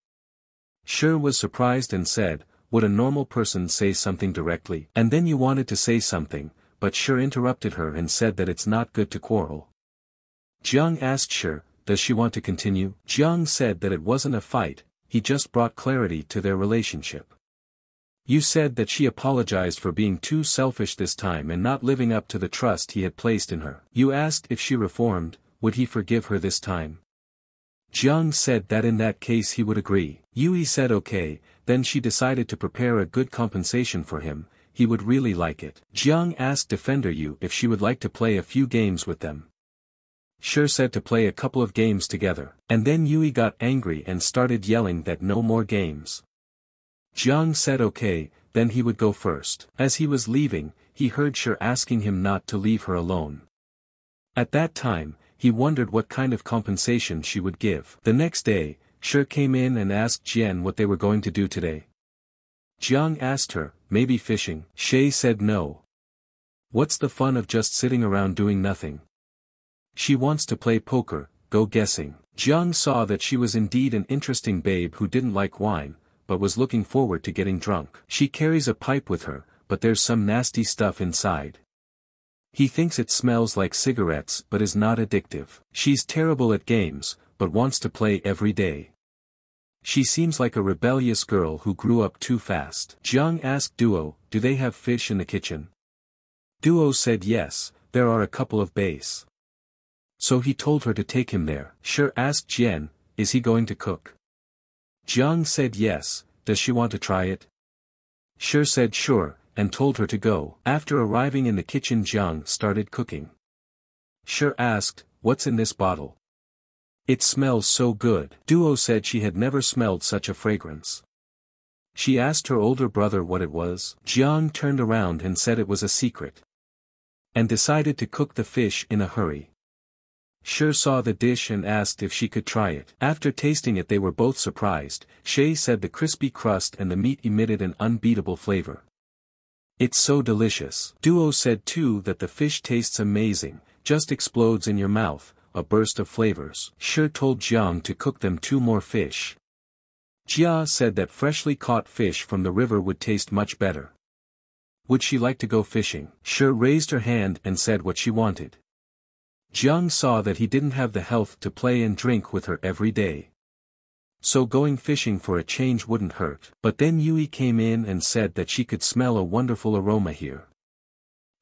Shi was surprised and said, would a normal person say something directly? And then you wanted to say something, but Shi interrupted her and said that it's not good to quarrel. Jiang asked Shi, does she want to continue? Jiang said that it wasn't a fight, he just brought clarity to their relationship. You said that she apologized for being too selfish this time and not living up to the trust he had placed in her. You asked if she reformed, would he forgive her this time? Jiang said that in that case he would agree. Yui said okay, then she decided to prepare a good compensation for him, he would really like it. Jiang asked Defender Yu if she would like to play a few games with them. Shi said to play a couple of games together, and then Yui got angry and started yelling that no more games. Jiang said okay, then he would go first. As he was leaving, he heard Shi asking him not to leave her alone. At that time, he wondered what kind of compensation she would give. The next day, Shi came in and asked Jiang what they were going to do today. Jiang asked her, maybe fishing. Shi said no. What's the fun of just sitting around doing nothing? She wants to play poker, go guessing. Jiang saw that she was indeed an interesting babe who didn't like wine, but was looking forward to getting drunk. She carries a pipe with her, but there's some nasty stuff inside. He thinks it smells like cigarettes but is not addictive. She's terrible at games, but wants to play every day. She seems like a rebellious girl who grew up too fast. Jiang asked Duo, do they have fish in the kitchen? Duo said yes, there are a couple of bass. So he told her to take him there. Shi asked Jiang, is he going to cook? Jiang said yes, does she want to try it? Shi said sure, and told her to go. After arriving in the kitchen Jiang started cooking. Shi asked, what's in this bottle? It smells so good. Duo said she had never smelled such a fragrance. She asked her older brother what it was. Jiang turned around and said it was a secret. And decided to cook the fish in a hurry. Shi saw the dish and asked if she could try it. After tasting it they were both surprised, Shi said the crispy crust and the meat emitted an unbeatable flavor. It's so delicious. Duo said too that the fish tastes amazing, just explodes in your mouth, a burst of flavors. Shi told Jiang to cook them two more fish. Jiang said that freshly caught fish from the river would taste much better. Would she like to go fishing? Shi raised her hand and said what she wanted. Jiang saw that he didn't have the health to play and drink with her every day. So going fishing for a change wouldn't hurt. But then Yui came in and said that she could smell a wonderful aroma here.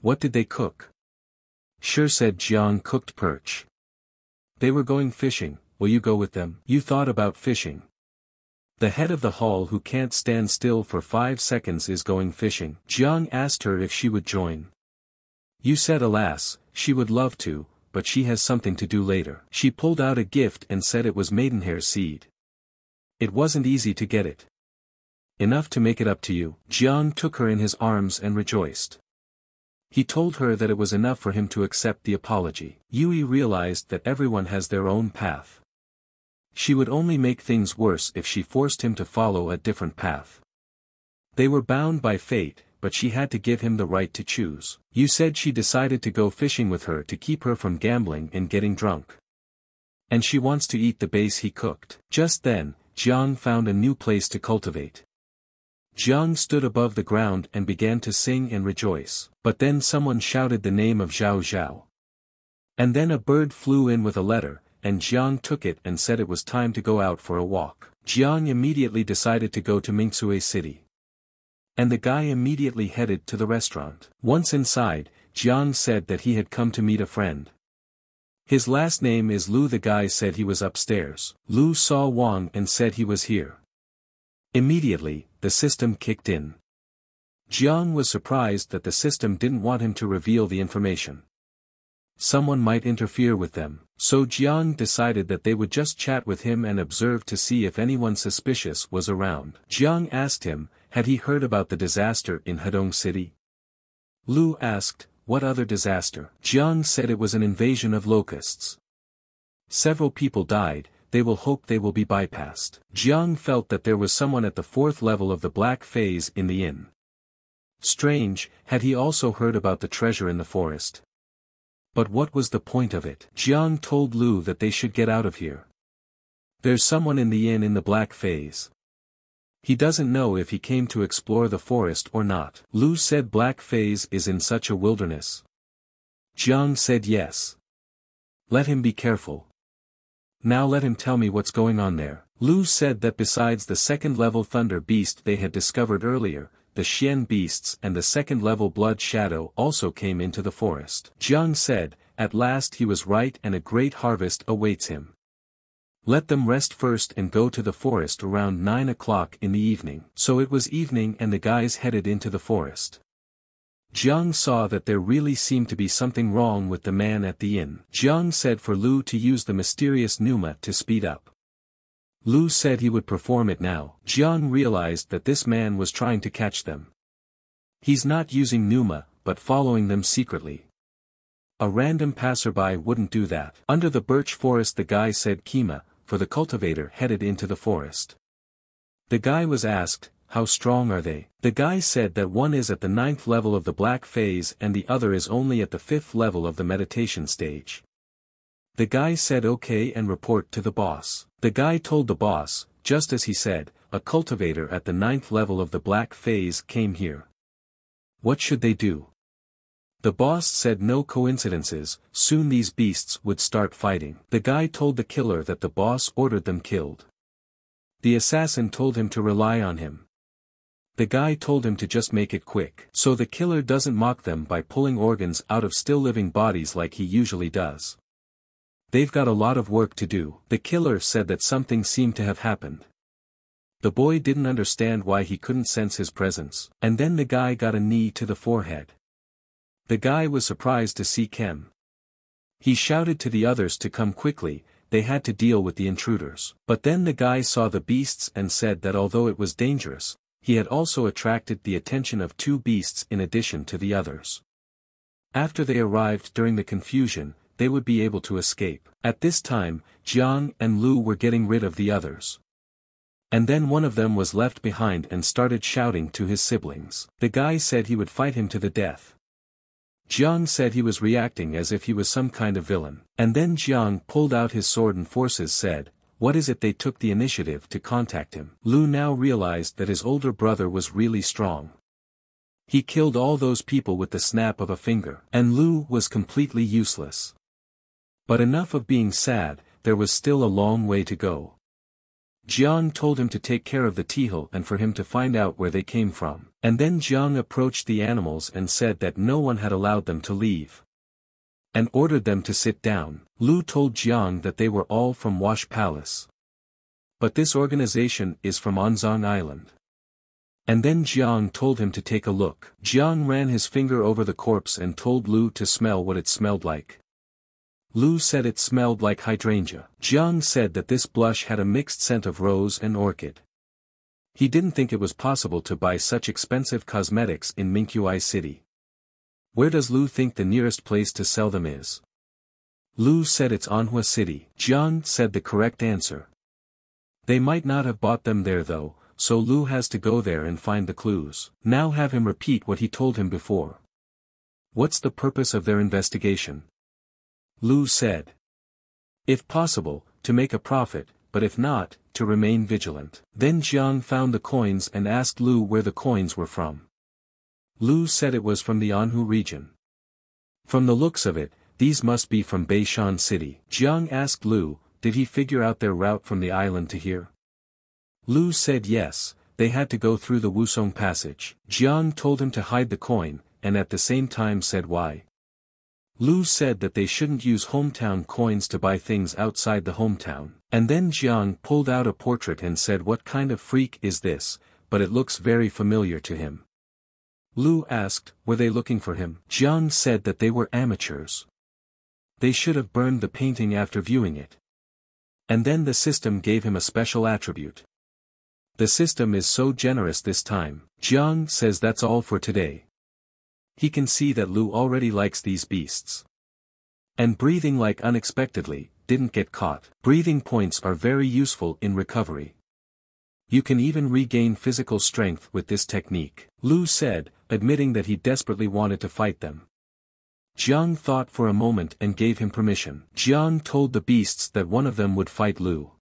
What did they cook? Shi said Jiang cooked perch. They were going fishing, will you go with them? You thought about fishing. The head of the hall who can't stand still for five seconds is going fishing. Jiang asked her if she would join. You said alas, she would love to, but she has something to do later. She pulled out a gift and said it was maidenhair seed. It wasn't easy to get it. Enough to make it up to you. Jiang took her in his arms and rejoiced. He told her that it was enough for him to accept the apology. Yui realized that everyone has their own path. She would only make things worse if she forced him to follow a different path. They were bound by fate, but she had to give him the right to choose. You said she decided to go fishing with her to keep her from gambling and getting drunk. And she wants to eat the base he cooked. Just then, Jiang found a new place to cultivate. Jiang stood above the ground and began to sing and rejoice. But then someone shouted the name of Zhao Zhao. And then a bird flew in with a letter, and Jiang took it and said it was time to go out for a walk. Jiang immediately decided to go to Mingsui City. And the guy immediately headed to the restaurant. Once inside, Jiang said that he had come to meet a friend. His last name is Lu the guy said he was upstairs. Lu saw Wang and said he was here. Immediately, the system kicked in. Jiang was surprised that the system didn't want him to reveal the information. Someone might interfere with them, so Jiang decided that they would just chat with him and observe to see if anyone suspicious was around. Jiang asked him, had he heard about the disaster in Hedong City? Lu asked, what other disaster? Jiang said it was an invasion of locusts. Several people died, they will hope they will be bypassed. Jiang felt that there was someone at the fourth level of the black phase in the inn. Strange, had he also heard about the treasure in the forest? But what was the point of it? Jiang told Lu that they should get out of here. There's someone in the inn in the black phase. He doesn't know if he came to explore the forest or not. Lu said Black Phase is in such a wilderness. Jiang said yes. Let him be careful. Now let him tell me what's going on there. Lu said that besides the second-level thunder beast they had discovered earlier, the Xian beasts and the second-level blood shadow also came into the forest. Jiang said, at last he was right and a great harvest awaits him. Let them rest first and go to the forest around 9 o'clock in the evening. So it was evening and the guys headed into the forest. Jiang saw that there really seemed to be something wrong with the man at the inn. Jiang said for Lu to use the mysterious pneuma to speed up. Lu said he would perform it now. Jiang realized that this man was trying to catch them. He's not using pneuma, but following them secretly. A random passerby wouldn't do that. Under the birch forest the guy said Kima, for the cultivator headed into the forest. The guy was asked, how strong are they? The guy said that one is at the ninth level of the black phase and the other is only at the fifth level of the meditation stage. The guy said okay and report to the boss. The guy told the boss, just as he said, a cultivator at the ninth level of the black phase came here. What should they do? The boss said no coincidences, soon these beasts would start fighting. The guy told the killer that the boss ordered them killed. The assassin told him to rely on him. The guy told him to just make it quick. So the killer doesn't mock them by pulling organs out of still living bodies like he usually does. They've got a lot of work to do. The killer said that something seemed to have happened. The boy didn't understand why he couldn't sense his presence. And then the guy got a knee to the forehead. The guy was surprised to see Kem. He shouted to the others to come quickly, they had to deal with the intruders. But then the guy saw the beasts and said that although it was dangerous, he had also attracted the attention of two beasts in addition to the others. After they arrived during the confusion, they would be able to escape. At this time, Jiang and Lu were getting rid of the others. And then one of them was left behind and started shouting to his siblings. The guy said he would fight him to the death. Jiang said he was reacting as if he was some kind of villain. And then Jiang pulled out his sword and forces said, what is it they took the initiative to contact him? Lu now realized that his older brother was really strong. He killed all those people with the snap of a finger. And Lu was completely useless. But enough of being sad, there was still a long way to go. Jiang told him to take care of the Tihil and for him to find out where they came from. And then Jiang approached the animals and said that no one had allowed them to leave. And ordered them to sit down. Lu told Jiang that they were all from Wash Palace. But this organization is from Anzong Island. And then Jiang told him to take a look. Jiang ran his finger over the corpse and told Lu to smell what it smelled like. Lu said it smelled like hydrangea. Jiang said that this blush had a mixed scent of rose and orchid. He didn't think it was possible to buy such expensive cosmetics in Mingqiu City. Where does Lu think the nearest place to sell them is? Lu said it's Anhua City. Jiang said the correct answer. They might not have bought them there though, so Lu has to go there and find the clues. Now have him repeat what he told him before. What's the purpose of their investigation? Lu said. If possible, to make a profit, but if not, to remain vigilant. Then Jiang found the coins and asked Lu where the coins were from. Lu said it was from the Anhu region. From the looks of it, these must be from Beishan City. Jiang asked Lu, did he figure out their route from the island to here? Lu said yes, they had to go through the Wusong passage. Jiang told him to hide the coin, and at the same time said why. Lu said that they shouldn't use hometown coins to buy things outside the hometown. And then Jiang pulled out a portrait and said what kind of freak is this, but it looks very familiar to him. Lu asked, were they looking for him? Jiang said that they were amateurs. They should have burned the painting after viewing it. And then the system gave him a special attribute. The system is so generous this time, Jiang says that's all for today. He can see that Lu already likes these beasts. And breathing like unexpectedly, didn't get caught. Breathing points are very useful in recovery. You can even regain physical strength with this technique. Lu said, admitting that he desperately wanted to fight them. Jiang thought for a moment and gave him permission. Jiang told the beasts that one of them would fight Lu.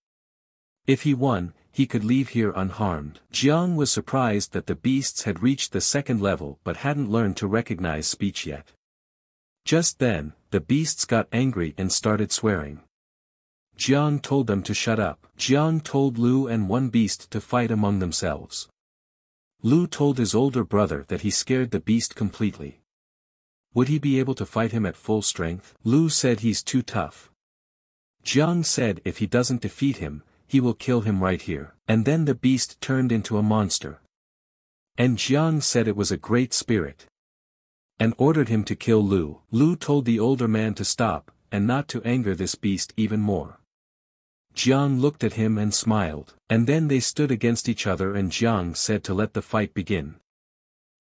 If he won, he could leave here unharmed. Jiang was surprised that the beasts had reached the second level but hadn't learned to recognize speech yet. Just then, the beasts got angry and started swearing. Jiang told them to shut up. Jiang told Lu and one beast to fight among themselves. Lu told his older brother that he scared the beast completely. Would he be able to fight him at full strength? Lu said he's too tough. Jiang said if he doesn't defeat him, he will kill him right here. And then the beast turned into a monster. And Jiang said it was a great spirit. And ordered him to kill Lu. Lu told the older man to stop, and not to anger this beast even more. Jiang looked at him and smiled. And then they stood against each other and Jiang said to let the fight begin.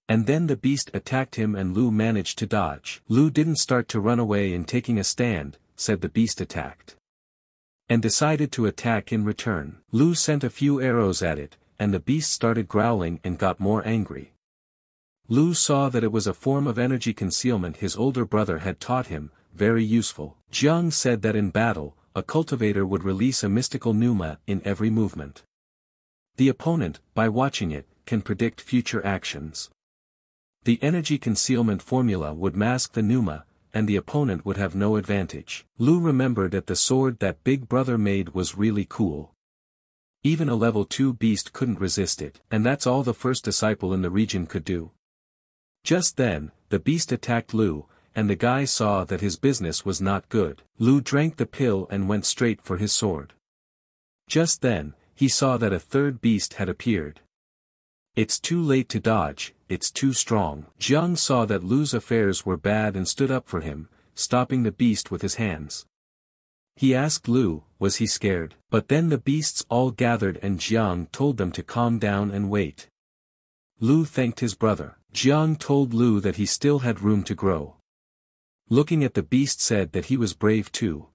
And then the beast attacked him and Lu managed to dodge. Lu didn't start to run away and taking a stand, said the beast attacked and decided to attack in return. Lu sent a few arrows at it, and the beast started growling and got more angry. Lu saw that it was a form of energy concealment his older brother had taught him, very useful. Jiang said that in battle, a cultivator would release a mystical pneuma in every movement. The opponent, by watching it, can predict future actions. The energy concealment formula would mask the pneuma, and the opponent would have no advantage. Lu remembered that the sword that Big Brother made was really cool. Even a level 2 beast couldn't resist it, and that's all the first disciple in the region could do. Just then, the beast attacked Lu, and the guy saw that his business was not good. Lu drank the pill and went straight for his sword. Just then, he saw that a third beast had appeared. It's too late to dodge, it's too strong. Jiang saw that Lu's affairs were bad and stood up for him, stopping the beast with his hands. He asked Lu, was he scared? But then the beasts all gathered and Jiang told them to calm down and wait. Lu thanked his brother. Jiang told Lu that he still had room to grow. Looking at the beast said that he was brave too.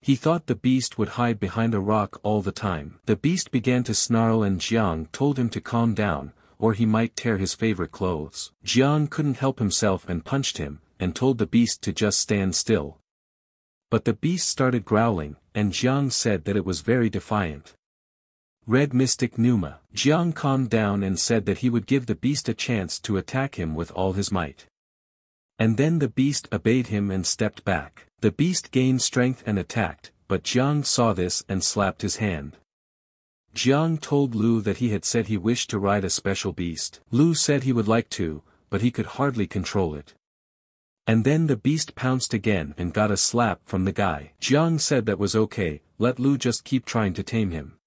He thought the beast would hide behind a rock all the time. The beast began to snarl and Jiang told him to calm down, or he might tear his favorite clothes. Jiang couldn't help himself and punched him, and told the beast to just stand still. But the beast started growling, and Jiang said that it was very defiant. Red Mystic Numa. Jiang calmed down and said that he would give the beast a chance to attack him with all his might. And then the beast obeyed him and stepped back. The beast gained strength and attacked, but Jiang saw this and slapped his hand. Jiang told Lu that he had said he wished to ride a special beast. Lu said he would like to, but he could hardly control it. And then the beast pounced again and got a slap from the guy. Jiang said that was okay, let Lu just keep trying to tame him.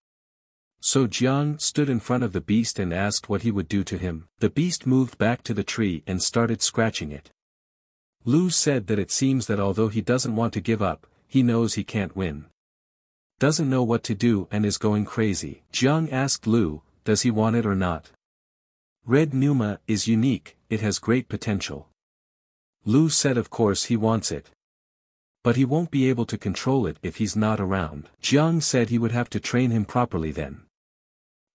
So Jiang stood in front of the beast and asked what he would do to him. The beast moved back to the tree and started scratching it. Lu said that it seems that although he doesn't want to give up, he knows he can't win. Doesn't know what to do and is going crazy. Jiang asked Lu, does he want it or not? Red Numa is unique, it has great potential. Lu said of course he wants it. But he won't be able to control it if he's not around. Jiang said he would have to train him properly then.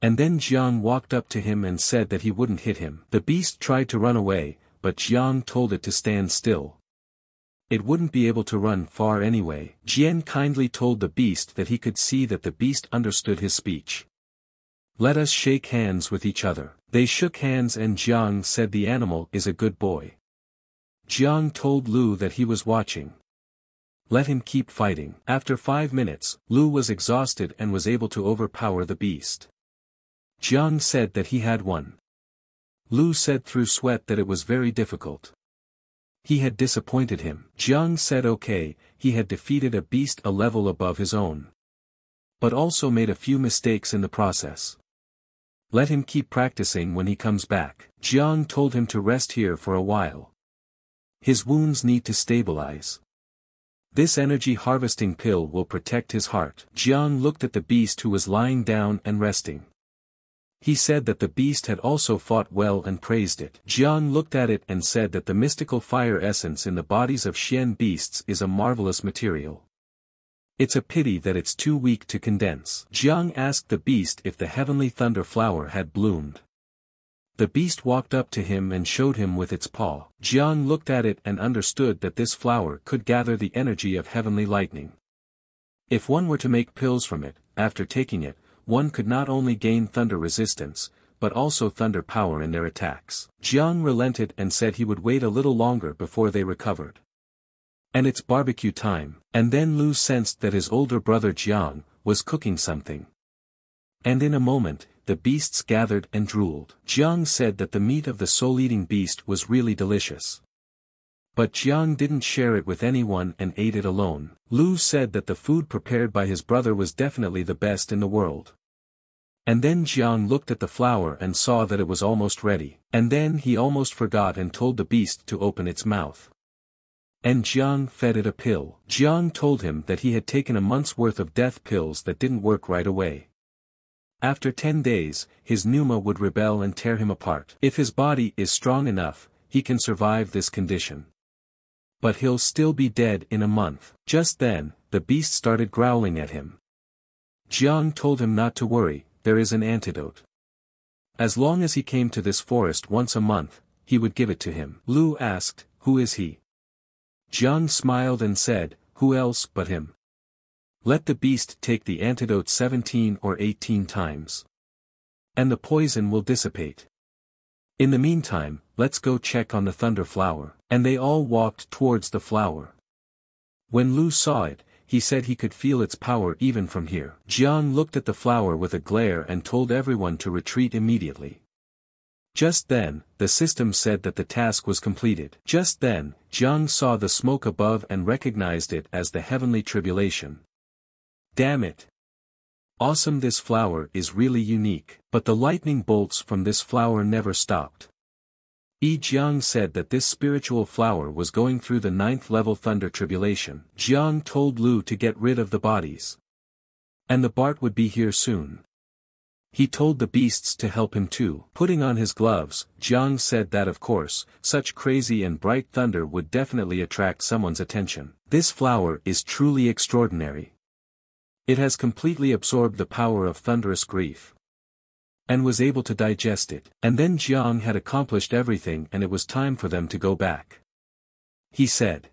And then Jiang walked up to him and said that he wouldn't hit him. The beast tried to run away, but Jiang told it to stand still. It wouldn't be able to run far anyway. Jiang kindly told the beast that he could see that the beast understood his speech. Let us shake hands with each other. They shook hands and Jiang said the animal is a good boy. Jiang told Lu that he was watching. Let him keep fighting. After five minutes, Lu was exhausted and was able to overpower the beast. Jiang said that he had won. Lu said through sweat that it was very difficult. He had disappointed him. Jiang said okay, he had defeated a beast a level above his own. But also made a few mistakes in the process. Let him keep practicing when he comes back. Jiang told him to rest here for a while. His wounds need to stabilize. This energy harvesting pill will protect his heart. Jiang looked at the beast who was lying down and resting. He said that the beast had also fought well and praised it. Jiang looked at it and said that the mystical fire essence in the bodies of Xian beasts is a marvelous material. It's a pity that it's too weak to condense. Jiang asked the beast if the heavenly thunder flower had bloomed. The beast walked up to him and showed him with its paw. Jiang looked at it and understood that this flower could gather the energy of heavenly lightning. If one were to make pills from it, after taking it, one could not only gain thunder resistance, but also thunder power in their attacks. Jiang relented and said he would wait a little longer before they recovered. And it's barbecue time, and then Lu sensed that his older brother Jiang, was cooking something. And in a moment, the beasts gathered and drooled. Jiang said that the meat of the soul-eating beast was really delicious. But Jiang didn't share it with anyone and ate it alone. Lu said that the food prepared by his brother was definitely the best in the world. And then Jiang looked at the flower and saw that it was almost ready, and then he almost forgot and told the beast to open its mouth. And Jiang fed it a pill. Jiang told him that he had taken a month's worth of death pills that didn't work right away. After ten days, his pneuma would rebel and tear him apart. If his body is strong enough, he can survive this condition but he'll still be dead in a month. Just then, the beast started growling at him. Jiang told him not to worry, there is an antidote. As long as he came to this forest once a month, he would give it to him. Lu asked, who is he? Jiang smiled and said, who else but him? Let the beast take the antidote 17 or 18 times. And the poison will dissipate. In the meantime, let's go check on the thunder flower. And they all walked towards the flower. When Lu saw it, he said he could feel its power even from here. Jiang looked at the flower with a glare and told everyone to retreat immediately. Just then, the system said that the task was completed. Just then, Jiang saw the smoke above and recognized it as the heavenly tribulation. Damn it! Awesome this flower is really unique, but the lightning bolts from this flower never stopped. Yi Jiang said that this spiritual flower was going through the ninth level thunder tribulation. Jiang told Lu to get rid of the bodies. And the Bart would be here soon. He told the beasts to help him too. Putting on his gloves, Jiang said that of course, such crazy and bright thunder would definitely attract someone's attention. This flower is truly extraordinary. It has completely absorbed the power of thunderous grief. And was able to digest it. And then Jiang had accomplished everything and it was time for them to go back. He said.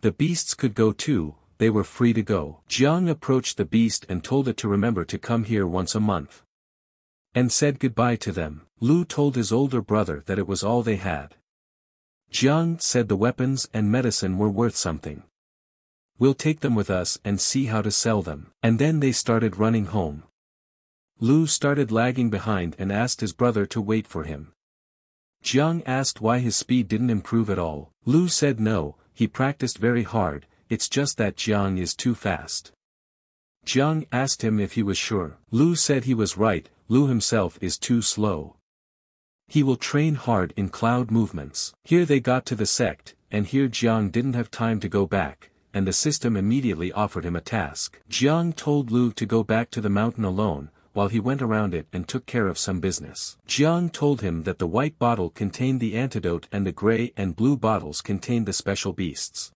The beasts could go too, they were free to go. Jiang approached the beast and told it to remember to come here once a month. And said goodbye to them. Lu told his older brother that it was all they had. Jiang said the weapons and medicine were worth something. We'll take them with us and see how to sell them. And then they started running home. Lu started lagging behind and asked his brother to wait for him. Jiang asked why his speed didn't improve at all. Lu said no, he practiced very hard, it's just that Jiang is too fast. Jiang asked him if he was sure. Lu said he was right, Lu himself is too slow. He will train hard in cloud movements. Here they got to the sect, and here Jiang didn't have time to go back, and the system immediately offered him a task. Jiang told Lu to go back to the mountain alone, while he went around it and took care of some business. Jiang told him that the white bottle contained the antidote and the gray and blue bottles contained the special beasts.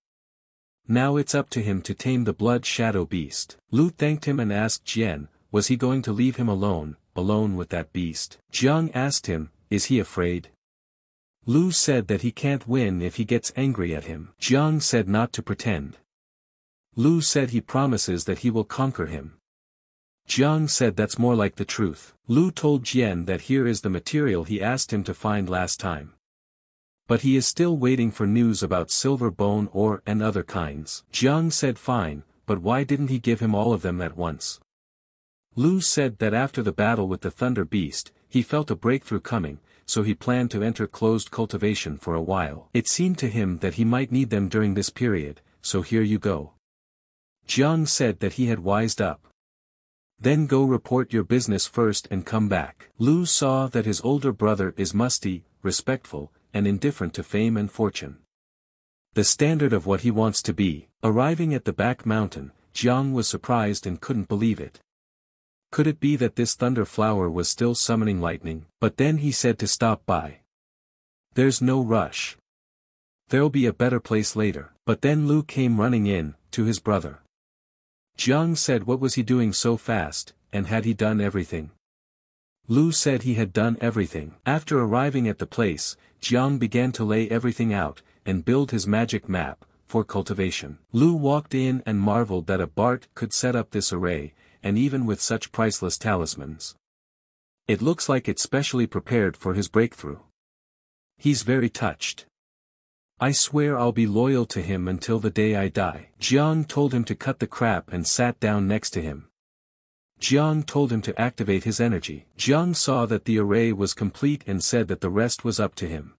Now it's up to him to tame the blood shadow beast. Lu thanked him and asked Jiang, was he going to leave him alone, alone with that beast? Jiang asked him, is he afraid? Lu said that he can't win if he gets angry at him. Jiang said not to pretend. Lu said he promises that he will conquer him. Jiang said that's more like the truth. Lu told Jiang that here is the material he asked him to find last time. But he is still waiting for news about silver bone ore and other kinds. Jiang said fine, but why didn't he give him all of them at once? Lu said that after the battle with the Thunder Beast, he felt a breakthrough coming, so he planned to enter closed cultivation for a while. It seemed to him that he might need them during this period, so here you go. Jiang said that he had wised up. Then go report your business first and come back. Lu saw that his older brother is musty, respectful, and indifferent to fame and fortune. The standard of what he wants to be, arriving at the back mountain, Jiang was surprised and couldn't believe it. Could it be that this thunder flower was still summoning lightning, but then he said to stop by. There's no rush. There'll be a better place later, but then Lu came running in, to his brother. Jiang said what was he doing so fast, and had he done everything? Lu said he had done everything. After arriving at the place, Jiang began to lay everything out, and build his magic map, for cultivation. Lu walked in and marveled that a Bart could set up this array, and even with such priceless talismans. It looks like it's specially prepared for his breakthrough. He's very touched. I swear I'll be loyal to him until the day I die. Jiang told him to cut the crap and sat down next to him. Jiang told him to activate his energy. Jiang saw that the array was complete and said that the rest was up to him.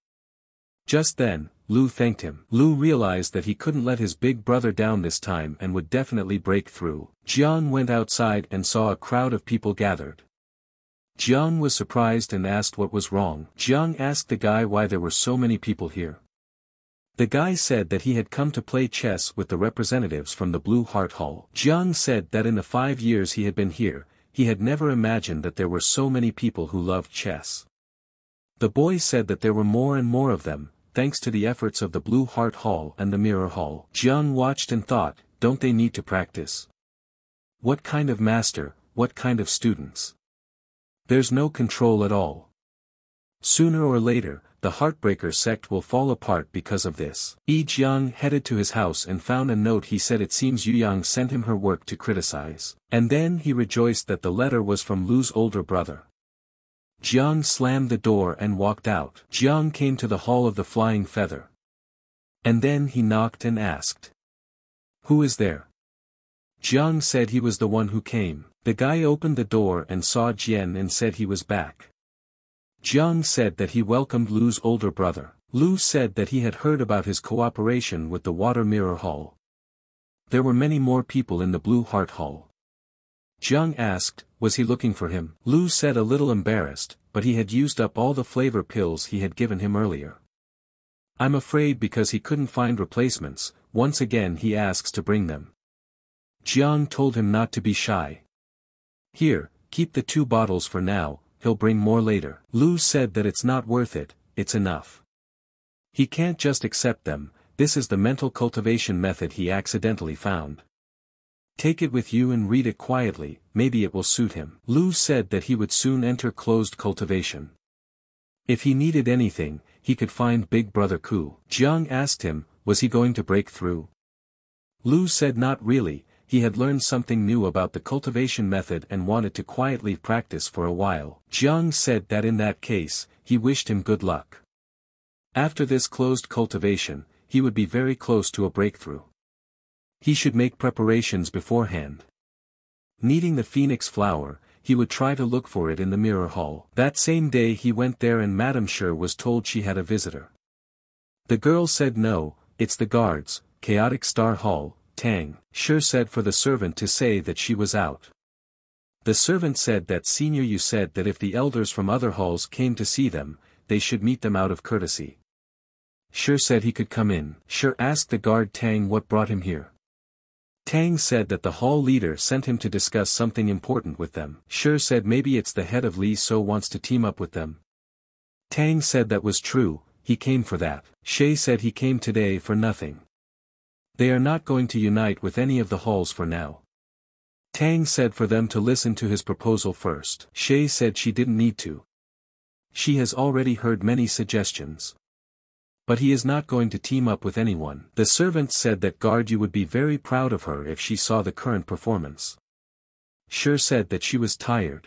Just then, Lu thanked him. Lu realized that he couldn't let his big brother down this time and would definitely break through. Jiang went outside and saw a crowd of people gathered. Jiang was surprised and asked what was wrong. Jiang asked the guy why there were so many people here. The guy said that he had come to play chess with the representatives from the Blue Heart Hall. Jiang said that in the five years he had been here, he had never imagined that there were so many people who loved chess. The boy said that there were more and more of them, thanks to the efforts of the Blue Heart Hall and the Mirror Hall. Jiang watched and thought, don't they need to practice? What kind of master, what kind of students? There's no control at all. Sooner or later, the Heartbreaker sect will fall apart because of this. Yi Jiang headed to his house and found a note he said it seems Yu Yang sent him her work to criticize. And then he rejoiced that the letter was from Lu's older brother. Jiang slammed the door and walked out. Jiang came to the Hall of the Flying Feather. And then he knocked and asked. Who is there? Jiang said he was the one who came. The guy opened the door and saw Jiang and said he was back. Jiang said that he welcomed Lu's older brother. Lu said that he had heard about his cooperation with the Water Mirror Hall. There were many more people in the Blue Heart Hall. Jiang asked, was he looking for him? Lu said a little embarrassed, but he had used up all the flavor pills he had given him earlier. I'm afraid because he couldn't find replacements, once again he asks to bring them. Jiang told him not to be shy. Here, keep the two bottles for now, he'll bring more later. Lu said that it's not worth it, it's enough. He can't just accept them, this is the mental cultivation method he accidentally found. Take it with you and read it quietly, maybe it will suit him. Lu said that he would soon enter closed cultivation. If he needed anything, he could find Big Brother Ku. Jiang asked him, was he going to break through? Lu said not really, he had learned something new about the cultivation method and wanted to quietly practice for a while. Jiang said that in that case, he wished him good luck. After this closed cultivation, he would be very close to a breakthrough. He should make preparations beforehand. Needing the phoenix flower, he would try to look for it in the mirror hall. That same day he went there and Madame Sher was told she had a visitor. The girl said no, it's the guards, Chaotic Star Hall, Tang, Shi said for the servant to say that she was out. The servant said that senior you said that if the elders from other halls came to see them, they should meet them out of courtesy. Shi said he could come in. Shi asked the guard Tang what brought him here. Tang said that the hall leader sent him to discuss something important with them. Shi said maybe it's the head of Li So wants to team up with them. Tang said that was true, he came for that. Shay said he came today for nothing. They are not going to unite with any of the halls for now. Tang said for them to listen to his proposal first. Shay said she didn't need to. She has already heard many suggestions. But he is not going to team up with anyone. The servant said that Guardu would be very proud of her if she saw the current performance. Shi said that she was tired.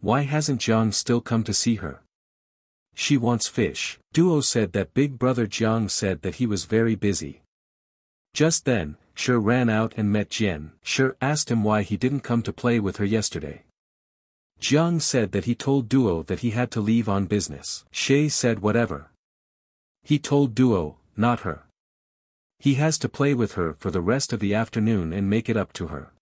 Why hasn't Jiang still come to see her? She wants fish. Duo said that big brother Jiang said that he was very busy. Just then, Shi ran out and met Jin. Shi asked him why he didn't come to play with her yesterday. Jiang said that he told Duo that he had to leave on business. Shay said whatever. He told Duo, not her. He has to play with her for the rest of the afternoon and make it up to her.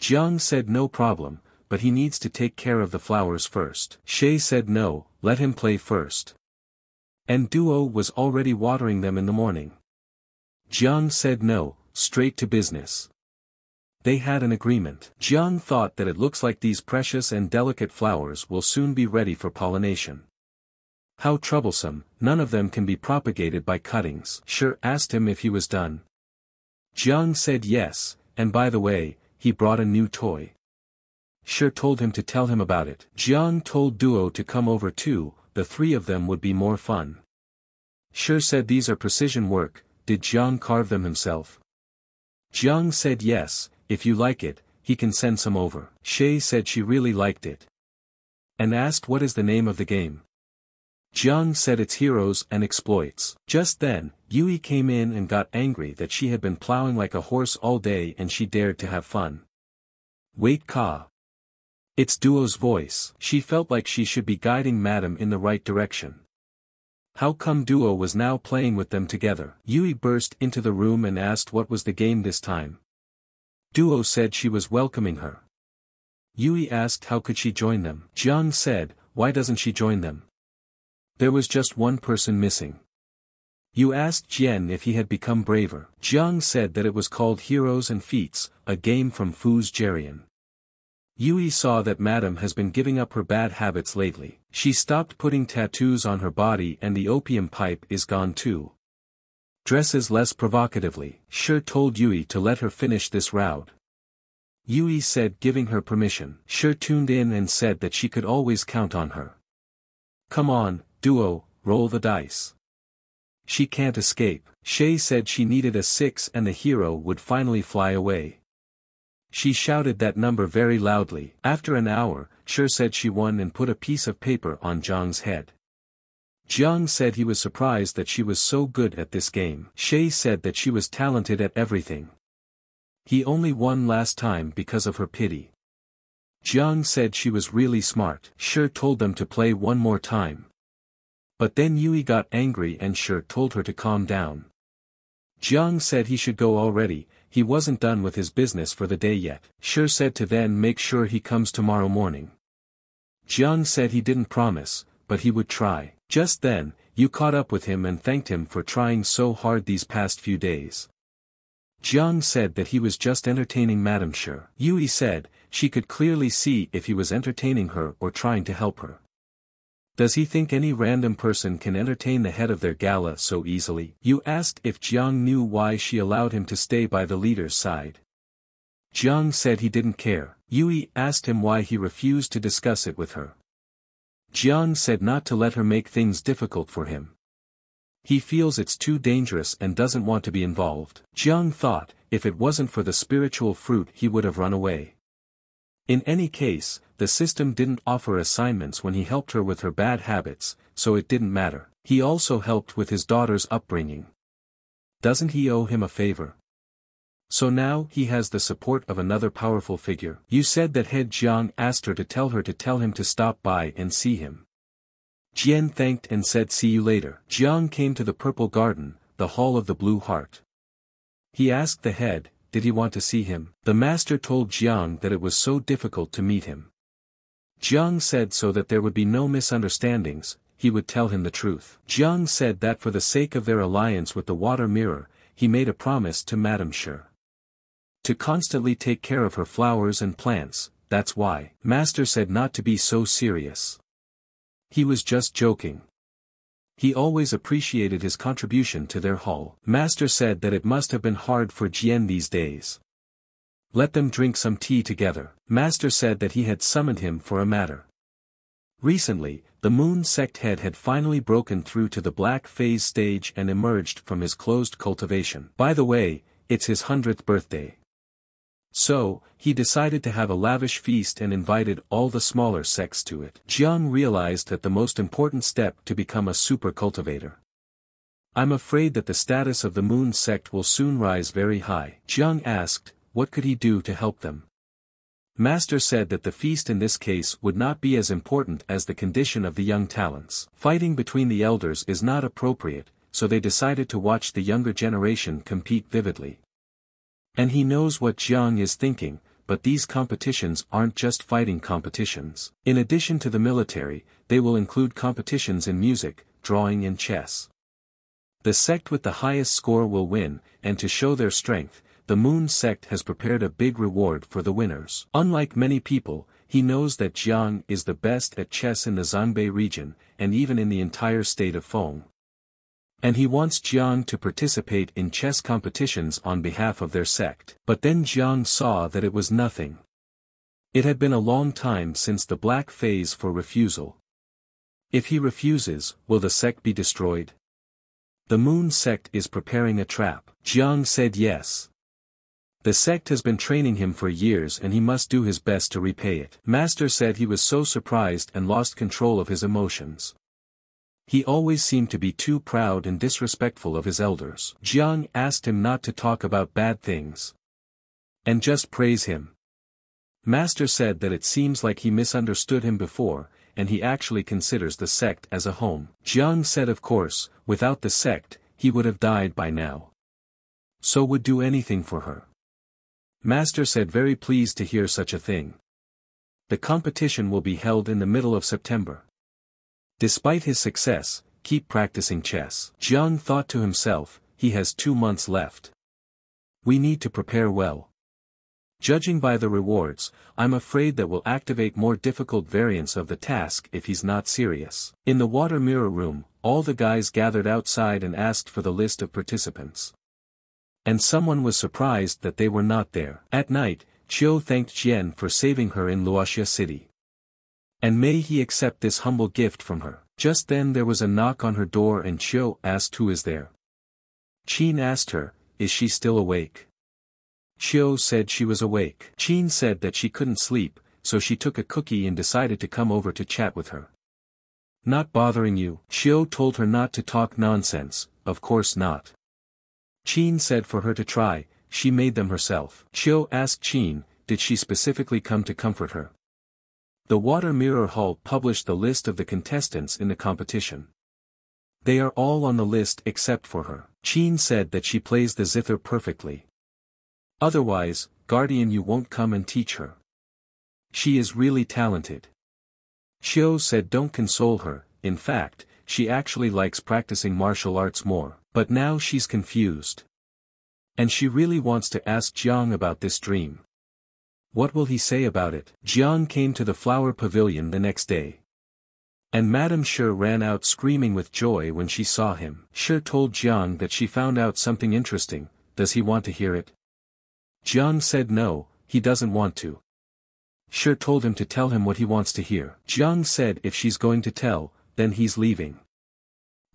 Jiang said no problem, but he needs to take care of the flowers first. Shay said no, let him play first. And Duo was already watering them in the morning. Jiang said no, straight to business. They had an agreement. Jiang thought that it looks like these precious and delicate flowers will soon be ready for pollination. How troublesome, none of them can be propagated by cuttings. Shi asked him if he was done. Jiang said yes, and by the way, he brought a new toy. Shi told him to tell him about it. Jiang told Duo to come over too, the three of them would be more fun. Shi said these are precision work, did Jiang carve them himself? Jiang said yes, if you like it, he can send some over. Shay said she really liked it. And asked what is the name of the game. Jiang said it's heroes and exploits. Just then, Yui came in and got angry that she had been plowing like a horse all day and she dared to have fun. Wait Ka. It's Duo's voice. She felt like she should be guiding Madam in the right direction. How come Duo was now playing with them together? Yui burst into the room and asked what was the game this time. Duo said she was welcoming her. Yui asked how could she join them. Jiang said, why doesn't she join them? There was just one person missing. Yui asked Jiang if he had become braver. Jiang said that it was called Heroes and Feats, a game from Fu's Jerian. Yui saw that Madam has been giving up her bad habits lately. She stopped putting tattoos on her body and the opium pipe is gone too. Dresses less provocatively. Shi told Yui to let her finish this route. Yui said giving her permission. Shi tuned in and said that she could always count on her. Come on, Duo, roll the dice. She can't escape. Shay said she needed a six and the hero would finally fly away. She shouted that number very loudly. After an hour, Shi said she won and put a piece of paper on Jiang's head. Jiang said he was surprised that she was so good at this game. Shay said that she was talented at everything. He only won last time because of her pity. Jiang said she was really smart. Shi told them to play one more time. But then Yui got angry and Shi told her to calm down. Jiang said he should go already, he wasn't done with his business for the day yet. Shi said to then make sure he comes tomorrow morning. Jiang said he didn't promise, but he would try. Just then, Yui caught up with him and thanked him for trying so hard these past few days. Jiang said that he was just entertaining Madame Shi. Yui said, she could clearly see if he was entertaining her or trying to help her. Does he think any random person can entertain the head of their gala so easily? Yui asked if Jiang knew why she allowed him to stay by the leader's side. Jiang said he didn't care. Yui asked him why he refused to discuss it with her. Jiang said not to let her make things difficult for him. He feels it's too dangerous and doesn't want to be involved. Jiang thought, if it wasn't for the spiritual fruit he would have run away. In any case, the system didn't offer assignments when he helped her with her bad habits, so it didn't matter. He also helped with his daughter's upbringing. Doesn't he owe him a favor? So now he has the support of another powerful figure. Yui said that head Jiang asked her to tell her to tell him to stop by and see him. Jiang thanked and said see you later. Jiang came to the purple garden, the hall of the blue heart. He asked the head, did he want to see him? The master told Jiang that it was so difficult to meet him. Jiang said so that there would be no misunderstandings, he would tell him the truth. Jiang said that for the sake of their alliance with the water mirror, he made a promise to Madame Shi. To constantly take care of her flowers and plants, that's why. Master said not to be so serious. He was just joking. He always appreciated his contribution to their hall. Master said that it must have been hard for Jiang these days. Let them drink some tea together. Master said that he had summoned him for a matter. Recently, the moon sect head had finally broken through to the black phase stage and emerged from his closed cultivation. By the way, it's his hundredth birthday. So, he decided to have a lavish feast and invited all the smaller sects to it. Jiang realized that the most important step to become a super cultivator. I'm afraid that the status of the moon sect will soon rise very high. Jiang asked, what could he do to help them? Master said that the feast in this case would not be as important as the condition of the young talents. Fighting between the elders is not appropriate, so they decided to watch the younger generation compete vividly. And he knows what Jiang is thinking, but these competitions aren't just fighting competitions. In addition to the military, they will include competitions in music, drawing and chess. The sect with the highest score will win, and to show their strength, the Moon sect has prepared a big reward for the winners. Unlike many people, he knows that Jiang is the best at chess in the Zhangbei region, and even in the entire state of Feng. And he wants Jiang to participate in chess competitions on behalf of their sect. But then Jiang saw that it was nothing. It had been a long time since the black phase for refusal. If he refuses, will the sect be destroyed? The moon sect is preparing a trap. Jiang said yes. The sect has been training him for years and he must do his best to repay it. Master said he was so surprised and lost control of his emotions. He always seemed to be too proud and disrespectful of his elders. Jiang asked him not to talk about bad things. And just praise him. Master said that it seems like he misunderstood him before, and he actually considers the sect as a home. Jiang said of course, without the sect, he would have died by now. So would do anything for her. Master said very pleased to hear such a thing. The competition will be held in the middle of September. Despite his success, keep practicing chess. Jiang thought to himself, he has two months left. We need to prepare well. Judging by the rewards, I'm afraid that will activate more difficult variants of the task if he's not serious. In the water mirror room, all the guys gathered outside and asked for the list of participants. And someone was surprised that they were not there. At night, Chiu thanked Jiang for saving her in Luoxia City. And may he accept this humble gift from her. Just then there was a knock on her door and Chiu asked who is there. Qin asked her, is she still awake? Chiu said she was awake. Qin said that she couldn't sleep, so she took a cookie and decided to come over to chat with her. Not bothering you, Chiu told her not to talk nonsense, of course not. Qin said for her to try, she made them herself. Chiu asked Qin, did she specifically come to comfort her? The Water Mirror Hall published the list of the contestants in the competition. They are all on the list except for her. Qin said that she plays the zither perfectly. Otherwise, guardian you won't come and teach her. She is really talented. Xiu said don't console her, in fact, she actually likes practicing martial arts more, but now she's confused. And she really wants to ask Jiang about this dream. What will he say about it? Jiang came to the flower pavilion the next day. And Madame Shi ran out screaming with joy when she saw him. Shi told Jiang that she found out something interesting, does he want to hear it? Jiang said no, he doesn't want to. Shi told him to tell him what he wants to hear. Jiang said if she's going to tell, then he's leaving.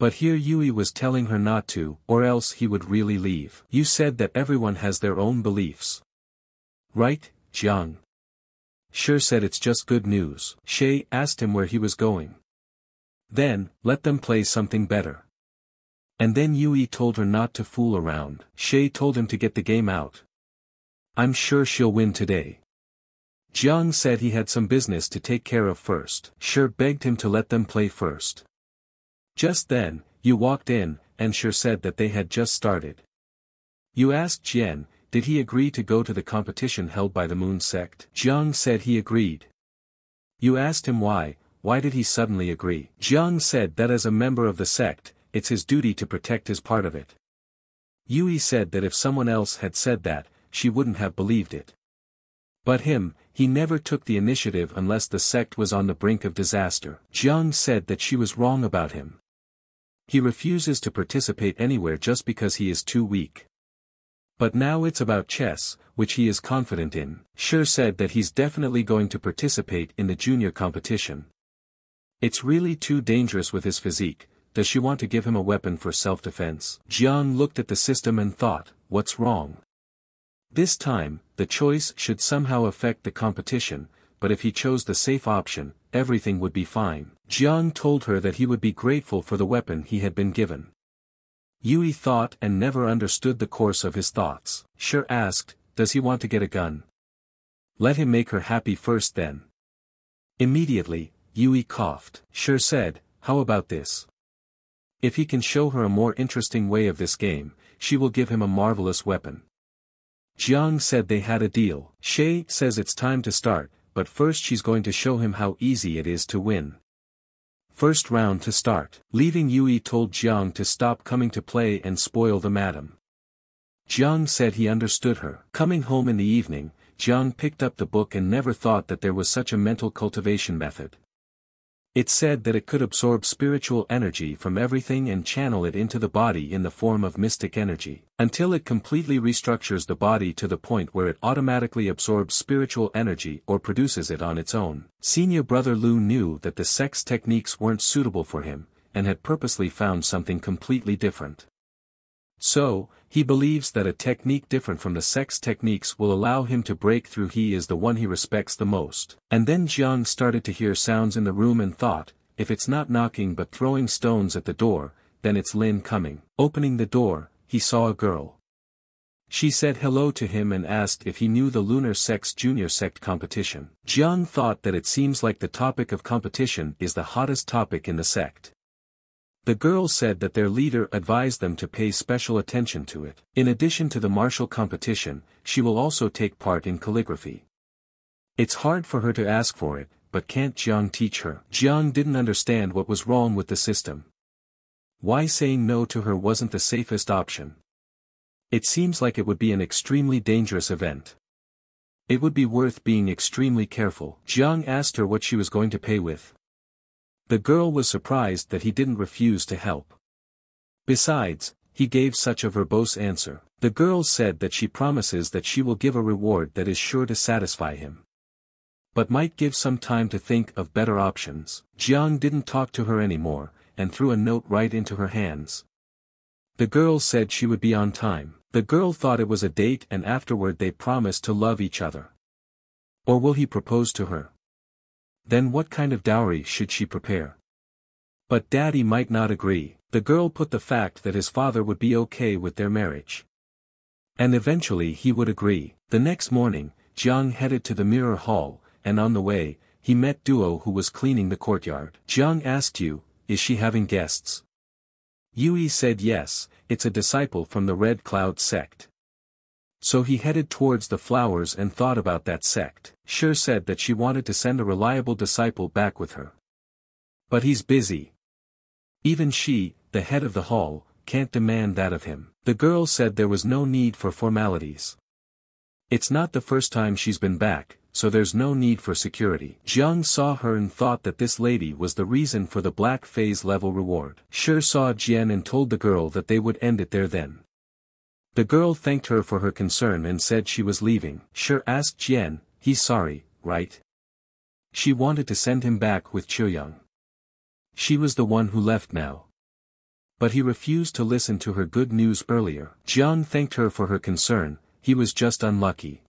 But here Yui was telling her not to, or else he would really leave. Yui said that everyone has their own beliefs. Right, Jiang. Shi said it's just good news. Shay asked him where he was going. Then, let them play something better. And then Yui told her not to fool around. Shay told him to get the game out. I'm sure she'll win today. Jiang said he had some business to take care of first. Shi begged him to let them play first. Just then, Yui walked in, and Shi said that they had just started. Yui asked Jiang, did he agree to go to the competition held by the Moon sect? Jiang said he agreed. Yui asked him why, why did he suddenly agree? Jiang said that as a member of the sect, it's his duty to protect his part of it. Yui said that if someone else had said that, she wouldn't have believed it. But him, he never took the initiative unless the sect was on the brink of disaster. Jiang said that she was wrong about him. He refuses to participate anywhere just because he is too weak. But now it's about chess, which he is confident in. Shi said that he's definitely going to participate in the junior competition. It's really too dangerous with his physique, does she want to give him a weapon for self-defense? Jiang looked at the system and thought, what's wrong? This time, the choice should somehow affect the competition, but if he chose the safe option, everything would be fine. Jiang told her that he would be grateful for the weapon he had been given. Yui thought and never understood the course of his thoughts. Shi asked, does he want to get a gun? Let him make her happy first then. Immediately, Yui coughed. Shi said, how about this? If he can show her a more interesting way of this game, she will give him a marvelous weapon. Jiang said they had a deal. Shay says it's time to start, but first she's going to show him how easy it is to win. First round to start. Leaving Yui told Jiang to stop coming to play and spoil the madam. Jiang said he understood her. Coming home in the evening, Jiang picked up the book and never thought that there was such a mental cultivation method. It said that it could absorb spiritual energy from everything and channel it into the body in the form of mystic energy, until it completely restructures the body to the point where it automatically absorbs spiritual energy or produces it on its own. Senior brother Lu knew that the sect techniques weren't suitable for him, and had purposely found something completely different. So, he believes that a technique different from the sect techniques will allow him to break through he is the one he respects the most. And then Jiang started to hear sounds in the room and thought, if it's not knocking but throwing stones at the door, then it's Lin coming. Opening the door, he saw a girl. She said hello to him and asked if he knew the Lunar Sex Junior Sect competition. Jiang thought that it seems like the topic of competition is the hottest topic in the sect. The girls said that their leader advised them to pay special attention to it. In addition to the martial competition, she will also take part in calligraphy. It's hard for her to ask for it, but can't Jiang teach her? Jiang didn't understand what was wrong with the system. Why saying no to her wasn't the safest option? It seems like it would be an extremely dangerous event. It would be worth being extremely careful. Jiang asked her what she was going to pay with. The girl was surprised that he didn't refuse to help. Besides, he gave such a verbose answer. The girl said that she promises that she will give a reward that is sure to satisfy him. But might give some time to think of better options. Jiang didn't talk to her anymore, and threw a note right into her hands. The girl said she would be on time. The girl thought it was a date and afterward they promised to love each other. Or will he propose to her? Then what kind of dowry should she prepare? But daddy might not agree, the girl put the fact that his father would be okay with their marriage. And eventually he would agree. The next morning, Jiang headed to the mirror hall, and on the way, he met Duo who was cleaning the courtyard. Jiang asked Yui, is she having guests? Yui said yes, it's a disciple from the Red Cloud sect. So he headed towards the flowers and thought about that sect. Shi said that she wanted to send a reliable disciple back with her. But he's busy. Even she, the head of the hall, can't demand that of him. The girl said there was no need for formalities. It's not the first time she's been back, so there's no need for security. Jiang saw her and thought that this lady was the reason for the black phase level reward. Shi saw Jiang and told the girl that they would end it there then. The girl thanked her for her concern and said she was leaving. Shi asked Jiang, he's sorry, right? She wanted to send him back with Chuyang. She was the one who left now. But he refused to listen to her good news earlier. Jiang thanked her for her concern, he was just unlucky.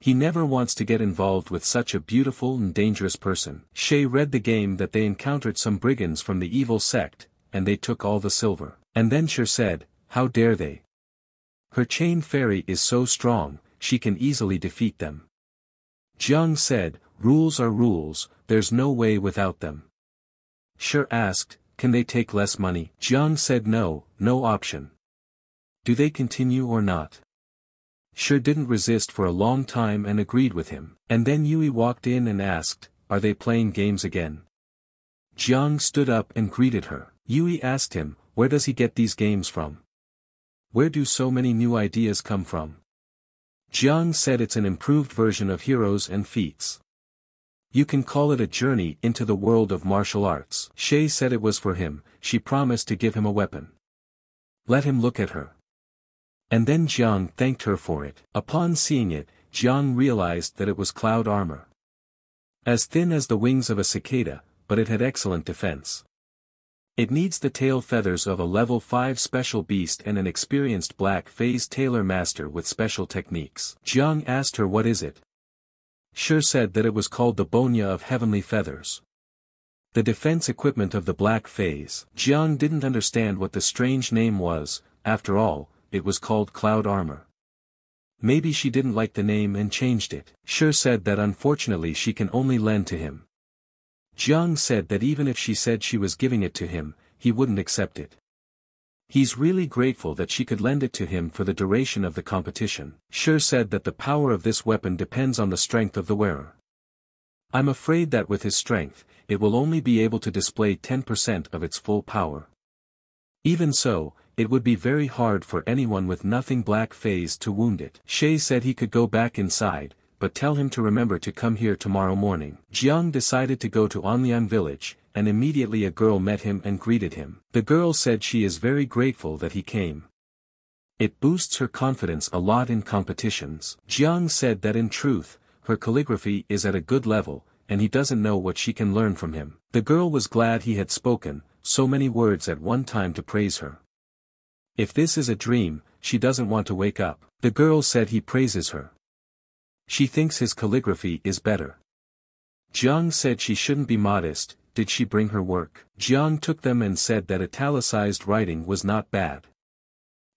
He never wants to get involved with such a beautiful and dangerous person. Shay read the game that they encountered some brigands from the evil sect, and they took all the silver. And then Shi said, how dare they? Her chain fairy is so strong, she can easily defeat them. Jiang said, rules are rules, there's no way without them. Shi asked, can they take less money? Jiang said no, no option. Do they continue or not? Sure didn't resist for a long time and agreed with him. And then Yui walked in and asked, are they playing games again? Jiang stood up and greeted her. Yui asked him, where does he get these games from? Where do so many new ideas come from? Jiang said it's an improved version of Heroes and Feats. You can call it a journey into the world of martial arts. Shay said it was for him, she promised to give him a weapon. Let him look at her. And then Jiang thanked her for it. Upon seeing it, Jiang realized that it was cloud armor. As thin as the wings of a cicada, but it had excellent defense. It needs the tail feathers of a level 5 special beast and an experienced black phase tailor master with special techniques. Jiang asked her what is it. Sure said that it was called the Bonya of Heavenly Feathers. The defense equipment of the black phase. Jiang didn't understand what the strange name was, after all, it was called Cloud Armor. Maybe she didn't like the name and changed it. Sure said that unfortunately she can only lend to him. Jiang said that even if she said she was giving it to him, he wouldn't accept it. He's really grateful that she could lend it to him for the duration of the competition. Sure said that the power of this weapon depends on the strength of the wearer. I'm afraid that with his strength, it will only be able to display 10% of its full power. Even so, it would be very hard for anyone with nothing black phase to wound it. Shay said he could go back inside, but tell him to remember to come here tomorrow morning. Jiang decided to go to Anlian village, and immediately a girl met him and greeted him. The girl said she is very grateful that he came. It boosts her confidence a lot in competitions. Jiang said that in truth, her calligraphy is at a good level, and he doesn't know what she can learn from him. The girl was glad he had spoken, so many words at one time to praise her. If this is a dream, she doesn't want to wake up. The girl said he praises her. She thinks his calligraphy is better. Jiang said she shouldn't be modest, did she bring her work? Jiang took them and said that italicized writing was not bad.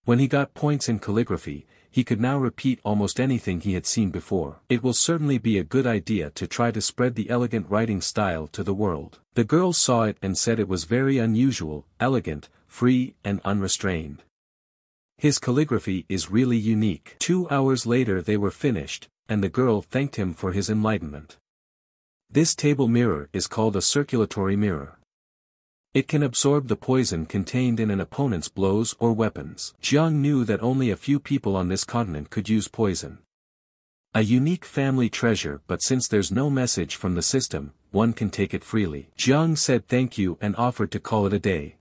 When he got points in calligraphy, he could now repeat almost anything he had seen before. It will certainly be a good idea to try to spread the elegant writing style to the world. The girls saw it and said it was very unusual, elegant, free and unrestrained. His calligraphy is really unique. Two hours later they were finished, and the girl thanked him for his enlightenment. This table mirror is called a circulatory mirror. It can absorb the poison contained in an opponent's blows or weapons. Jiang knew that only a few people on this continent could use poison. A unique family treasure but since there's no message from the system, one can take it freely. Jiang said thank you and offered to call it a day.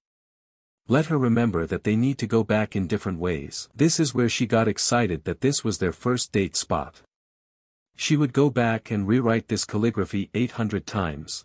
Let her remember that they need to go back in different ways. This is where she got excited that this was their first date spot. She would go back and rewrite this calligraphy 800 times.